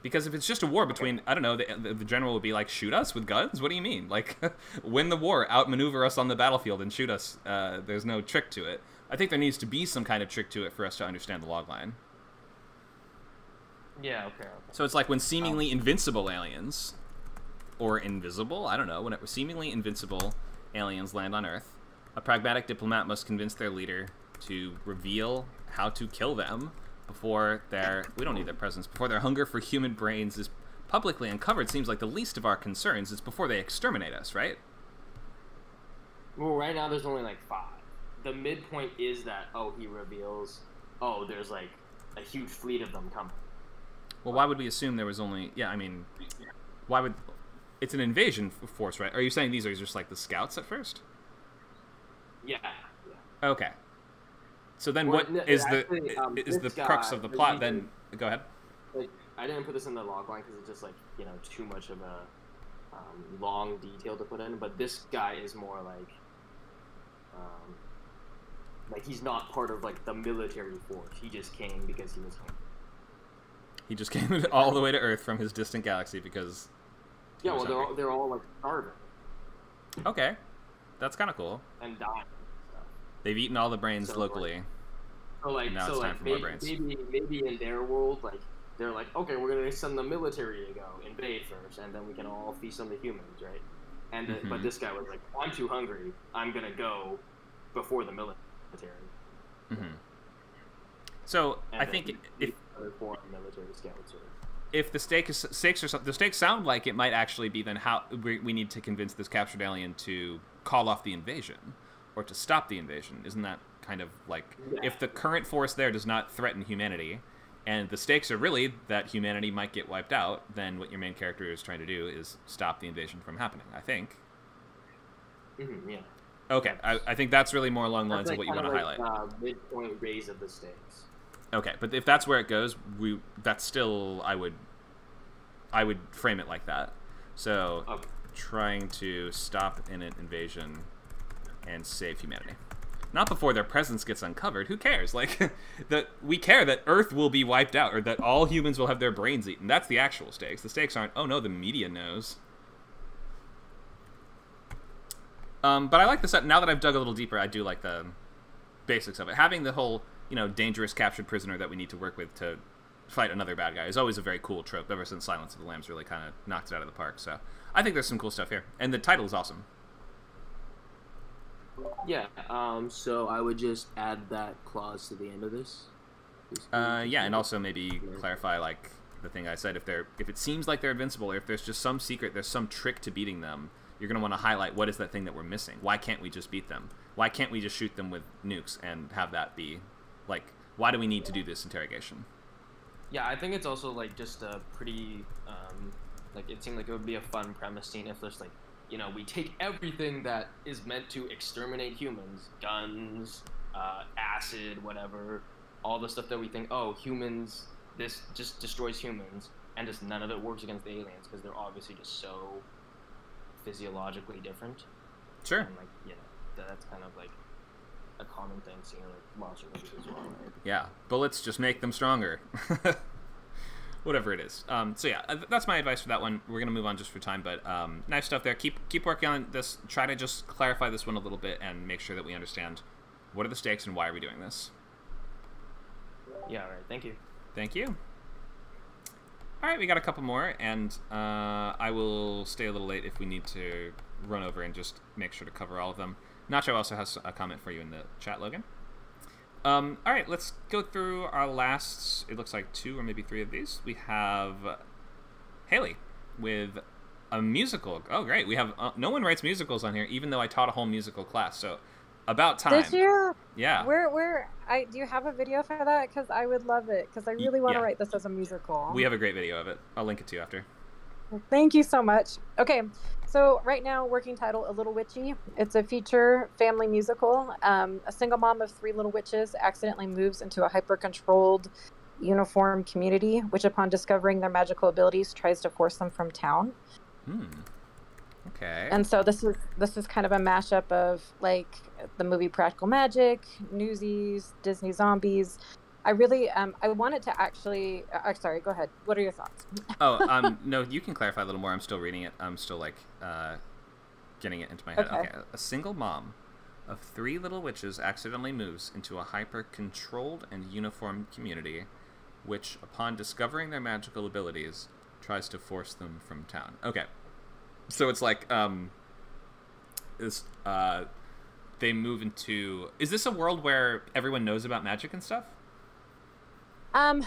Speaker 1: Because if it's just a war between, I don't know, the, the, the general would be like, shoot us with guns? What do you mean? Like, win the war, outmaneuver us on the battlefield, and shoot us. Uh, there's no trick to it. I think there needs to be some kind of trick to it for us to understand the logline.
Speaker 9: Yeah. Okay. okay.
Speaker 1: So it's like when seemingly invincible aliens, or invisible, I don't know, when it was seemingly invincible aliens land on Earth, a pragmatic diplomat must convince their leader to reveal how to kill them before their we don't need their presence before their hunger for human brains is publicly uncovered seems like the least of our concerns it's before they exterminate us right
Speaker 9: Well, right now there's only like five. The midpoint is that oh he reveals oh there's like a huge fleet of them coming.
Speaker 1: well why would we assume there was only yeah i mean why would it's an invasion force right are you saying these are just like the scouts at first
Speaker 9: Yeah. yeah.
Speaker 1: okay so then
Speaker 9: Well,
Speaker 1: what is the
Speaker 9: actually, um,
Speaker 1: is the
Speaker 9: this
Speaker 1: crux of the
Speaker 9: the
Speaker 1: plot then go ahead
Speaker 9: Like I didn't put this in the log line because it's just like you know too much of a um, long detail to put in. But this guy is more like um, like he's not part of like the military force. He just came because he was hungry.
Speaker 1: he just came all the way to earth from his distant galaxy because
Speaker 9: Yeah, well they're all, they're all like starving
Speaker 1: okay that's kind of cool
Speaker 9: and dying.
Speaker 1: They've eaten all the brains
Speaker 9: So, like,
Speaker 1: locally
Speaker 9: So like,
Speaker 1: Now
Speaker 9: so
Speaker 1: it's time
Speaker 9: like
Speaker 1: for more brains.
Speaker 9: maybe maybe in their world, like they're like, okay, we're gonna send the military to go invade first, and then we can all feast on the humans, right? And the,
Speaker 1: Mhm.
Speaker 9: but this guy was like, I'm too hungry. I'm gonna go before the military.
Speaker 1: hmm So
Speaker 9: And
Speaker 1: I think if
Speaker 9: foreign military scouts or
Speaker 1: if the stake is stakes or something, the stakes sound like it might actually be then how we, we need to convince this captured alien to call off the invasion or to stop the invasion. Isn't that kind of like
Speaker 9: Yeah.
Speaker 1: if the current force there does not threaten humanity? And the stakes are really that humanity might get wiped out. Then what your main character is trying to do is stop the invasion from happening. I think.
Speaker 9: Mhm, yeah.
Speaker 1: Okay, I, I think that's really more along the lines
Speaker 9: That's
Speaker 1: of what you want to
Speaker 9: kinda
Speaker 1: highlight.
Speaker 9: Uh, midpoint raise of the stakes.
Speaker 1: Okay, but if that's where it goes, we that's still I would I would frame it like that. So
Speaker 9: Okay.
Speaker 1: trying to stop an invasion and save humanity. Not before their presence gets uncovered. Who cares? Like that we care that Earth will be wiped out or that all humans will have their brains eaten. That's the actual stakes. The stakes aren't, oh no, the media knows. Um, but I like the set. Now that I've dug a little deeper, I do like the basics of it. Having the whole, you know, dangerous captured prisoner that we need to work with to fight another bad guy is always a very cool trope. Ever since Silence of the Lambs really kind of knocked it out of the park. So I think there's some cool stuff here, and the title is awesome.
Speaker 9: Yeah. Um. So I would just add that clause to the end of this.
Speaker 1: Uh, yeah, and also maybe clarify like the thing I said. If they're if it seems like they're invincible, or if there's just some secret, there's some trick to beating them. You're gonna want to highlight what is that thing that we're missing. Why can't we just beat them? Why can't we just shoot them with nukes and have that be like? Why do we need to do this interrogation?
Speaker 9: Yeah, I think it's also like just a pretty um, like it seemed like it would be a fun premise scene if there's like you know we take everything that is meant to exterminate humans, guns, uh, acid, whatever, all the stuff that we think oh humans this just destroys humans and just none of it works against the aliens because they're obviously just so physiologically different
Speaker 1: Sure.
Speaker 9: and like yeah that's kind of like a common thing seen in like monster movies as well. Right?
Speaker 1: Yeah, bullets just make them stronger. Whatever it is. Um, so yeah, uh, that's my advice for that one. We're gonna move on just for time, but um, nice stuff there. Keep keep working on this. Try to just clarify this one a little bit and make sure that we understand what are the stakes and why are we doing this.
Speaker 9: Yeah, right. Thank you.
Speaker 1: Thank you. All right, we got a couple more, and uh, I will stay a little late if we need to run over and just make sure to cover all of them. Nacho also has a comment for you in the chat, Logan. Um, all right, let's go through our last. It looks like two or maybe three of these. We have Haley with a musical. Oh, great! We have uh, no one writes musicals on here, even though I taught a whole musical class. So about time.
Speaker 10: Did you?
Speaker 1: Yeah.
Speaker 10: Where where I do you have a video for that? Because I would love it. Because I really want to
Speaker 1: yeah.
Speaker 10: write this as a musical.
Speaker 1: We have a great video of it. I'll link it to you after.
Speaker 10: Thank you so much. Okay, so right now, working title A Little Witchy. It's a feature family musical. Um, a single mom of three little witches accidentally moves into a hyper controlled uniform community, which, upon discovering their magical abilities, tries to force them from town.
Speaker 1: Hmm. Okay.
Speaker 10: And so this is this is kind of a mashup of like the movie Practical Magic, Newsies, Disney Zombies, I really um I wanted to actually. Uh, sorry, go ahead. What are your thoughts?
Speaker 1: oh, um, no, you can clarify a little more. I'm still reading it. I'm still like uh, getting it into my head.
Speaker 10: Okay.
Speaker 1: Okay. A single mom of three little witches accidentally moves into a hyper controlled and uniform community, which, upon discovering their magical abilities, tries to force them from town. Okay. So it's like, um, this, uh, they move into. Is this a world where everyone knows about magic and stuff?
Speaker 10: Um,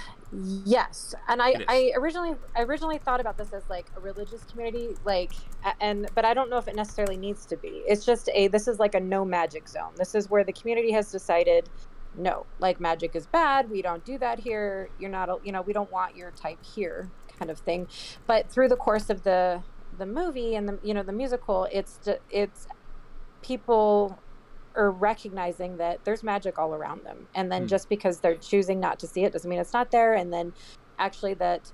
Speaker 10: yes, and I, I originally, I originally thought about this as like a religious community, like, and but I don't know if it necessarily needs to be. It's just a this is like a no magic zone. This is where the community has decided, no, like magic is bad. We don't do that here. You're not, a- you know, we don't want your type here, kind of thing. But through the course of the the movie and the you know the musical, it's it's people are recognizing that there's magic all around them. And then
Speaker 1: Hmm.
Speaker 10: just because they're choosing not to see it doesn't mean it's not there. And then actually that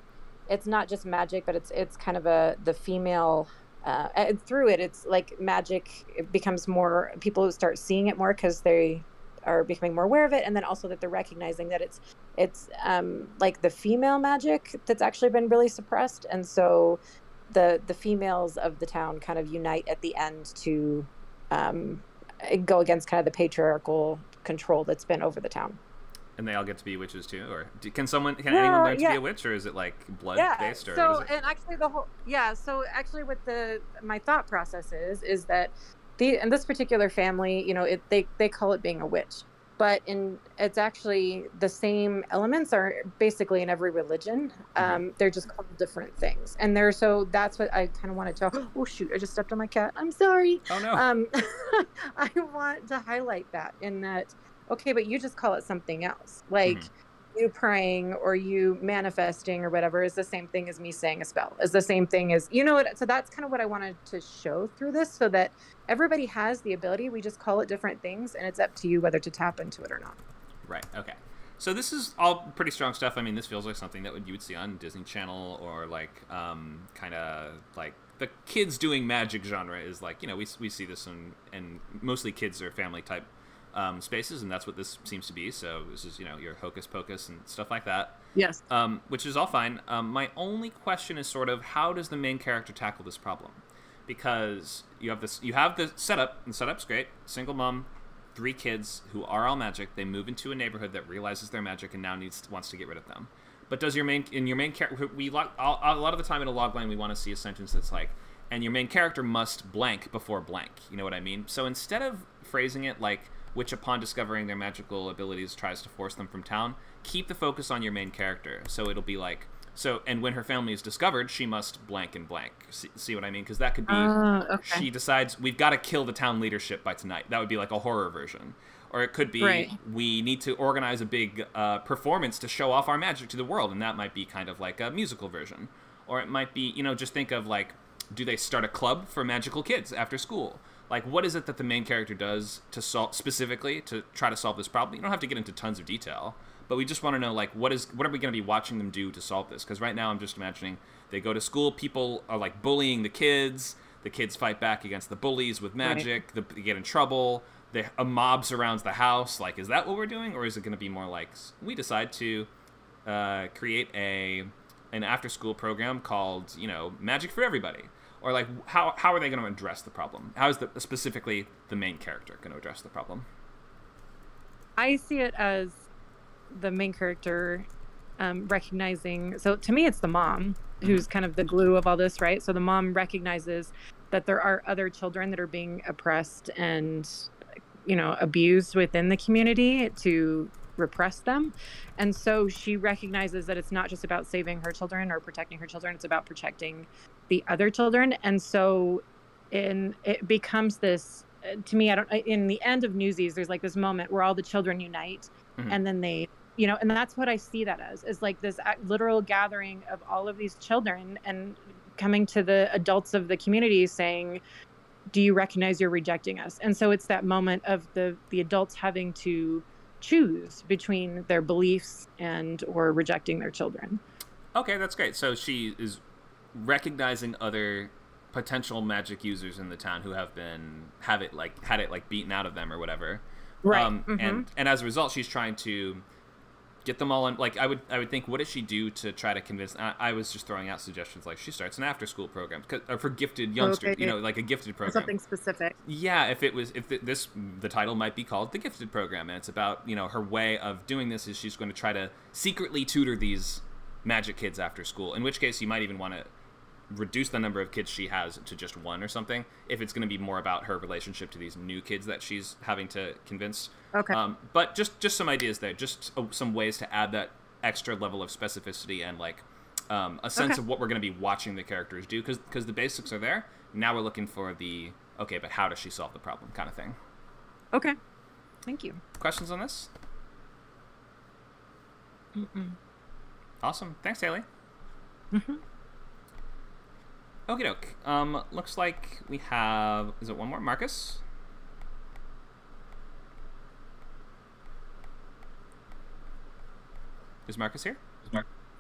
Speaker 10: it's not just magic but it's it's kind of a the female uh, and through it it's like magic it becomes more people who start seeing it more because they are becoming more aware of it. And then also that they're recognizing that it's it's um, like the female magic that's actually been really suppressed. And so the the females of the town kind of unite at the end to um, go against kind of the patriarchal control that's been over the town.
Speaker 1: And they all get to be witches too, or do, can someone can
Speaker 10: No,
Speaker 1: anyone learn to be a witch, or is it like blood
Speaker 10: yeah.
Speaker 1: based, or
Speaker 10: so
Speaker 1: it?
Speaker 10: and actually the whole yeah. So actually, what the my thought process is is that the in this particular family, you know, it they they call it being a witch, but in it's actually the same elements are basically in every religion.
Speaker 1: Mm-hmm.
Speaker 10: Um, they're just called different things, and they're so that's what I kind of wanted to. Oh shoot! I just stepped on my cat. I'm sorry.
Speaker 1: Oh no.
Speaker 10: Um, I want to highlight that in that. Okay, but you just call it something else, like
Speaker 1: Mhm.
Speaker 10: You praying or you manifesting or whatever is the same thing as me saying a spell. Is the same thing as you know what? So that's kind of what I wanted to show through this, so that everybody has the ability. We just call it different things, and it's up to you whether to tap into it or not.
Speaker 1: Right. Okay. So this is all pretty strong stuff. I mean, this feels like something that would you would see on Disney Channel or like um, kind of like the kids doing magic genre is like you know we, we see this in and mostly kids or family type um, spaces and that's what this seems to be. So this is you know your hocus pocus and stuff like that.
Speaker 10: Yes.
Speaker 1: Um, which is all fine. Um, my only question is sort of how does the main character tackle this problem? Because you have this, you have the setup, and the setup's great. Single mom, three kids who are all magic. They move into a neighborhood that realizes they're magic and now needs wants to get rid of them. But does your main in your main character we lo- a a lot of the time in a log line we want to see a sentence that's like, and your main character must blank before blank. You know what I mean? So instead of phrasing it like which upon discovering their magical abilities tries to force them from town, keep the focus on your main character. So it'll be like so, and when her family is discovered, she must blank and blank. See, see what I mean? Because that could be
Speaker 10: Ah, okay.
Speaker 1: she decides we've got to kill the town leadership by tonight. That would be like a horror version. Or it could be
Speaker 10: Right.
Speaker 1: we need to organize a big uh, performance to show off our magic to the world, and that might be kind of like a musical version. Or it might be, you know, just think of like, do they start a club for magical kids after school? Like, what is it that the main character does to solve specifically to try to solve this problem? You don't have to get into tons of detail, but we just want to know like what is what are we going to be watching them do to solve this? Because right now I'm just imagining they go to school, people are like bullying the kids, the kids fight back against the bullies with magic, the, they get in trouble, the, a mob surrounds the house. Like, is that what we're doing, or is it going to be more like we decide to uh, create a an after school program called you know Magic for Everybody? Or like how how are they going to address the problem? How is the specifically the main character going to address the problem?
Speaker 10: I see it as the main character um, recognizing. So to me, it's the mom who's kind of the glue of all this, right? So the mom recognizes that there are other children that are being oppressed and, you know, abused within the community to repress them. And so she recognizes that it's not just about saving her children or protecting her children, it's about protecting the other children. And so in it becomes this uh, to me, I don't. In the end of Newsies, there's like this moment where all the children unite,
Speaker 1: Mhm.
Speaker 10: and then they, you know, and that's what I see that as is like this literal gathering of all of these children and coming to the adults of the community saying, "Do you recognize you're rejecting us?" And so it's that moment of the the adults having to choose between their beliefs and or rejecting their children.
Speaker 1: Okay, that's great. So she is recognizing other potential magic users in the town who have been have it like had it like beaten out of them or whatever.
Speaker 10: Right.
Speaker 1: Um,
Speaker 10: Mhm.
Speaker 1: And and as a result, she's trying to get them all in. Like I would, I would think, what does she do to try to convince? I, I was just throwing out suggestions like she starts an after-school program for gifted youngsters.
Speaker 11: Okay.
Speaker 1: You know, like a gifted program.
Speaker 11: Something specific.
Speaker 1: Yeah, if it was, if th this, the title might be called the Gifted Program, and it's about you know her way of doing this is she's going to try to secretly tutor these magic kids after school. In which case, you might even want to reduce the number of kids she has to just one or something. If it's going to be more about her relationship to these new kids that she's having to convince.
Speaker 11: Okay.
Speaker 1: Um, but just just some ideas there, just uh, some ways to add that extra level of specificity and like um, a sense
Speaker 11: Okay.
Speaker 1: of what we're going to be watching the characters do because because the basics are there. Now we're looking for the okay, but how does she solve the problem kind of thing.
Speaker 11: Okay. Thank you.
Speaker 1: Questions on this? Awesome. Thanks, Haley.
Speaker 11: Mhm.
Speaker 1: Okie doke. Um, looks like we have. Is it one more? Marcus? Is Marcus here?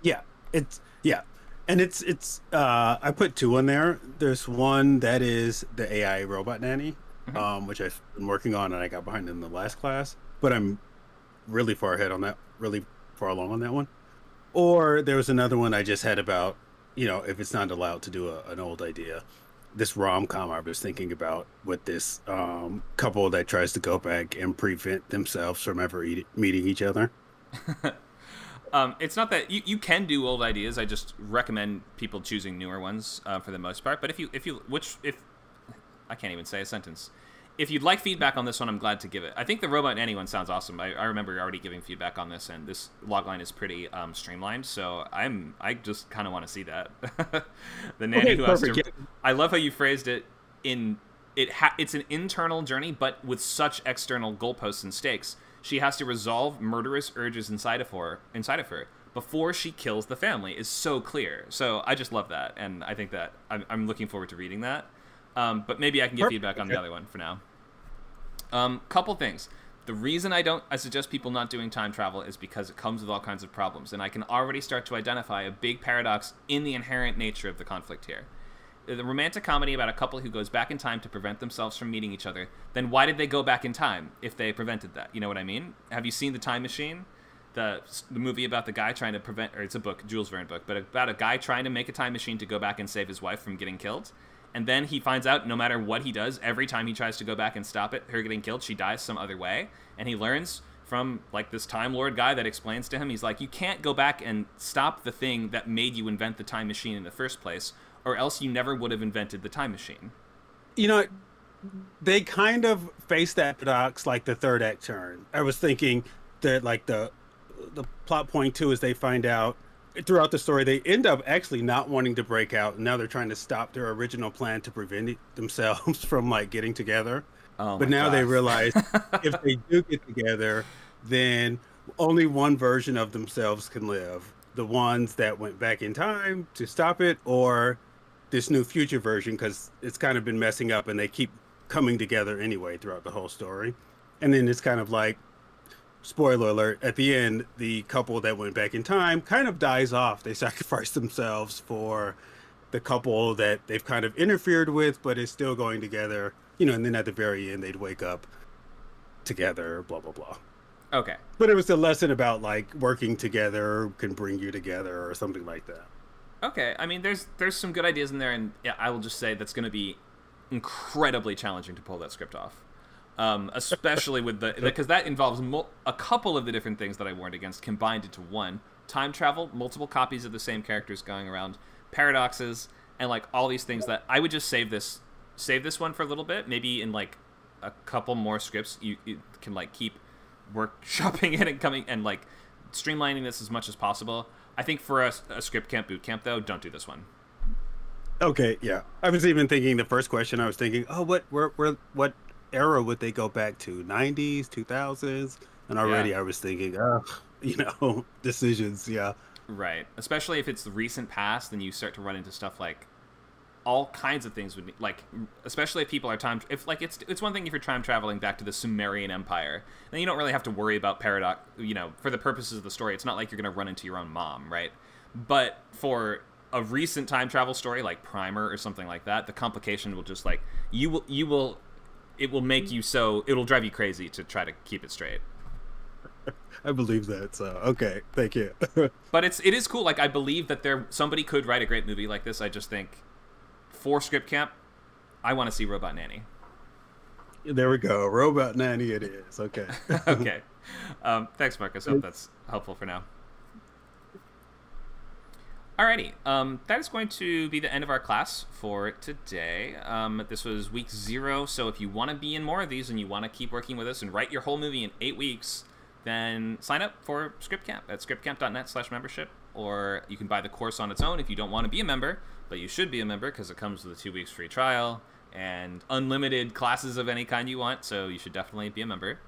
Speaker 12: Yeah, it's yeah, and it's it's. uh I put two in there. There's one that is the AI robot nanny, um, which I've been working on, and I got behind in the last class, but I'm really far ahead on that. Really far along on that one. Or there was another one I just had about, you know, if it's not allowed to do a, an old idea. This rom com I was thinking about with this um, couple that tries to go back and prevent themselves from ever eat, meeting each other.
Speaker 1: Um, it's not that you, you can do old ideas. I just recommend people choosing newer ones uh, for the most part. But if you if you which if I can't even say a sentence. If you'd like feedback on this one, I'm glad to give it. I think the robot nanny one sounds awesome. I, I remember you're already giving feedback on this, and this logline is pretty um, streamlined. So I'm I just kind of want to see that. the nanny
Speaker 12: Okay,
Speaker 1: who has to.
Speaker 12: perfect,
Speaker 1: I love how you phrased it. In it, ha- it's an internal journey, but with such external goalposts and stakes. She has to resolve murderous urges inside of her, inside of her, before she kills the family. Is so clear. So I just love that, and I think that I'm, I'm looking forward to reading that. Um, but maybe I can get feedback on the other one for now. Um, couple things. The reason I don't, I suggest people not doing time travel is because it comes with all kinds of problems, and I can already start to identify a big paradox in the inherent nature of the conflict here. The romantic comedy about a couple who goes back in time to prevent themselves from meeting each other, then why did they go back in time if they prevented that? You know what I mean? Have you seen The Time Machine? The, the movie about the guy trying to prevent, or it's a book, Jules Verne book, but about a guy trying to make a time machine to go back and save his wife from getting killed. And then he finds out no matter what he does, every time he tries to go back and stop it, her getting killed, she dies some other way. And he learns from like this Time Lord guy that explains to him, he's like, you can't go back and stop the thing that made you invent the time machine in the first place, or else you never would have invented the time machine.
Speaker 12: you know they kind of face that paradox like the third act turn i was thinking that like the the plot point too is they find out throughout the story they end up actually not wanting to break out. Now they're trying to stop their original plan to prevent it- themselves from like getting together.
Speaker 1: Oh
Speaker 12: but now they realize if they do get together then only one version of themselves can live. The ones that went back in time to stop it or this new future version because it's kind of been messing up and they keep coming together anyway throughout the whole story. And then it's kind of like spoiler alert at the end the couple that went back in time kind of dies off. They sacrifice themselves for the couple that they've kind of interfered with but is still going together you know and then at the very end they'd wake up together blah blah blah.
Speaker 1: Okay.
Speaker 12: but it was a lesson about like working together can bring you together or something like that.
Speaker 1: Okay, I mean, there's there's some good ideas in there, and yeah, I will just say that's going to be incredibly challenging to pull that script off, um, especially with the because that involves a couple of the different things that I warned against combined into one: time travel, multiple copies of the same characters going around, paradoxes, and like all these things that I would just save this save this one for a little bit, maybe in like a couple more scripts you, you can like keep workshopping it and coming and like streamlining this as much as possible. I think for a, a script camp boot camp though, don't do this one.
Speaker 12: Okay, yeah. I was even thinking the first question. I was thinking, oh, what, where, where, what era would they go back to? Nineties, two thousands, and already I was thinking, oh, you know, decisions. Yeah,
Speaker 1: Right. Especially if it's the recent past, then you start to run into stuff like all kinds of things would be like especially if people are time if like it's it's one thing if you're time traveling back to the Sumerian empire then you don't really have to worry about paradox you know for the purposes of the story it's not like you're going to run into your own mom right but for a recent time travel story like primer or something like that the complication will just like you will you will it will make you so it'll drive you crazy to try to keep it straight
Speaker 12: I believe that. So okay, thank you.
Speaker 1: but it's it is cool. Like I believe that there somebody could write a great movie like this. I just think for script camp, I want to see Robot Nanny.
Speaker 12: there we go. Robot nanny. It is okay.
Speaker 1: okay. Um, thanks, Marcus. Hope that's helpful for now. Alrighty, um, that is going to be the end of our class for today. Um, this was week zero, so if you want to be in more of these and you want to keep working with us and write your whole movie in eight weeks, then sign up for Script Camp at scriptcamp.net slash membership, or you can buy the course on its own if you don't want to be a member, but you should be a member because it comes with a two weeks free trial and unlimited classes of any kind you want, so you should definitely be a member.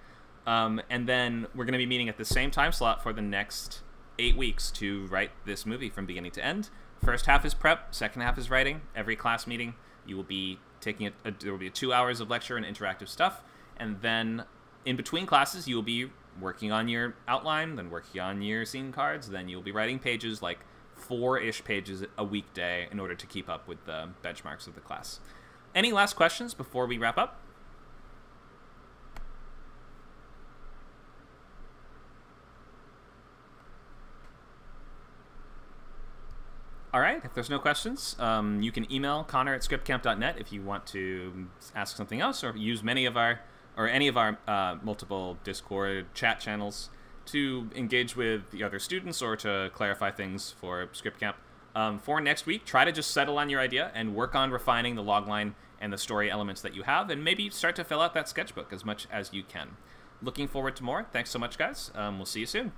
Speaker 1: Um, and then we're going to be meeting at the same time slot for the next eight weeks to write this movie from beginning to end. First half is prep, second half is writing. Every class meeting, you will be taking a, a uh, there will be two hours of lecture and interactive stuff, and then in between classes, you will be working on your outline, then working on your scene cards, then you'll be writing pages like four-ish pages a weekday in order to keep up with the benchmarks of the class. Any last questions before we wrap up? All right. If there's no questions, um, you can email Conor at scriptcamp.net if you want to ask something else or use many of our or any of our uh, multiple Discord chat channels to engage with the other students or to clarify things for ScriptCamp. Um, for next week, try to just settle on your idea and work on refining the logline and the story elements that you have, and maybe start to fill out that sketchbook as much as you can. Looking forward to more. Thanks so much, guys. Um, we'll see you soon.